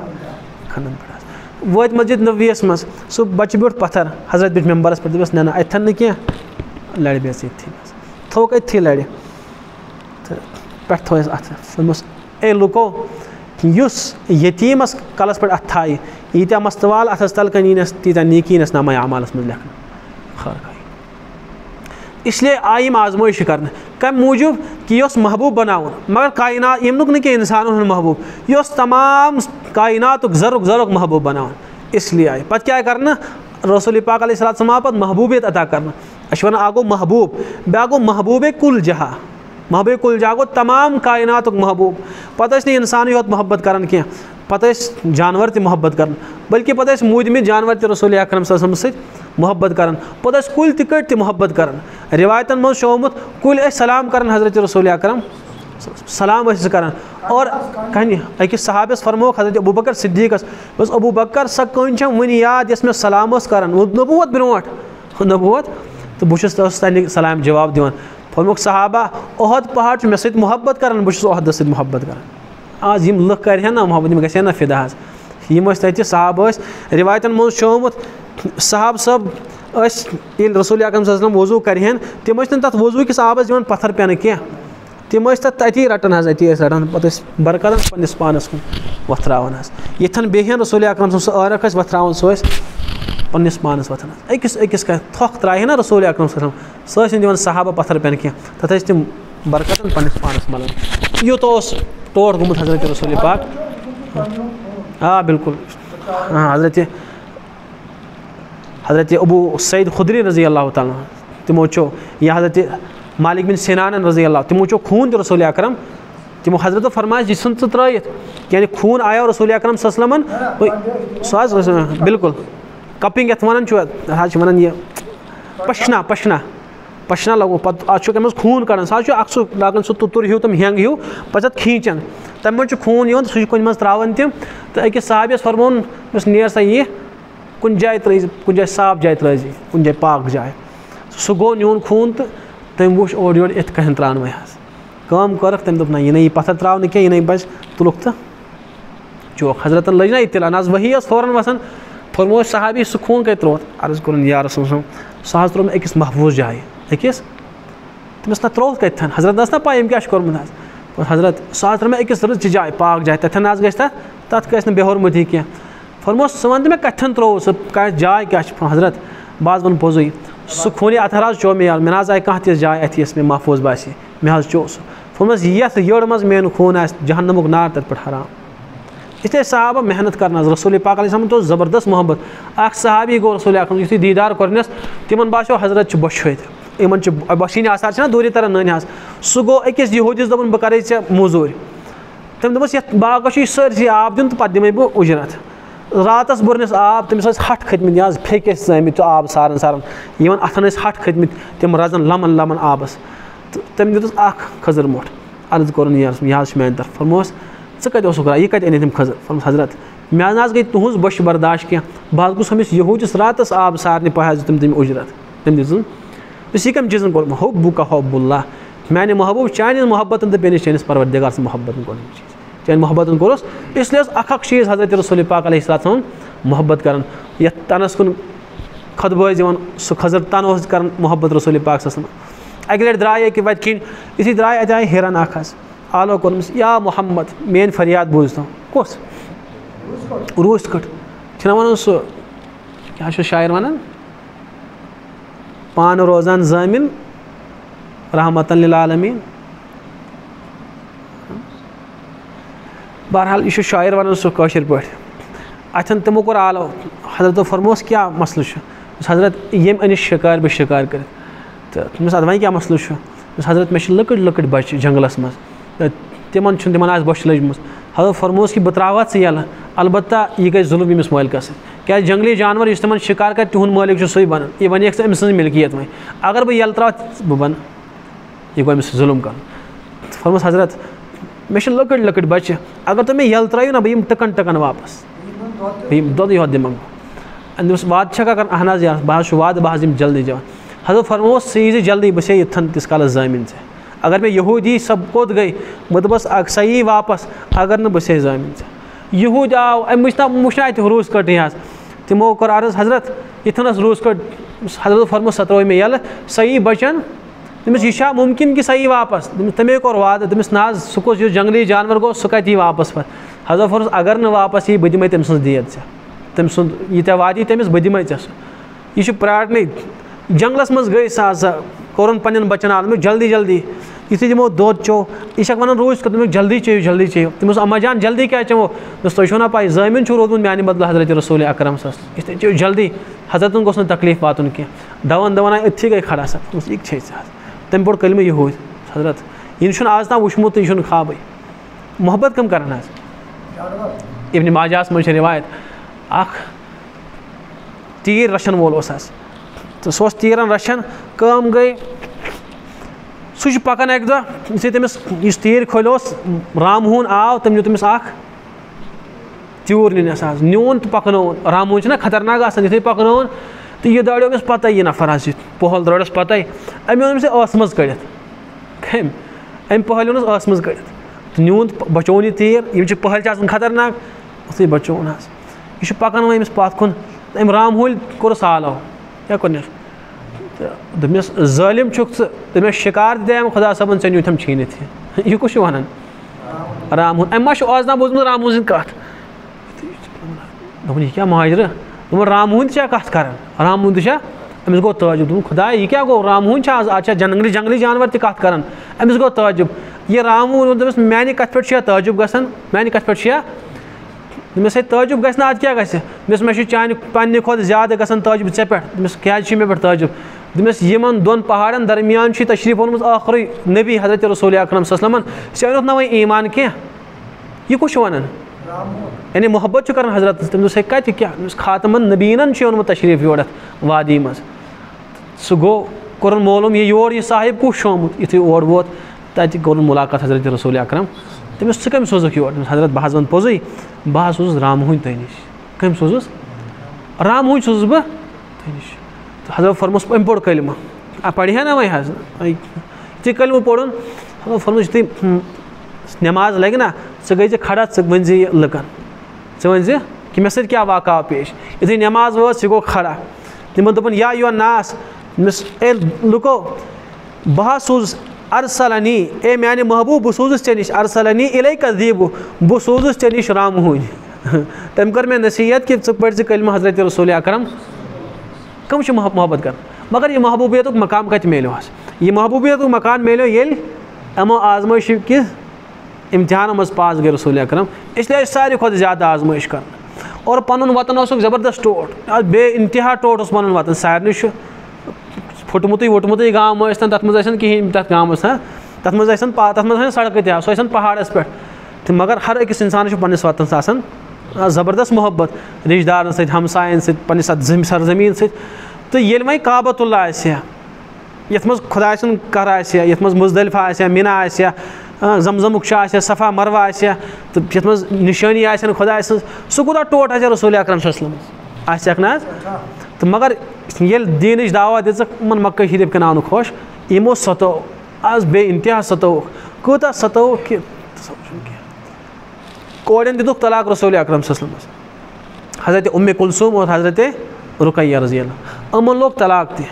کھَنَن پٮ۪ٹھ وٲتۍ مسجد نبویَس منٛز سُہ بَچہِ بیوٗٹھ پَتھر۔ حضرت بیوٗٹھ مٮ۪مبرَس پٮ۪ٹھ دوٚپُس نہ نہ اَتھٮ۪ن نہٕ کینٛہہ لَڑِ بیٚیہِ ییٚتھی منٛز تھوٚوُکھ أتھی تہٕ پٮ۪ٹھ تھوٚو اَسہِ اَتھٕ دوٚپمَس اے لُکو یُس یتیٖمَس کَلَس پٮ۪ٹھ اَتھٕ تھایہِ، ییٖتیٛاہ مَستوال اَتھَس تَلہٕ کَنۍ ییٖنَس تیٖتیٛاہ نیٖکی یٖنَس نامہ عمالَس منٛز لیکھنہٕ۔ خٲر اِسلیے آیہِ یِم آزمٲیشہِ کَرنہٕ۔ کَمہِ موٗجوٗب کہِ یہِ اوس محبوٗب بَناوُن، مگر کاینات ییٚمیُک نہٕ کینٛہہ اِنسانَن ہُنٛد محبوٗب یہِ اوس تمام کایناتُک زَرُک زَرُک محبوٗب بَناوان اِسلیے آیہِ پَتہٕ کیٛاہ کَرنہٕ؟ رسول پاک علیہ صلات سَما پَتہٕ محبوٗبیت عطا کَرنہٕ۔ أسۍ چھِ وَنان اَکھ گوٚو محبوٗب بیٛاکھ گوٚو محبوٗبے کُل جہاں محبوٗب کُل جہاں گوٚو تمام کایناتُک محبوٗب۔ پَتہٕ ٲسۍ نہٕ اِنسانٕے یوت محبت کَران کینٛہہ پَتہٕ ٲسۍ جانوَر محبت کَران بٔلکہِ پَتہٕ ٲسۍ موٗدمٕتۍ جانوَر رسول اکرم صلی اللہ صٲبَس سۭتۍ محبت کَران پَتہٕ ٲسۍ کُلۍ تہِ کٔٹۍ محبت کَران رِوایتَن منٛز چھُ آمُت کُلۍ ٲسۍ سلام کَران حضرت رسول اکرم سلام ٲسۍ کَران اور کَنہِ أکِس صحابَس فرموکھ حضرت ابوٗ بکر صدیٖقَس دوٚپُس ابوٗ بکر سۄ کٔنۍ چھَم یاد یۄس مےٚ سلام ٲس کَران نوٚبوت برونٛٹھ نوٚبوت تہٕ بہٕ چھُس سلام جواب دِوان فرموکھ صحابہ عہد پہاڑ چھُ مےٚ سۭتۍ محبت کَران بہٕ چھُس سۭتۍ محبت کَران. آز یِم لُکھ کَرِ ہا نہ محبت یِم گژھِ ہا نہ فِدا حظ یِم ٲسۍ تَتہِ صحاب ٲسۍ، رِوایتَن منٛز چھُ آمُت صحاب صٲب ٲسۍ ییٚلہِ رسول اکرم صٲب وضوٗ کَرِ ہن، تِم ٲسۍ نہٕ تَتھ وضوٗ کِس آبَس دِوان پَتھر پٮ۪نہٕ کینٛہہ۔ تِم ٲسۍ تَتھ تَتی رَٹان حظ أتی ٲسۍ رَٹان، پَتہٕ ٲسۍ برکَتَن پنٛنِس پانَس کُن وۄتھراوان حظ۔ رسول اکرم سُنٛد سُہ عٲرَق ٲسۍ وۄتھراوان، سُہ ٲسۍ پنٛنِس پانَس أکِس کَتھِ تھۄکھ ترٛایہِ ہا نہ رسول اکرم صٲب سُہ ٲسۍ نہٕ دِوان صحابہ پَتھر کینٛہہ تَتھ ٲسۍ تِم برکَتَن پنٛنِس پانَس مَلان یوٗتاہ اوس ٹوٹھ گوٚمُت حضرت رسول پاک۔ آ بِلکُل آ حضرتِ حضرت ابوٗ سعید خُدری رضی اللہ تعالیٰ تِمو یا حضرتِ مالِک بِن سِنانن رضی اللہ تِمو خوٗن تہِ رسول اکرم۔ تِمو حضرت فرمایہِ یہِ ژھٕن ژٕ ترٛٲیِتھ یعنی خوٗن آیو رسول اکرم سَسلمَن سُہ حظ بِلکُل کَپِنٛگ یَتھ وَنان چھُ حظ چھِ وَنان یہِ پَشنا پَشنا پَشنا لگوو پَتہٕ اَتھ چھُ تَمہِ منٛز خوٗن کَڑان سُہ حظ چھُ اکھ سُہ لاگان سُہ تُتُر ہیوٗ تِم ہینٛگ ہیوٗ پَتہٕ اَتھ کھیٖنچان۔ تَمہِ منٛز چھُ خوٗن یِوان، سُہ چھُ کُنہِ منٛز ترٛاوان تِم، تہٕ أکِس فرمووُن نیر سا یہِ کُنہِ جایہِ ترٛٲیزِ کُنہِ جایہِ صاف جایہِ ترٛٲیزِ کُنہِ جایہِ پاک جایہِ۔ سُہ گوٚو نیوٗن خوٗن، تہٕ تٔمۍ وٕچھ اورٕ یورٕ یِتھ کٔنۍ ترٛاونہٕ حظ۔ کٲم کٔرٕکھ، تٔمۍ دوٚپ نہ، یہِ نَے یہِ پَتھر ترٛاونہٕ کینٛہہ، یہِ بَچہِ تُلُکھ تہٕ چوکھ حضرتَن لٔج نہ نہ حظ ؤہی ٲس فورَن وَسان فرموو صحابی سُہ خوٗن کَتہِ ترٛووُتھ عرض کوٚرُن یارَس سُہ حظ ترٛوو مےٚ أکِس محفوٗظ جایہِ أکِس تٔمِس نہ ترٛووُکھ کَتِتھَن حضرت ٲس نہ پَے أمۍ کیٛاہ چھُ کوٚرمُت حظ حضرت سُہ حظ ترٛوو مےٚ أکِس رٕژِ جایہِ پاک جایہِ تَتھٮ۪ن حظ گژھِ تَتھ تَتھ گژھِ نہٕ بیہوٗرمُتٕے کینٛہہ فرموس ژٕ وَن تہٕ مےٚ کَتھٮ۪ن ترٛووُ سُہ کَتھ جاے کیٛاہ چھِ حضرت بہٕ حظ وَنہٕ پوٚزُے سُہ خوٗنی اَتھر حظ چوٚو مےٚ یَلہٕ مےٚ نہ حظ آیہِ کانٛہہ تِژھ جاے اَتھِ یۄس مےٚ محفوٗظ باسے مےٚ حظ چوٚو سُہ فرموس یَتھ یٔڑ منٛز میون خوٗن آسہِ جہنمُک نار تَتہِ پٮ۪ٹھ حرام. یِتھے صحابہ محنت کَرنہٕ حظ رسول پاک علیہ سَمَن اوس زبردست محبت۔ اَکھ صحابی گوٚو رسول اکھ یُتھُے دیٖدار کوٚرنَس، تِمَن باسیٚو حضرت چھِ بۄچھوٕتۍ یِمَن چھِ بۄچھِنۍ آسان چھِنہ دوٗرِ تَران نٔنۍ حظ۔ سُہ گوٚو أکِس یِہوٗدِس دوٚپُن، بہٕ کَرے ژےٚ موزوٗرۍ تٔمۍ دوٚپُس، یَتھ باغَس چھُ یہِ سٲرسٕے آب دیُن تہٕ پَتہٕ دِمَے بہٕ اُجرت راتَس بوٚرنَس آب، تٔمِس ٲسۍ ہَٹھ کھٔتۍمٕتۍ، یہِ حظ پھیٚکۍ ٲسۍ ژٲمٕتۍ تہٕ آب ساران ساران یِمَن اَتھَن ٲسۍ ہَٹھ کھٔتۍمٕتۍ، تِم رَزَن لَمَن لَمَن آبَس۔ تہٕ تٔمۍ دیُتُس اَکھ کھٔزٕر مۄٹھ عرض کوٚرُن یہِ حظ یہِ حظ چھِ میٛانہِ طرفہٕ فرموس ژٕ کَتہِ اوسُکھ یہِ کَتہِ أنِتھ تِم کھٔزٕر فرموس حضرت مےٚ حظ نہ حظ گٔے تُہٕنٛز بۄچھِ برداش کینٛہہ بہٕ حظ گوٚژھ أمِس یہوٗدِس راتَس آب سارنہِ پَے حظ دیُتُم تٔمۍ تٔمۍ اُجرت۔ تٔمۍ دِژٕن بہٕ یہِ کَمہِ چیٖزَن کوٚرمُت ہوٚب بُکہ ہوب اللہ۔ میٛانہِ محبوٗب چانٮ۪ن محبتَن تہٕ بیٚنِس چٲنِس پَروَردِگار سٕنٛز محبتَن کوٚر کوٚرمُت چیٖز چانہِ محبتَن کوٚرُس اِسلیے اوس اَکھ اَکھ چیٖز حضرت رسول پاک علیہ السلام سُنٛد محبت کَران یَتھ تَنَس کُن خۄدبٲے یِوان سُہ کھٔزٕر تَن اوس کَران محبت رسول پاک سَسَن اَکہِ لَٹہِ درٛاے أکہِ وَتہِ کِنۍ یُتھُے درٛاے اَتہِ آیہِ ہِرَن اَکھ حظ آلو کوٚرمُت یا محمد میٛٲنۍ فریاد بوٗزتو کُس روٗس کٔٹھ چھِنہ وَنان سُہ کیٛاہ چھُ شاعر وَنان پانہٕ روزان زٲمِن رحمتن لِلعالمیٖن۔ بہرحال یہِ چھُ شاعر وَنان سُہ کٲشِر پٲٹھۍ اَتھٮ۪ن تِمو کوٚر آلو۔ حضرتو فرموس کیٛاہ مسلہٕ چھُ یُس حضرت ییٚمۍ أنِس شِکارِ بہٕ شِکار کٔرِتھ تہٕ تٔمِس اَدٕ وۄنۍ کیٛاہ مسلہٕ چھُ دوٚپمَس حضرت مےٚ چھِ لۄکٕٹۍ لۄکٕٹۍ بَچہِ جنٛگلَس منٛز تِمَن چھُنہٕ تِمَن آسہِ بۄچھِ لٔجمٕژ حضرت فرموس کہِ بہٕ ترٛاوہا ژٕ یَلہٕ البتہ یہِ گژھِ ظُلم ییٚمِس مٲلکَس سۭتۍ کیٛازِ جنٛگلی جانوَر یُس تِمَن شِکار کَرِ تِہُنٛد مٲلِک چھُ سُے بَنان یہِ وَنیکھ ژٕ أمۍ سٕنٛز مِلکِیت وۄنۍ اگر بہٕ یَلہٕ ترٛاوٕ بہٕ بَنہٕ یہِ گوٚو أمِس ظُلم کَرُن فرموس حضرت مےٚ چھِ لۄکٕٹۍ لۄکٕٹۍ بَچہِ اگر تُہۍ مےٚ یَلہٕ ترٛٲیِو نہ بہٕ یِمہٕ ٹٕکَن ٹٕکَن واپَس بہٕ یِمہٕ دۄدٕے یوت دِمَکھ بہٕ دوٚپُس وعدٕ چھَکھا کَران اہن حظ بہٕ حظ چھُس وعدٕ بہٕ حظ یِمہٕ جلدی جوان حضرت فرموس ژٕ یی زِ جلدی بہٕ چھَسے یِتھَن تِژھ کالَس زٲمیٖن ژےٚ اگر مےٚ یہوٗد یی کوٚت گٔے بہٕ دَپَس اَکھ سۄ یی واپَس اگر نہٕ بہٕ چھَسے زٲمیٖن ژےٚ یہوٗد آو أمۍ وٕچھ نا وٕچھ نا اَتہِ روٗس کٔٹٕے حظ تِمو کوٚر عرض حضرت یِتھَن حظ روٗس کٔٹ حضرت فرموس سۄ ترٛٲو مےٚ یَلہٕ سۄ یی بَچَن تٔمِس یہِ چھا مُمکِن کہِ سۄ یی واپَس دوٚپمَس تَمے کوٚر وعدٕ دوٚپمَس نہ حظ سُہ کُس یُس جنٛگلی جانوَر گوٚو سُہ کَتہِ یی واپَس پَتہٕ حضرت فرموس اگر نہٕ واپَس یی بہٕ دِمَے تٔمۍ سٕنٛز دیت ژےٚ تٔمۍ سُنٛد ییٖتیٛاہ وادٕ یی تٔمِس بہٕ دِمَے ژےٚ سُہ یہِ چھُ پرٛارنٕے جنٛگلَس منٛز گٔے سۄ ہسا کوٚرُن پنٛنٮ۪ن بَچَن آل دوٚپمَکھ جلدی۔ جلدی یُتھُے تِمو جی دۄد چیوٚو یہِ چھَکھ وَنان روٗز دوٚپمَکھ جلدی چیٚیِو جلدی چیٚیِو تٔمِس اما جان جلدی کیٛازِ چٮ۪مو دوٚپُس تۄہہِ چھو نا پَے زٲمیٖن چھُ روٗدمُت میٛانہِ بدلہٕ حضرت رسول اکرم صٲب یِتھ کٔنۍ چیٚیِو جلدی۔ حضرتَن گوٚژھ نہٕ تکلیٖف واتُن کینٛہہ دَوَان دَوَان آے أتھی گٔے کھڑا سا۔ دوٚپمَس یہِ چھے ژےٚ حظ تَمہِ پوٚر کٔلمہٕ یِہوٗے حضرت۔ یہِ نہٕ چھُنہٕ آز تام وٕچھمُت تہٕ یہِ چھُنہٕ خابٕے محبت کٕم کَران حظ اِونہِ ماجاہَس منٛز چھِ رِوایت اَکھ تیٖر رَچھَن وول اوس حظ تہٕ سُہ اوس تیٖرَن رَچھان، کٲم گٔے، سُہ چھُ پَکان اَکہِ دۄہ یُتھُے تٔمِس یُس تیٖر کھوٚلہِ اوس آو، تٔمۍ نیوٗ تٔمِس اَکھ تیوٗر نِنَس حظ نیوٗن تہٕ پَکنووُن رامہوٗن چھِنہ خطرناک آسان، یُتھُے پَکنووُن تہٕ یہِ دٲڑیو أمِس پَتَے یہِ نفر حظ یہِ پۄہَل درٛٲڑِس پَتَے أمۍ اوٚن أمِس یہِ ٲسہٕ منٛز کٔڑِتھ۔ کٔمۍ أمۍ پٔہَلۍ اوٚنُس ٲسہٕ منٛز کٔڑِتھ۔ تہٕ نیوٗن بَچووُن یہِ تیٖر، یِم چھِ پٔہَلۍ چھِ آسان خطرناک یُتھُے بَچووُن حظ۔ یہِ چھُ وۄنۍ أمِس پَتھ کُن أمۍ رامہوٗلۍ کوٚرُس آلو۔ کیٛاہ کوٚرنَس تہٕ دوٚپمَس ظٲلِم چھُکھ ژٕ دوٚپمَس شِکار تہِ دِیَم خۄدا صٲبَن ژےٚ نیوٗتھَم چھیٖنِتھ یہِ کُس چھُ وَنان رامہوٗن أمۍ ما چھُ آز تام بوٗزمُت رامہوٗن سٕنٛز کَتھ دوٚپُن یہِ کیٛاہ ماجرٕ دوٚپُن رامہوٗن تہِ چھا کَتھ کَران رامہوٗن تہِ چھا أمِس گوٚو تعجُب دوٚپُن خۄداے یہِ کیٛاہ گوٚو رامہوٗن چھا آز آز چھا جنٛگلی جنٛگلی جانوَر تہِ کَتھ کَران أمِس گوٚو تعجُب یہِ رامہوٗن ووٚن دوٚپمَس میٛانہِ کَتھِ پٮ۪ٹھ چھُ یا تعجُب گژھان میٛانہِ کَتھِ پٮ۪ٹھ چھُ ہے، تعجُب گژھِ نہٕ اَدٕ کیٛاہ گژھِ؟ دوٚپمَس، مےٚ چھُ چانہِ پنٛنہِ کھۄتہٕ زیادٕ گژھان تعجُب، ژےٚ پٮ۪ٹھ؟ دوٚپمَس کیٛازِ چھُے مےٚ پٮ۪ٹھ تعجُب؟ دوٚپمَس، یِمَن دۄن پہاڑَن درمیان چھُے تشریٖف اوٚنمُت نبی حضرت رسول اکرم صٲبن ژےٚ أنِتھ نہ وۄنۍ ایٖمان کینٛہہ؟ یہِ کُس چھُ وَنان؟ یعنی محبت چھُ حضرت۔ تٔمۍ دوٚپ ہے، کَتہِ کیٛاہ؟ دوٚپمَس، خاتمَن نبیٖنَن چھُ اوٚنمُت یور وادی منٛز۔ سُہ گوٚو، کوٚرُن مولوٗم، یہِ یور یہِ صاحب کُس چھُ آمُت یُتھُے اور ووت۔ تَتہِ کوٚرُن مُلاقات حضرت رسول اکرم۔ تٔمِس ژٕ کٔمۍ سوزُکھ یور دوٚپمَس حضرت بہٕ حظ وَنہٕ پوٚزُے بہٕ حظ سوزُس رامہوٗنۍ تۄہہِ نِش کٔمۍ سوزُس رامہوٗنۍ سوزُس بہٕ تۄہہِ نِش تہٕ حضرت فرموس أمۍ پوٚر کلمہٕ پَرِ ہا نہ وۄنۍ حظ یُتھُے جی کلمہٕ پوٚرُن حضرت فرموس جی یُتھُے نٮ۪ماز لَگہِ نا۔ ژٕ گٔے زِ کھڑا ژٕ ؤنۍ زِ یہِ لُکَن ژٕ ؤنۍ زِ کہِ مےٚ سۭتۍ کیٛاہ واقع آو پیش۔ یُتھُے نٮ۪ماز وٲژ یہِ گوٚو کھڑا تِمو دوٚپُن یا یور ناس دوٚپمَس اے لُکو بہٕ حظ سوٗزُس اَرسَلنی اے میٛانہِ محبوٗب بہٕ سوٗزُس ژےٚ نِش اَرسَلنی اِلے قدیٖبہٕ بہٕ سوٗزُس ژےٚ نِش رامہوٗنۍ تٔمۍ کٔر مےٚ نصیٖحت کہِ ژٕ پٔرۍ زِ کلمہٕ حضرت رسول اکرم. کٕم چھِ محبت کَران مگر یہِ محبوٗبیتُک مقام کَتہِ میلیو حظ یہِ محبوٗبیتُک مکان میلیو ییٚلہِ یِمو آزمٲیشہِ کہِ اِمتحانو منٛز پاس گٔے رسول اکرم. اِسلیے ٲسۍ ساروی کھۄتہٕ زیادٕ آزمٲیش کَران اور پَنُن وطن اوسُکھ زَبردست ٹوٹھ بے اِنتِہا ٹوٹھ اوس پَنُن وطن. سارنٕے چھُ پھُٹمُتُے ووٚٹمُتُے گام ٲسۍ تَن، تَتھ منٛز ٲسۍ نہٕ کِہیٖنۍ تَتھ گامَس ہا تَتھ منٛز ٲسۍ نہٕ تَتھ منٛز ٲسۍ نہٕ سڑکہٕ تہِ سُہ ٲسۍ نہٕ پہاڑَس پٮ۪ٹھ۔ تہٕ مگر ہر أکِس اِنسانَس چھُ پنٛنِس وطنَس آسان زَبردست محبت، رِشتہٕ دارَن سۭتۍ، ہمساین سۭتۍ پنٛنِس اَتھ زٔمۍ سرزٔمیٖن سۭتۍ۔ تہٕ ییٚلہِ وۄنۍ کابت اللہ آسہِ ہا یَتھ منٛز خۄداے سُنٛد کَر آسہِ ہا یَتھ منٛز مُزدلِفہ آسہِ ہا میٖنا آسہِ ہا زَمزمُک چھُ آسہِ ہا صفا مَروا آسہِ ہا تہٕ یَتھ منٛز نِشٲنی آسہِ ہا خۄداے سٕنٛز سُہ کوٗتاہ ٹوٹھ آسہِ ہا رسول اکرم صٲبَس آسہِ ہَکھ نہ حظ؟ تہٕ مگر ییٚلہِ دیٖنٕچ دعوا دِژٕکھ یِمَن مکٲے شریٖف کَناونہٕ خۄش یِمو سَتو آز بے اِنتِہا سَتووُکھ کوٗتاہ سَتووُکھ کہِ کورٮ۪ن دِتُکھ طلاق رسول اکرم صٲبَس حضرت اُمہِ کُلسوٗم اور حضرت رُقیہ رضی اللہ یِمَن لوگ طلاق تہِ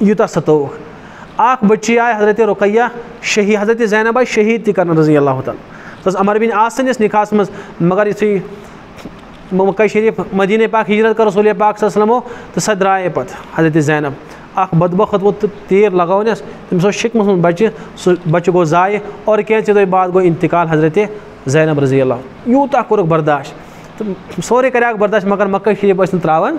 یوٗتاہ سَتووُکھ اَکھ بٔچی آیہِ حضرت رُقیہ شہیٖد حضرت زینب آیہِ شہیٖد تہِ کَرنہٕ رضی اللہ تعالیٰ سۄ ٲس اَمر بیٖن آسٲنِس نِکاحس منٛز مگر یُتھُے مکہ شریف، مدینہ پاک ہجرت کر رسول پاک صٲب وسلمو تو سہ درائے پتہ حضرت زینب۔ اخ بدبخت وہ تیر لگونس تمس شکمس من بچہ سہ بچہ گو ضائع اور کینچہ دہ بعد گو انتقال حضرت زینب رضی اللہ یوتہ کورک برداشت۔ تو سورے کریاک برداشت، مگر مکہ شریف ٲسۍ نہٕ ترٛاوان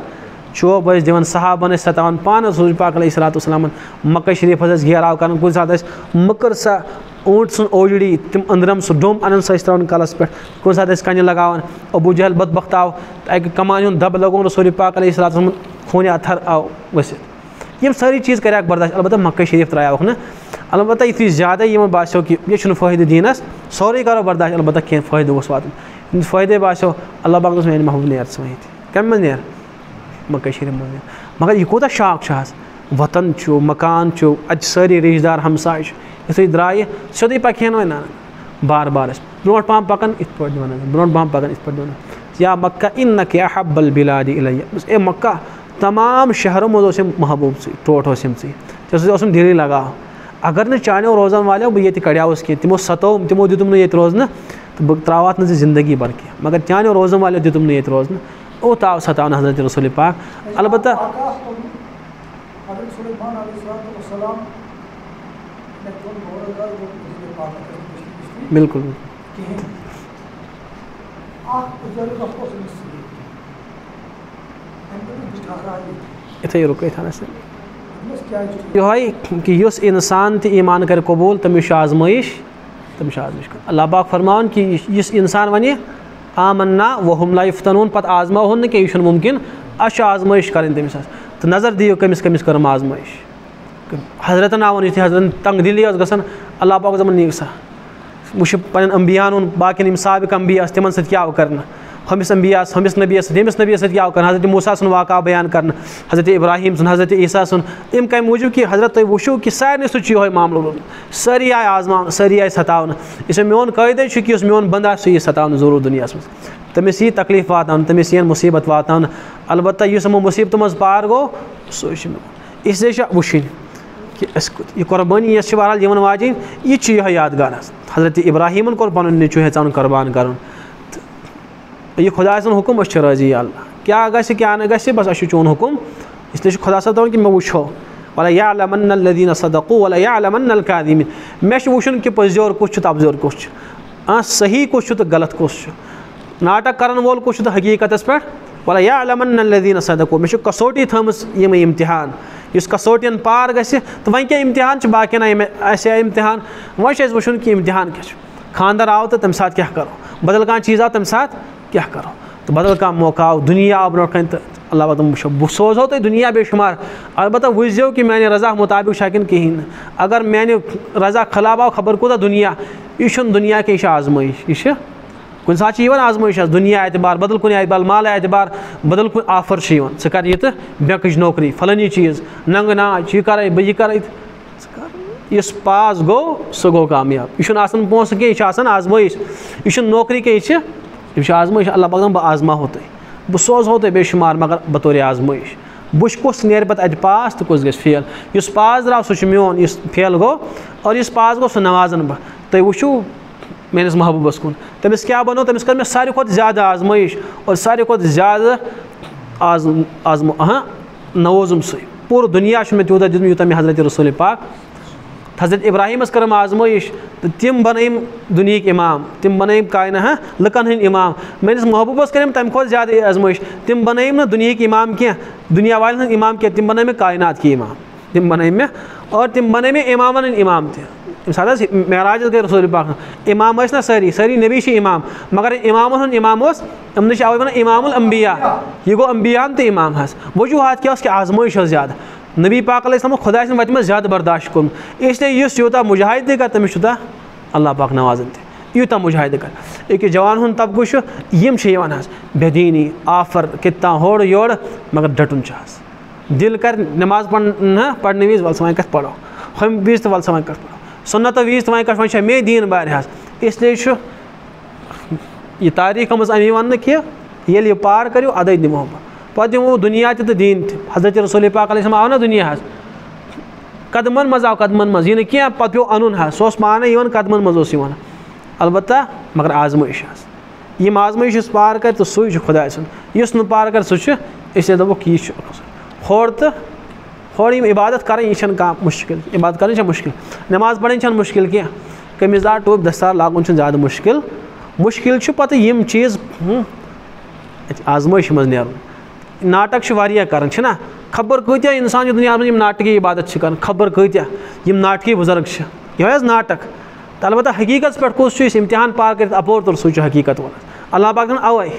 چوب ٲسۍ دِوان صحابن ٲسۍ ستاوان پانہٕ پاک علیہ صلاتُ وسلامن مکہ شریف ٲسۍ گیراو کران کُنہِ ساتہٕ ٲسۍ مٔکٕر سۄ اوٗنٛٹ سٕنٛز اوجڑی تِم أنٛدرم سُہ ڈوٚم اَنان سۄ ٲسۍ ترٛاوان کَلَس پٮ۪ٹھ کُنہِ ساتہٕ ٲسۍ کَنہِ لگاوان ابوٗ جہل بدبخت آو اَکہِ کمانہِ ہُنٛد دَبہٕ لگوٚو رسول پاک علیہ صلاتُ وسلم خوٗنہِ اَتھر آو ؤسِتھ یِم سٲری چیٖز کریکھ برداشت البتہ مکہ شریف ترٛایوکھ نہٕ البتہ یُتھُے زیادٕ یِمن باسیٚو کہِ یہِ چھُنہٕ فٲیدٕ دیٖنَس سورُے کَرو برداشت البتہ کینٛہہ فٲیدٕ گوٚژھ واتُن ییٚمِس فٲیدٕ باسیٚو اللہ پاک دوٚپ میانہِ محبوٗب نیر ژٕ وۄنۍ ییٚتہِ کَمہِ منٛز نیر منٛز مگر یہِ کوٗتاہ شاک چھُ حظ وطن چھُ، مکان چھُ اَتہِ چھِ سٲری رِشتہٕ دار ہمساے چھُ۔ یُتھُے درٛایہِ، سیوٚدُے پَکہِ ہن وۄنۍ نہ بار بار ٲسۍ برونٛٹھ پہم پَکان یِتھ پٲٹھۍ دِوان برونٛٹھ پہم پَکان یِتھ پٲٹھۍ دِوان یا مکہ اِن نہ کیٛاہ حبل بِلادِ اے مکہ، تمام شہرو منٛز اوس أمۍ محبوٗب ژٕے ٹوٹھ اوس أمۍ ژٕے ژےٚ سۭتۍ اوسُم لگاو اگر نہٕ چانیو روزان والیو بہٕ ییٚتہِ کڑیوُس کینٛہہ تِمو سَتووُم تِمو دیُتُم نہٕ ییٚتہِ روزنہٕ تہٕ بہٕ ترٛاواتھ نہٕ ژٕ زندگی بھر کینٛہہ مگر چانیو روزن والیو دیُتُم نہٕ ییٚتہِ روزنہٕ اوٚت آو سَتاوان حضرت رسول پاک. البتہ بالکل یِتھٕے رُکٲے تھانس یِہوے کہِ یُس اِنسان تہِ ایٖمان کَرِ قبوٗل تٔمِس چھُ آزمٲیش تٔمِس اللہ پاک فرماوان کہِ یُس اِنسان وَنہِ آمنا وہم لا یفتنون، پتہ آزماوہون نہ کینٛہہ یہِ چھُنہٕ مُمکِن اَسہِ چھُ آزمٲیش کَرٕنۍ تٔمِس حظ تہٕ نظر دِیِو کٔمِس کٔمِس کٔرٕم آزمٲیش حضرتن آوُن یُتھُے حضرتن تنٛگ دِلی ٲس گژھان اللہ پاک دَپان نِیِو سا وٕچھِ پنٛنٮ۪ن اَمبِیاہَن ہُنٛد باقٕیَن یِم سابق اَمبِیا ٲسۍ تِمَن سۭتۍ کیٛاہ آو کَرنہٕ ہُمِس اَمبِیاہَس ہُمِس نبیَس سۭتۍ ییٚمِس نبیَس سۭتۍ آو کَرنہٕ حضرت موسا سُنٛد واقعہ بیان کَرنہٕ حضرت ابراہیٖم سُنٛد حضرت عیٖسا سُنٛد اَمہِ کَمہِ موٗجوٗب کہِ حضرت تُہۍ وٕچھِو کہِ سارنٕے سۭتۍ چھُ یِہوے معاملہٕ روٗدمُت سٲری آیہِ آزماونہٕ سٲری آیہِ سَتاونہٕ یُس وۄنۍ میون قٲیدٕ چھُ کہِ میون بنٛد آسہِ سُہ یی سَتاونہٕ ضروٗر دُنیاہَس منٛز تٔمِس یی تکلیٖف واتناونہٕ تٔمِس یِیَن مُصیٖبت واتناونہٕ البتہ یُس یِمو مُصیٖبتو منٛز پار گوٚو سُے چھُ میون اسلیے چھِ وٕچھِنۍ کہِ أسۍ یہِ بہرحال یِوان واجٮ۪ن یہِ یادگار حضرت ابراہیٖمَن کوٚر پَنُن نیٚچوٗ ہیٚژان قۄربان کَرُن۔ تہٕ یہِ خۄداے سُنٛد حُکُم أسۍ چھِ رٲضی اللہ۔ کیٛاہ گژھِ کیٛاہ نہٕ گژھِ بَس اَسہِ چھُ چون حُکُم۔ اِسلیے چھُ خۄدا صٲب دَپان کہِ مےٚ وٕچھو۔ وَلہ یا علمن الدیٖن صدقوٗ وَلہ یا علمن القادیٖن مےٚ چھُ وٕچھُن کہِ پٔزیور کُس چھُ کُس چھُ آ، صحیح کُس چھُ تہٕ غلط کُس چھُ ناٹک کَرَن وول کُس چھُ تہٕ حقیٖقتَس پٮ۪ٹھ وَلہ یا علمن الدیٖن صدقوٗ مےٚ چھُ کَسوٹی تھٲومٕژ یِمے اِمتِحان۔ یُس کَسوٹِیَن پار گژھِ تہٕ وۄنۍ کیٛاہ اِمتِحان چھُ؟ باقٕیَن آیہِ اَسہِ آے اِمتِحان۔ وۄنۍ چھُ اَسہِ وٕچھُن کہِ اِمتِحان کیٛاہ چھُ؟ خاندَر آو تہٕ تَمہِ ساتہٕ کیٛاہ کَرو؟ بدل کانٛہہ چیٖز آو تَمہِ ساتہٕ کیٛاہ کَرو؟ تہٕ بدل کانٛہہ موقعہٕ آو دُنیا آو برونٛٹھ کَنہِ تہٕ اللہ تعالیٰ وٕچھو بہٕ سوزہو تۄہہِ دُنیا بے شُمار۔ البتہ وٕچھزیو کہِ میانہِ رضا مُطابِق چھا کِنہٕ کِہیٖنۍ نہٕ اگر میانہِ رضا خلاف آو خبر کوٗتاہ دُنیا، یہِ چھُنہٕ دُنیا کینٛہہ یہِ چھِ آزمٲیش یہِ چھِ کُنہِ ساتہٕ چھِ یِوان حظ دُنیا اعتبار، بدل کُنہِ اعتبار مالہٕ اعتبار، بدل کُنہِ آفر چھِ یِوان ژٕ کَر یہِ تہٕ بٮ۪نٛکٕچ نوکری فلٲنی چیٖز ننٛگہٕ ناچ یہِ کَرَے بہٕ یہِ کَرَے ژٕ کَر یُس پاس گوٚو سُہ گوٚو کامیاب۔ یہِ چھُنہٕ آسان پونٛسہٕ کینٛہہ یہِ چھُ آسان یہِ چھُنہٕ نوکری کینٛہہ یہِ چھِ یہِ چھِ آزمٲیش اللہ پَکان بہٕ آزماوہو تۄہہِ بہٕ سوزہو تۄہہِ بے شُمار مگر بطورِ آزمٲیش بہٕ کُس نیرِ پَتہٕ اَتہِ پاس تہٕ کُس گژھِ فیل۔ یُس پاس درٛاو سُہ چھُ میون یُس فیل گوٚو اور یُس پاس گوٚو سُہ نوازَن بہٕ تُہۍ وٕچھِو میٲنِس محبوٗبَس کُن۔ تٔمِس کیٛاہ بَنو؟ تٔمِس کٔر مےٚ ساروی کھۄتہٕ زیادٕ آزمٲیش اور ساروی کھۄتہٕ زیادٕ آز آزم نووزُم سُے۔ پوٗرٕ دُنیا چھُ مےٚ تیوٗتاہ دیُتمُت یوٗتاہ مےٚ حضرت رسوٗل پاک حضرت ابراہیٖمَس کٔرٕم آزمٲیش تہٕ تِم بَنٲیِم دُنہِکۍ اِمام، تِم بَنٲیِم کاینہ ہا لُکَن ہٕنٛدۍ اِمام۔ میٲنِس محبوٗبَس کٔرِم تَمہِ کھۄتہٕ زیادٕ آزمٲیش تِم بَنٲیِم نہٕ دُنہِکۍ اِمام کینٛہہ دُنیا والٮ۪ن ہٕنٛدۍ اِمام کینٛہہ تِم بَنٲے مےٚ کاینات کہِ اِمام۔ تِم بَنٲے اور تِم بَنٲے مےٚ اِمامَن ہٕنٛدۍ اِمام تہِ ییٚمہِ ساتہٕ حظ رسول پاک۔ اِمام ٲسۍ نہ سٲری نبی چھِ اِمام۔ مگر اِمامَن ہُنٛد اِمام اوس یِمنٕے چھِ اَوَے وَنان اِمام الانبیا یہِ گوٚو اَمبیاہَن تہٕ اِمام حظ وجوٗہات کیٛاہ اوس کہِ نبی پاک علیہ السلام خۄداے سٕنٛدِ وَتہِ منٛز زیادٕ برداشت کوٚرمُت اِسلیے یُس یوٗتاہ مُجاہِد تہِ کَرِ تٔمِس چھُ اللہ پاک نوازان تہِ یوٗتاہ مُجاہِد کَرِ أکِس جوان ہُنٛد طبقہٕ چھُ یِم چھِ بے دیٖنی آفر کِتان ہورٕ یورٕ مگر ڈَٹُن چھُ حظ دِل کَرِ نٮ۪ماز پَرنہٕ پَرنہٕ وِزِ وَلہٕ سا وۄنۍ کَتھ پَرو ہُمہِ وِزِ تہٕ وَلہٕ سا وۄنۍ کَتھ پَرو سُنتو وِز تہٕ مے دیٖن بارِ حظ اِسلیے چھُ یہِ تاریٖخ آمٕژ اَمی وَننہٕ کہِ ییٚلہِ یہِ پار کٔرِو اَدَے دِمہو بہٕ پَتہٕ دِمو دُنیا تہِ تہٕ دیٖن حضرت رسول پاک علیہ السلام آو نہ دُنیا حظ قدمَن منٛز آو قدمَن منٛز یہِ نہٕ یعنی کینٛہہ پَتہٕ پیوٚو اَنُن حظ سُہ اوس پانَے یِوان قدمَن منٛز اوس البتہ مگر آزمٲیش حظ یِم آزمٲیش یُس پار کَرِ تہٕ سُے چھُ خۄداے سُنٛد یُس پار کَرِ سُہ چھُ أسۍ دوٚپُکھ یہِ چھُ ہورٕ تہٕ تھوڑی عبادت کریں یہ چھنہ مشکل۔ عبادت کریں مشکل۔ نماز پڑھیں مشکل کی قمیض دار ٹوپ دستار لاگن زیادہ مشکل۔ مشکل پتہ یم چیز۔ آزمائش مز نیرن ناٹک کر خبر کتیا انسان دنیا من ناٹکی عبادت کر خبر کتیا یم ناٹکی بزرگ یہ ناٹک۔ تو البتہ حقیقت پہ کس امتحان پار کر اپور تر سہ حقیقت وول اللہ پاک اوے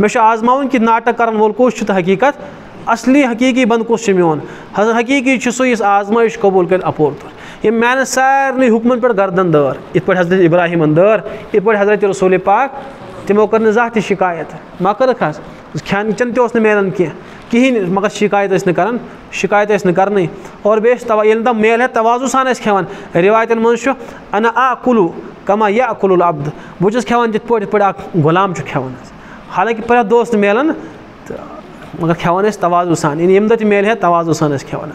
مے آزما کہ ناٹک کرن وول کس تو حقیقت، اصلی حقیقی بند کس میون۔ حقیقی سہ اس آزمائش قبول کر اپور تر۔ یہ میانہ سارے حکمن پہ گردن دار۔ ات پہ حضرت ابراہیم دار ات پہ حضرت رسول پاک تمو کر زانہ تہ شکایت۔ ما کرک حس کھین چن تہ ملان کی کہین مگر شکایت نا کر شکایت نا کرن اور بیس یل تم میل ہے توازو سان کھان روایتن من انا آ کلو کما یا اکل العبد بہس کھان جت پہ پہ غلام کھان حالانکہ پرت دوست ملان مگر کھان توازو سان۔ یعنی یم دہ میل ہے توازو سان کھان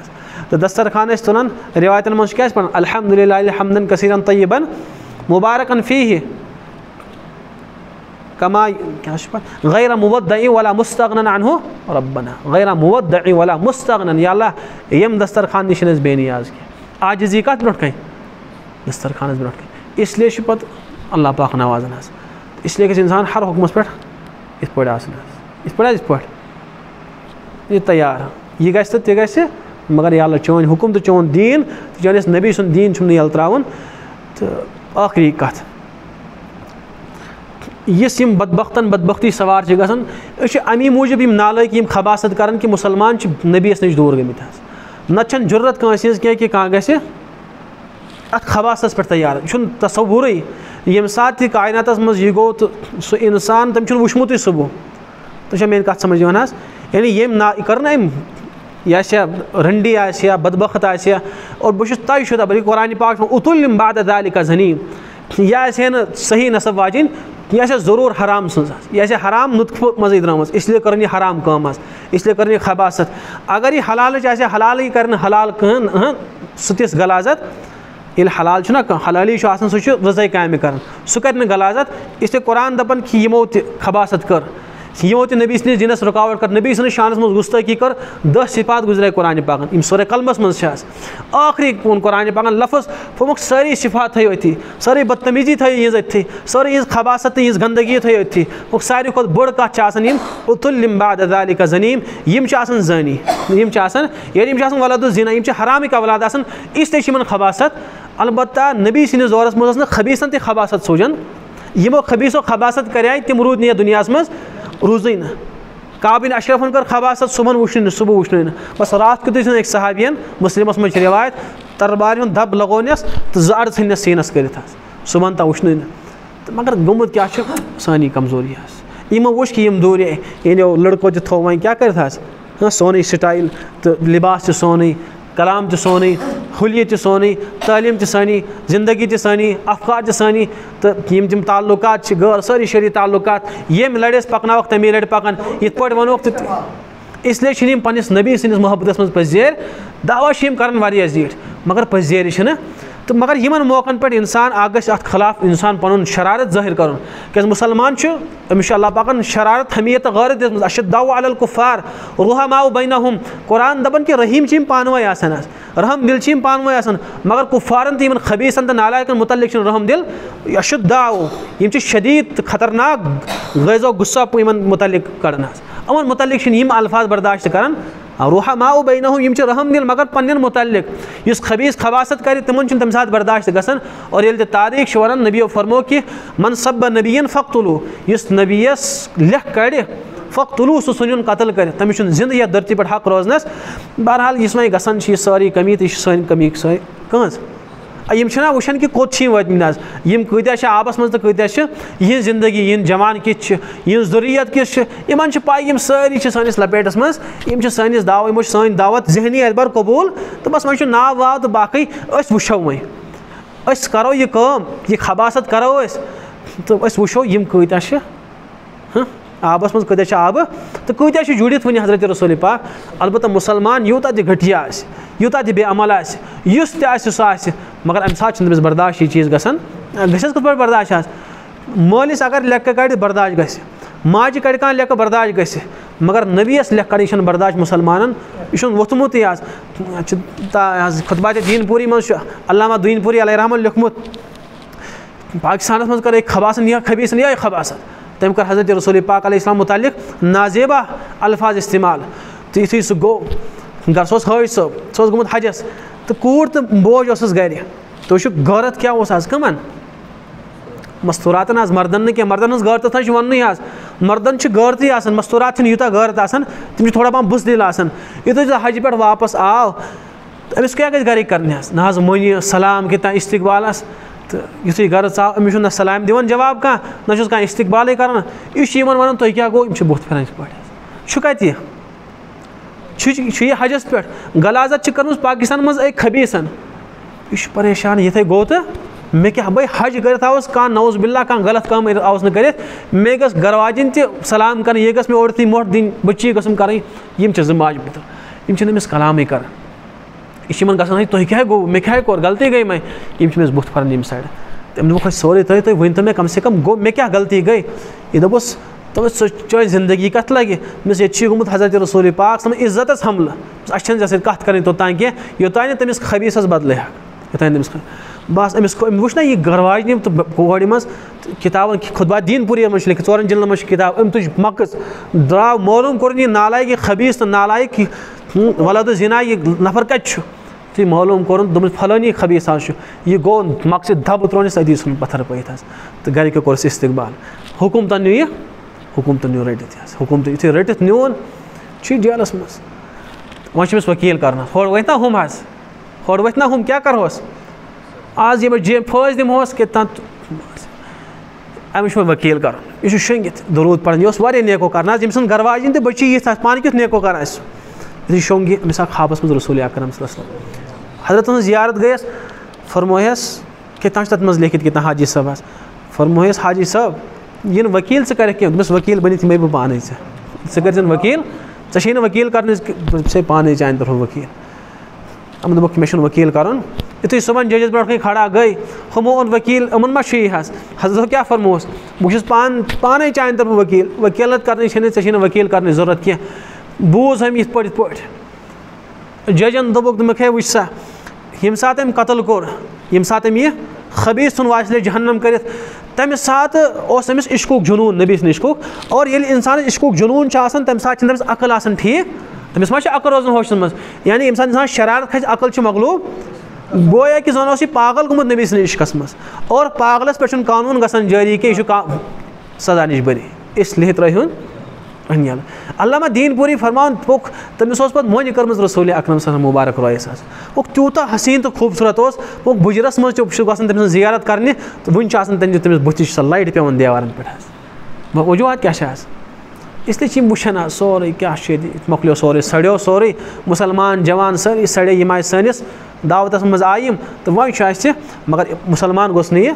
تو دسترخان تلان، روایتن من کیا پڑھان الحمد للہ الحمدن کثیرن طیبن مبارکن فی کما غیر مودعی ولا مستغنن عنہ ربنا. غیر مودعی ولا مستغنن. یا اللہ، یم دسترخان نش بے نیاز کی. آجزی کت برو کن دسترخانس برو کن اس لیے پتہ اللہ پاک نوازن حظ اس لیے گژھِ انسان ہر حکمس پہ ات پہ آسن ات پہ ات پہ یہ تیار یہ گژھِ تو تہ گژھِ مگر یا اللہ، چون حکم تو چون دین. چٲنِس نبی سُنٛد دیٖن چھُم نہٕ ییٚلہٕ ترٛاوُن تہٕ ٲخری یس یم بدبختن بدبختی سوار گژھان أسۍ امی موٗجوٗب یِم نالٲیِق یِم خباست کران کہ مسلمان نبیس نش دوٗر گٔمٕتۍ حظ نتہٕ چھنہٕ ضروٗرت کٲنٛسہِ ہٕنٛز کینٛہہ کہ کانٛہہ گژھِ اَتھ خباستس پٮ۪ٹھ تیار۔ یہِ چھُنہٕ تصوُرٕے ییٚمہِ ساتہٕ تہِ کایناتس منٛز یہِ گوٚو تہٕ سُہ اِنسان تٔمۍ چھُنہٕ وٕچھمُتٕے صُبح تۄہہِ چھا میٲنۍ سمجھ یِوان حظ یعنی ییٚمۍ نا یہِ کٔر نہ أمۍ یہ آسیا رنڈی آسیا بدبخت آسیا اور بہٕ چھُس طے شُدہ، بلکہ قرآنِ پاک اتُل یِم باد دالِکا زٔنیٖن یہِ آسہِ صحیح نصب واجِنۍ یہ آسہِ ضرور حرام سن یہ آسہِ حرام نُطفہٕ منٛزٕے اس لیے کرن یہ حرام کٲم اس لیے کرن یہ خباست اگر یہ حلال آسہِ حلال ہی کرن، حلال کٲم ہاں، ستس غلازت، یل حلال چھنا حلالی چھُ آسان سو چھُ وزے کامہِ کرن۔ سو کرن غلازت، اس لیے قرآن دپن کہ یمو تہ خباست کر۔ یِمو تہِ نبی سٕنٛدِس دِنَس رُکاوٹ کٔر، نبی سٕنٛدِس شانَس منٛز گُستٲقی کٔر دہ صِفات گُزرے قۄرانہِ پاکَن۔ یِم سورُے قلمَس منٛز چھِ آسان ٲخری ووٚن قۄرانہِ پاکَن؟ لفظ تھوٚمُکھ سٲری صِفات تھٲیِو أتھی سٲرٕے بدتمیٖزی تھٲیِو یِہٕنٛز أتھی سٲرٕے یِہٕنٛز خباست تہٕ یِہٕنٛز گنٛدگی تھٲیِو أتھی ووٚنُکھ ساروی کھۄتہٕ بٔڑ کَتھ چھِ آسان یِم اُتُل یِم باد زٔنیٖم، یعنی یِم چھِ آسان زٲنی یِم چھِ آسان ییٚلہِ یِم چھِ آسان وَلدُ زیٖنا یِم چھِ حرامٕکۍ اولاد آسان اِسلیے چھِ یِمَن خباست البتہ نبی سٕنٛدِس دورَس منٛز ٲس نہٕ خبیٖسَن تہِ خباست سوٗجان یِمو خبیٖسو خباست کَرے تِم روٗدۍ نہٕ یَتھ دُنیاہَس منٛز۔ روٗزٕے نہٕ۔ کابِن اشرفن کٔر خباست، صُبحن وٕچھنٕے نہٕ، صُبح نہٕ۔ بس راتھ کیُتھُے چھِنہٕ أکۍ صحابِین مُسلِمَس منٛز چھِ رِوایت تربارِ ہُنٛد دَب لگونَس تہٕ زٕ اَڑٕ ژھٕننَس سیٖنَس کٔرِتھ حظ صُبحن تام نہٕ۔ تہٕ مگر گوٚمُت کیٛاہ چھُ؟ سٲنی کمزوری حظ یِمو وٕچھ کہِ یِم دوٗرے یعنی لٔڑکو تہِ تھوٚو وۄنۍ کیٛاہ کٔرِتھ حظ ہاں، سونُے سٹایل تہٕ لِباس تہِ سونُے، کلام تہِ سونُے۔ حُلیہِ تہ سونُے تعلیم تہ سانی، زندگی تہ سانی افقات تہ سانی تو یِم تِم تعلقات غیر غٲر شری تعلقات، یم لڑس أسۍ تمی لڑ پکن پَکان پہ پٲٹھۍ وَنوکھ تہٕ اِسلیے چھِنہٕ یِم نبی سندس محبت منٛز پٔزۍ دعوا چھِ زیٹ کَران واریاہ زیٖٹھۍ مگر پٔزۍ چھِنہٕ تہٕ مگر یِمن موقعن پٮ۪ٹھ اِنسان اکھ گژھِ اَتھ خلاف اِنسان پَنُن شرارت ظٲہِر کَرُن۔ کیازِ مُسلمان چھُ أمِس چھُ اللہ پاکَن شرارت حمیت تہٕ غٲرت دِژمٕژ اَسہِ چھِ دو الکُفار رُحا ماو بینا ہُم قۄران دَپان کہِ رحیٖم چھِ آسان رحم دِل چھِ یِم پانہٕ آسان مگر کُفارَن تہٕ یِمن خبیٖسَن تہٕ نالایکَن مُتعلِق رحم دِل۔ یہِ چھُ داو یِم چھِ شدیٖد تہٕ خطرناک غٲزو غُصہ یِمن مُتعلِق کَڑان حظ یِمن مُتعلِق چھِنہٕ یِم الفاظ برداشت کَران روحا ماؤ بینا ہُم یِم چھِ رحم دل مگر پنن متعلق۔ یُس خبیٖز خواصت کَرِ تمن چھُنہٕ تَمہِ ساتہٕ برداشت گسن۔ اور ییٚلہِ تہِ تاریٖخ چھُ وَنان نبیو فرمو کہِ منصب نبیٖن فق تُلوٗ یُس نبیَس لکھ کَڑِ فق تُلوٗ سُہ ژھٕنُن قتل کٔرِتھ تٔمِس چھُنہٕ زِندٕ یَتھ دٔرتی پٮ۪ٹھ حق روزنس۔ بہرحال، یُس وۄنۍ گژھان چھِ یہِ سٲری کٔمی سن کمی چھِ کنز یِم چھِنہ وٕچھان کہِ کوٚت چھِ یِم وٲتمٕتۍ حظ یِم کۭتیاہ چھِ آبَس منٛز تہٕ کۭتیاہ چھِ یِہٕنٛز زندگی یِہِنٛدۍ جوان کِتھ چھِ یِہٕنٛز ضروٗریت کِژھ چھِ یِمَن چھِ پاے یِم سٲری چھِ سٲنِس لپیٹَس منٛز یِم چھِ سٲنِس دعوت یِمو چھِ سٲنۍ دعوت ذہنی اعتبار قبوٗل تہٕ بَس وۄنۍ چھُ ناو واو تہٕ باقٕے أسۍ وٕچھو وۄنۍ أسۍ کَرو یہِ کٲم یہِ خباست کَرو أسۍ تہٕ أسۍ وٕچھو یِم کۭتیاہ ہاں؟ چھِ آبَس منٛز کۭتیاہ چھِ آبہٕ تہٕ کۭتیاہ چھِ جُڑِتھ وٕنہِ حضرت رسول پاک؟ البتہ مُسلمان یوٗتاہ تہِ گٔٹیا آسہِ یوٗتاہ تہِ بے عمل آسہِ یُس تہِ آسہِ سُہ آسہِ مگر اَمہِ ساتہٕ چھِنہٕ تٔمِس برداش یہِ چیٖز گژھان گژھٮ۪س کِتھ پٲٹھۍ برداش آسہِ مٲلِس اگر لٮ۪کہٕ کَڑِ برداش گژھِ ماجہِ کَڑِ کانٛہہ لٮ۪کہٕ برداش گژھِ مگر نبیس لیکھ یہ برداشت مسلمان یہ ووتمت آج خطبات دین پوری من علامہ دین پوری علیہ رحمٰن لیکھمت پاکستان من کر خباسن یا خبیصن یا خباست تم کر حضرت رسول پاک علیہ السلام متعلق نازیبہ الفاظ استعمال۔ تو یتھے سہ گو گھر سہ حج صٲب سہ گوٚمُت حجس۔ تو کوٗر تہٕ بوج اوسُس گرِ تُہۍ وٕچھِو غٲرت کیٛاہ اوس آز آز مردن نہٕ کینٛہہ مردن ہٕنٛز غٲرت چھِ وَننُے آز۔ مردن چھِ غٲرتٕے آسان مستوٗرات چھِنہٕ یوٗتاہ غٲرت آسان تِم چھِ تھوڑا پہم بُس دِل آسان یُتھُے سُہ حجہِ پٮ۪ٹھ واپس آو أمِس کیٛاہ گژھِ گرِکۍ حظ نہ حظ مٔنی سلام کہِ تانۍ استقبالس تہٕ یُتھُے گرٕ ژاو، أمِس چھُنہٕ نہ سلام دِوان جواب کانٛہہ، نہ چھُس کانٛہہ استقبالٕے کران۔ یہِ چھُ یِمن وَنان تُہۍ کیٛاہ گوٚو، یِم چھِ بُتھ پھِران یِتھ پٲٹھۍ۔ حظ چھُ کَتہِ؟ یہِ، چھُ یہِ حجس پٮ۪ٹھ۔ غلازت چھِ کٔرمٕژ پاکِستان منٛز أکۍ یہ پریشان، یتھے گو تو مے کیا بھائی حج کرت آوس کان نوز باللہ کان غلط کام آوس نہ کرت مے گس گھر واجن تہ سلام کرن یہ گس مے اوڑتی موٹ دین بچی گسم کرن یم چھ زماج پتر۔ یم چھ نمس کلامے کرن یہ من گسن ہے تو کیا گو؟ مے کیا کور غلطی گئی میں۔ یم چھ مس بوت یم سائڈ۔ تم دوک سورے تہ تہ ون تہ کم سے کم گو مے کیا غلطی گئی؟ یہ دبس تو چو زندگی کت لگہ مس یہ گومت حضرت رسول پاک سم عزت حملہ۔ اچھن جیسے کت کریں توتان کی یوتان تمس خبیصس بدلے۔ یوتان تمس بس امس وچ نا یہ گھر واجن تو کور مز کتابن خطبہ دین پوری من لکھ ژورن جلدن من کتاب ام تج مقص دراو معلوم کور یہ نالائق خبیص تو نالائق ولد زنا یہ نفر کت تھی معلوم کورن دم فلانی خبیص آج یہ گو مقصد دب ترونس ادی سن پتھر پیت تو گرک کورس استقبال. حکومتن نیو یہ حکومتن نیو رٹت حکومت یتھے رٹت نیون جیلس مز وس وکیل کرنا ہور وتھ نا ہم حظ ہور وتھ نا ہم کیا کرہوس آج یہ جی پھٲسۍ دِمہوس کہِ تَتھ أمِس چھُ وکیٖل کَرُن یہِ چھُ شۄنٛگِتھ دوروٗد پَران یہِ اوس واریاہ نیکو کَران حظ ییٚمہِ سٕنٛز گَرٕ واجِنۍ تہٕ بٔچی یِتھ آسہِ پانہٕ کیُتھ نیکو کَران آسہِ یُتھُے شۄنٛگہِ أمِس آو خابَس منٛز رسوٗل اکرم صلی حضرت سٕنٛز زیارت گٔیَس فرمویَس کہِ تام چھُ تَتھ منٛز لیکھِتھ کہِ تام حاجی صٲب حظ فرمویَس حاجی صٲب یِنہٕ ؤکیٖل ژٕ کَرٮ۪کھ کینٛہہ دوٚپمَس ؤکیٖل بٔنِتھ یِمَے بہٕ پانَے ژےٚ ژٕ کٔرۍ کٔرۍزٮ۪ن ؤکیٖل ژےٚ چھے نہٕ ؤکیٖل کَرنٕچ بہٕ چھُسے پانَے چانہِ طرفہٕ ؤکیٖل یِمن دوٚپُکھ مےٚ چھُنہٕ ؤکیٖل کَرُن یُتھُے صُبحن ججَس برونٛٹھ کھڑا گٔے ہُمو اوٚن ؤکیٖل یِمَن ما چھُ یہِ حظ حضرت کیٛاہ فرموس؟ بہٕ چھُس پانہٕ پانَے چانہِ طرفہٕ ؤکیٖل ؤکیٖلت کَرنٕچ چھَنہٕ ژےٚ چھے نہٕ ؤکیٖل کَرنٕچ ضوٚرَتھ کینٛہہ بوٗز أمۍ یِتھ پٲٹھۍ یِتھ پٲٹھۍ ججَن دوٚپُکھ دوٚپمَکھ ہے وٕچھ سا۔ ییٚمہِ ساتہٕ أمۍ قتٕل کوٚر۔ ییٚمہِ ساتہٕ أمۍ یہِ خبیٖر ژھُن واسہِ جہنم کٔرِتھ، تَمہِ ساتہٕ اوس أمِس عشقُک جنوٗن، نبی سٕنٛدِ عشقُک۔ اور ییٚلہِ اِنسانَس عشقُک جنوٗن چھُ آسان، تَمہِ ساتہٕ عقل آسان ٹھیٖک۔ تٔمِس ما عقل روزان ہوشَس منٛز۔ یعنی ییٚمہِ ساتہٕ اِنسان شرارت کھَسہِ، عقل چھِ گویا کہ زن یہ پاگل گوٚمُت نبی سٕنٛدِس عشقس منٛز۔ اور پاگلس پٮ۪ٹھ چھُنہٕ قانوٗن گژھان جٲری کینٛہہ، یہِ چھُ سزا نِش بٔری۔ اِسلیے علامہ دیٖن پوٗری فرمان پوٚک تٔمِس اوس پَتہٕ مۄنہِ کٔرمٕژ رسوٗل اکرم صٲب مُبارک رایس حظ پوٚک تیوٗتاہ حسیٖن تہٕ خوٗبصوٗرت اوس پوٚک بُجرَس منٛز تہِ چھُ گژھان تٔمۍ سٕنٛز زیارت کَرنہِ تہٕ وٕنہِ چھُ آسان تٔمِس تٔمِس بٕتھِ چھِ سۄ لایٹ پیٚوان دیوارَن پٮ۪ٹھ حظ وجوٗہات کیٛاہ چھِ حظ اسلیے چھِ یِم وٕچھان حظ سورُے کیٛاہ چھُ ییٚتہِ مۄکلیو سورُے سڑیو سورُے مُسلمان جوان سٲری سڑے یِم آے سٲنِس دعوتَس منٛز آیہِ یِم تہٕ وۄنۍ چھُ اَسہِ مگر مُسلمان گوٚژھ نہٕ یہِ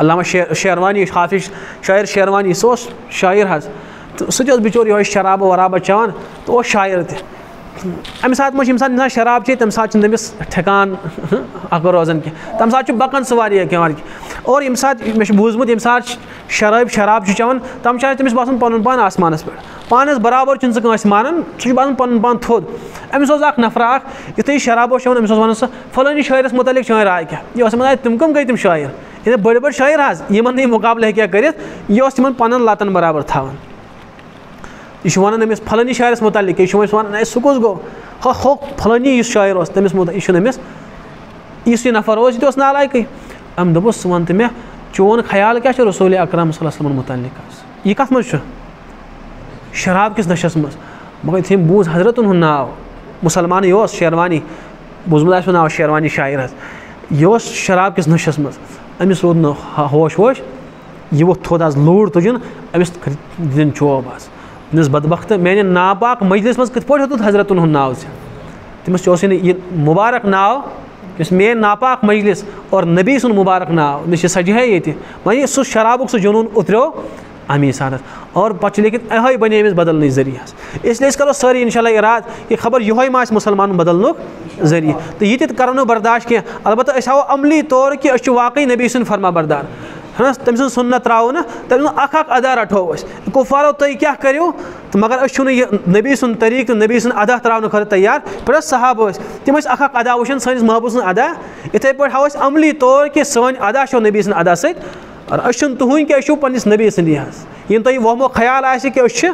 علامہ شیروانی حافِظ شاعر شیروانی سُہ اوس شاعر حظ تہٕ سُہ تہِ اوس بِچور یِہوے شرابہٕ وَرابہٕ شاعر تہِ اَمہِ ساتہٕ ما چھُ شراب چیٚیہِ تَمہِ ساتہٕ چھُنہٕ تٔمِس ٹھٮ۪کان عقل ہاں، روزان کینٛہہ تَمہِ ساتہٕ چھُ بَکان واریاہ کینٛہہ اور ییٚمہِ ساتہٕ مےٚ چھُ بوٗزمُت ییٚمہِ ساتہٕ شرٲبۍ شراب چھُ چٮ۪وان تَمہِ ساتہٕ چھُ باسان پان آسمانَس پٮ۪ٹھ پانَس برابر چھُنہٕ سُہ کٲنٛسہِ مانان باسان پان تھوٚد۔ أمِس اوس اکھ نفرا اکھ یِتھُے شراب اوس چٮ۪وان أمِس اوس وَنان سُہ فلٲنی شٲعرَس مُتعلِق چٲنۍ راے کیٛاہ یہِ اوس وَنان تِم کٕم گٔے تِم شٲعر یِتھے بٔڑۍ بٔڑۍ شٲعر حظ یِمن نہٕ یہِ مُقابلہٕ ہیٚکہِ ہا کٔرِتھ یہِ اوس تِمن پَنُن برابر تھاوان یہِ چھُ وَنان أمِس فلٲنی شاعرَس مُتعلِق یہِ چھُ أمِس وَنان ہے سُہ کُس گوٚو یُس شاعر اوس تٔمِس مُتعلِق یہِ چھُنہٕ أمِس یُس یہِ نفر اوس یہِ تہِ اوس نالایکٕے أمۍ دوٚپُس ژٕ وَن تہٕ مےٚ چون خیال کیٛاہ چھُ اکرم صلی اللہ وسلمن مُتعلِق حظ یہِ کَتھ منٛز چھُ شراب کِس نشَس منٛز مگر یُتھُے أمۍ بوٗز حضرتُن ہُنٛد ناو مُسلمانٕے اوس شیروانی بوٗزمُت آسوٕ ناو شیروانی شاعر حظ یہِ اوس شراب کِس نشَس منٛز أمِس روٗد نہٕ ہوش ووش یہِ ووٚتھ تھوٚد حظ لوٗر تُجُن أمِس دِنۍ چوب حظ دِنَس بدبختہٕ میانہِ ناپاک مجلِس منٛز کِتھ پٲٹھۍ ہیوٚتُتھ حضرتُن ہُنٛد ناو ژےٚ تٔمِس تہِ اوسُے نہٕ یہِ مُبارک ناو یُس میٲنۍ ناپاک مجلِس اور نبی سُنٛد مُبارک ناو مےٚ چھِ سجہِ ییٚتہِ وۄنۍ سُہ شرابُک سُہ جنوٗن اُتریو امی ساتہٕ اور پَتہٕ چھُ لیکِن یِہوے بَنے أمِس بدلنٕچ ذٔریعہٕ۔ حظ اِسلیے أسۍ کَرو سٲری اِنشاء اللہ اِراد یہِ خبر یِہوے ما آسہِ مُسلمانَن بدلنُک ذٔریعہٕ۔ تہٕ یہِ تہِ کَرو نہٕ برداش کینٛہہ البتہ أسۍ ہاوو عملی طور کہِ أسۍ چھِ واقعی نبی سُنٛد فرما بردار۔ تٔمۍ سٕنٛز سُنت ترٛاوو نہٕ تٔمۍ سُنٛد اکھ اکھ ادا رَٹہو أسۍ کُپوارو تُہۍ کیٛاہ کٔرِو تو مگر اچھو یہ نبی سن طریقہ تو نبی سن ادا تراؤن خاطر تیار پھر صحاب تم اک اک ادا وچان سنس محبوب سن ادا اتھے پہ ہاو عملی طور کہ سن ادا شو نبی سن ادا ست اور اچھن تہن کہ اچھو پنس نبی سندی حس یم تہ وہمو خیال آسہ کہ اچھ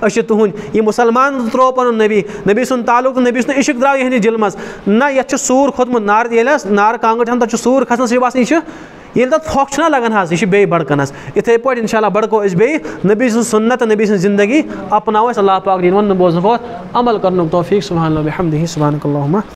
اچھ تہن یہ مسلمان ترو پن نبی نبی سن تعلق تو نبی سن عشق درو یہ دل مز نہ یت سور کھوتمت نار یل نار کانگڑ ہن تہ سور کھسان سی باسان یہ ییٚلہِ تَتھ پھۄکھ چھُنہ لگان حظ، یہ بے بڑکن حظ یِتھَے پٲٹھۍ انشاءاللہ بڑکو أسۍ بیٚیہِ۔ نبی سٕنٛز سنت، نبی سٕنٛز زندگی اَپناوو أسۍ، اللہ پاک دین وَننہٕ بوزنہٕ پوت عمل کرنُک توفیٖق صُبحان اللہ، بحمدہ، سبحانک اللہُمہ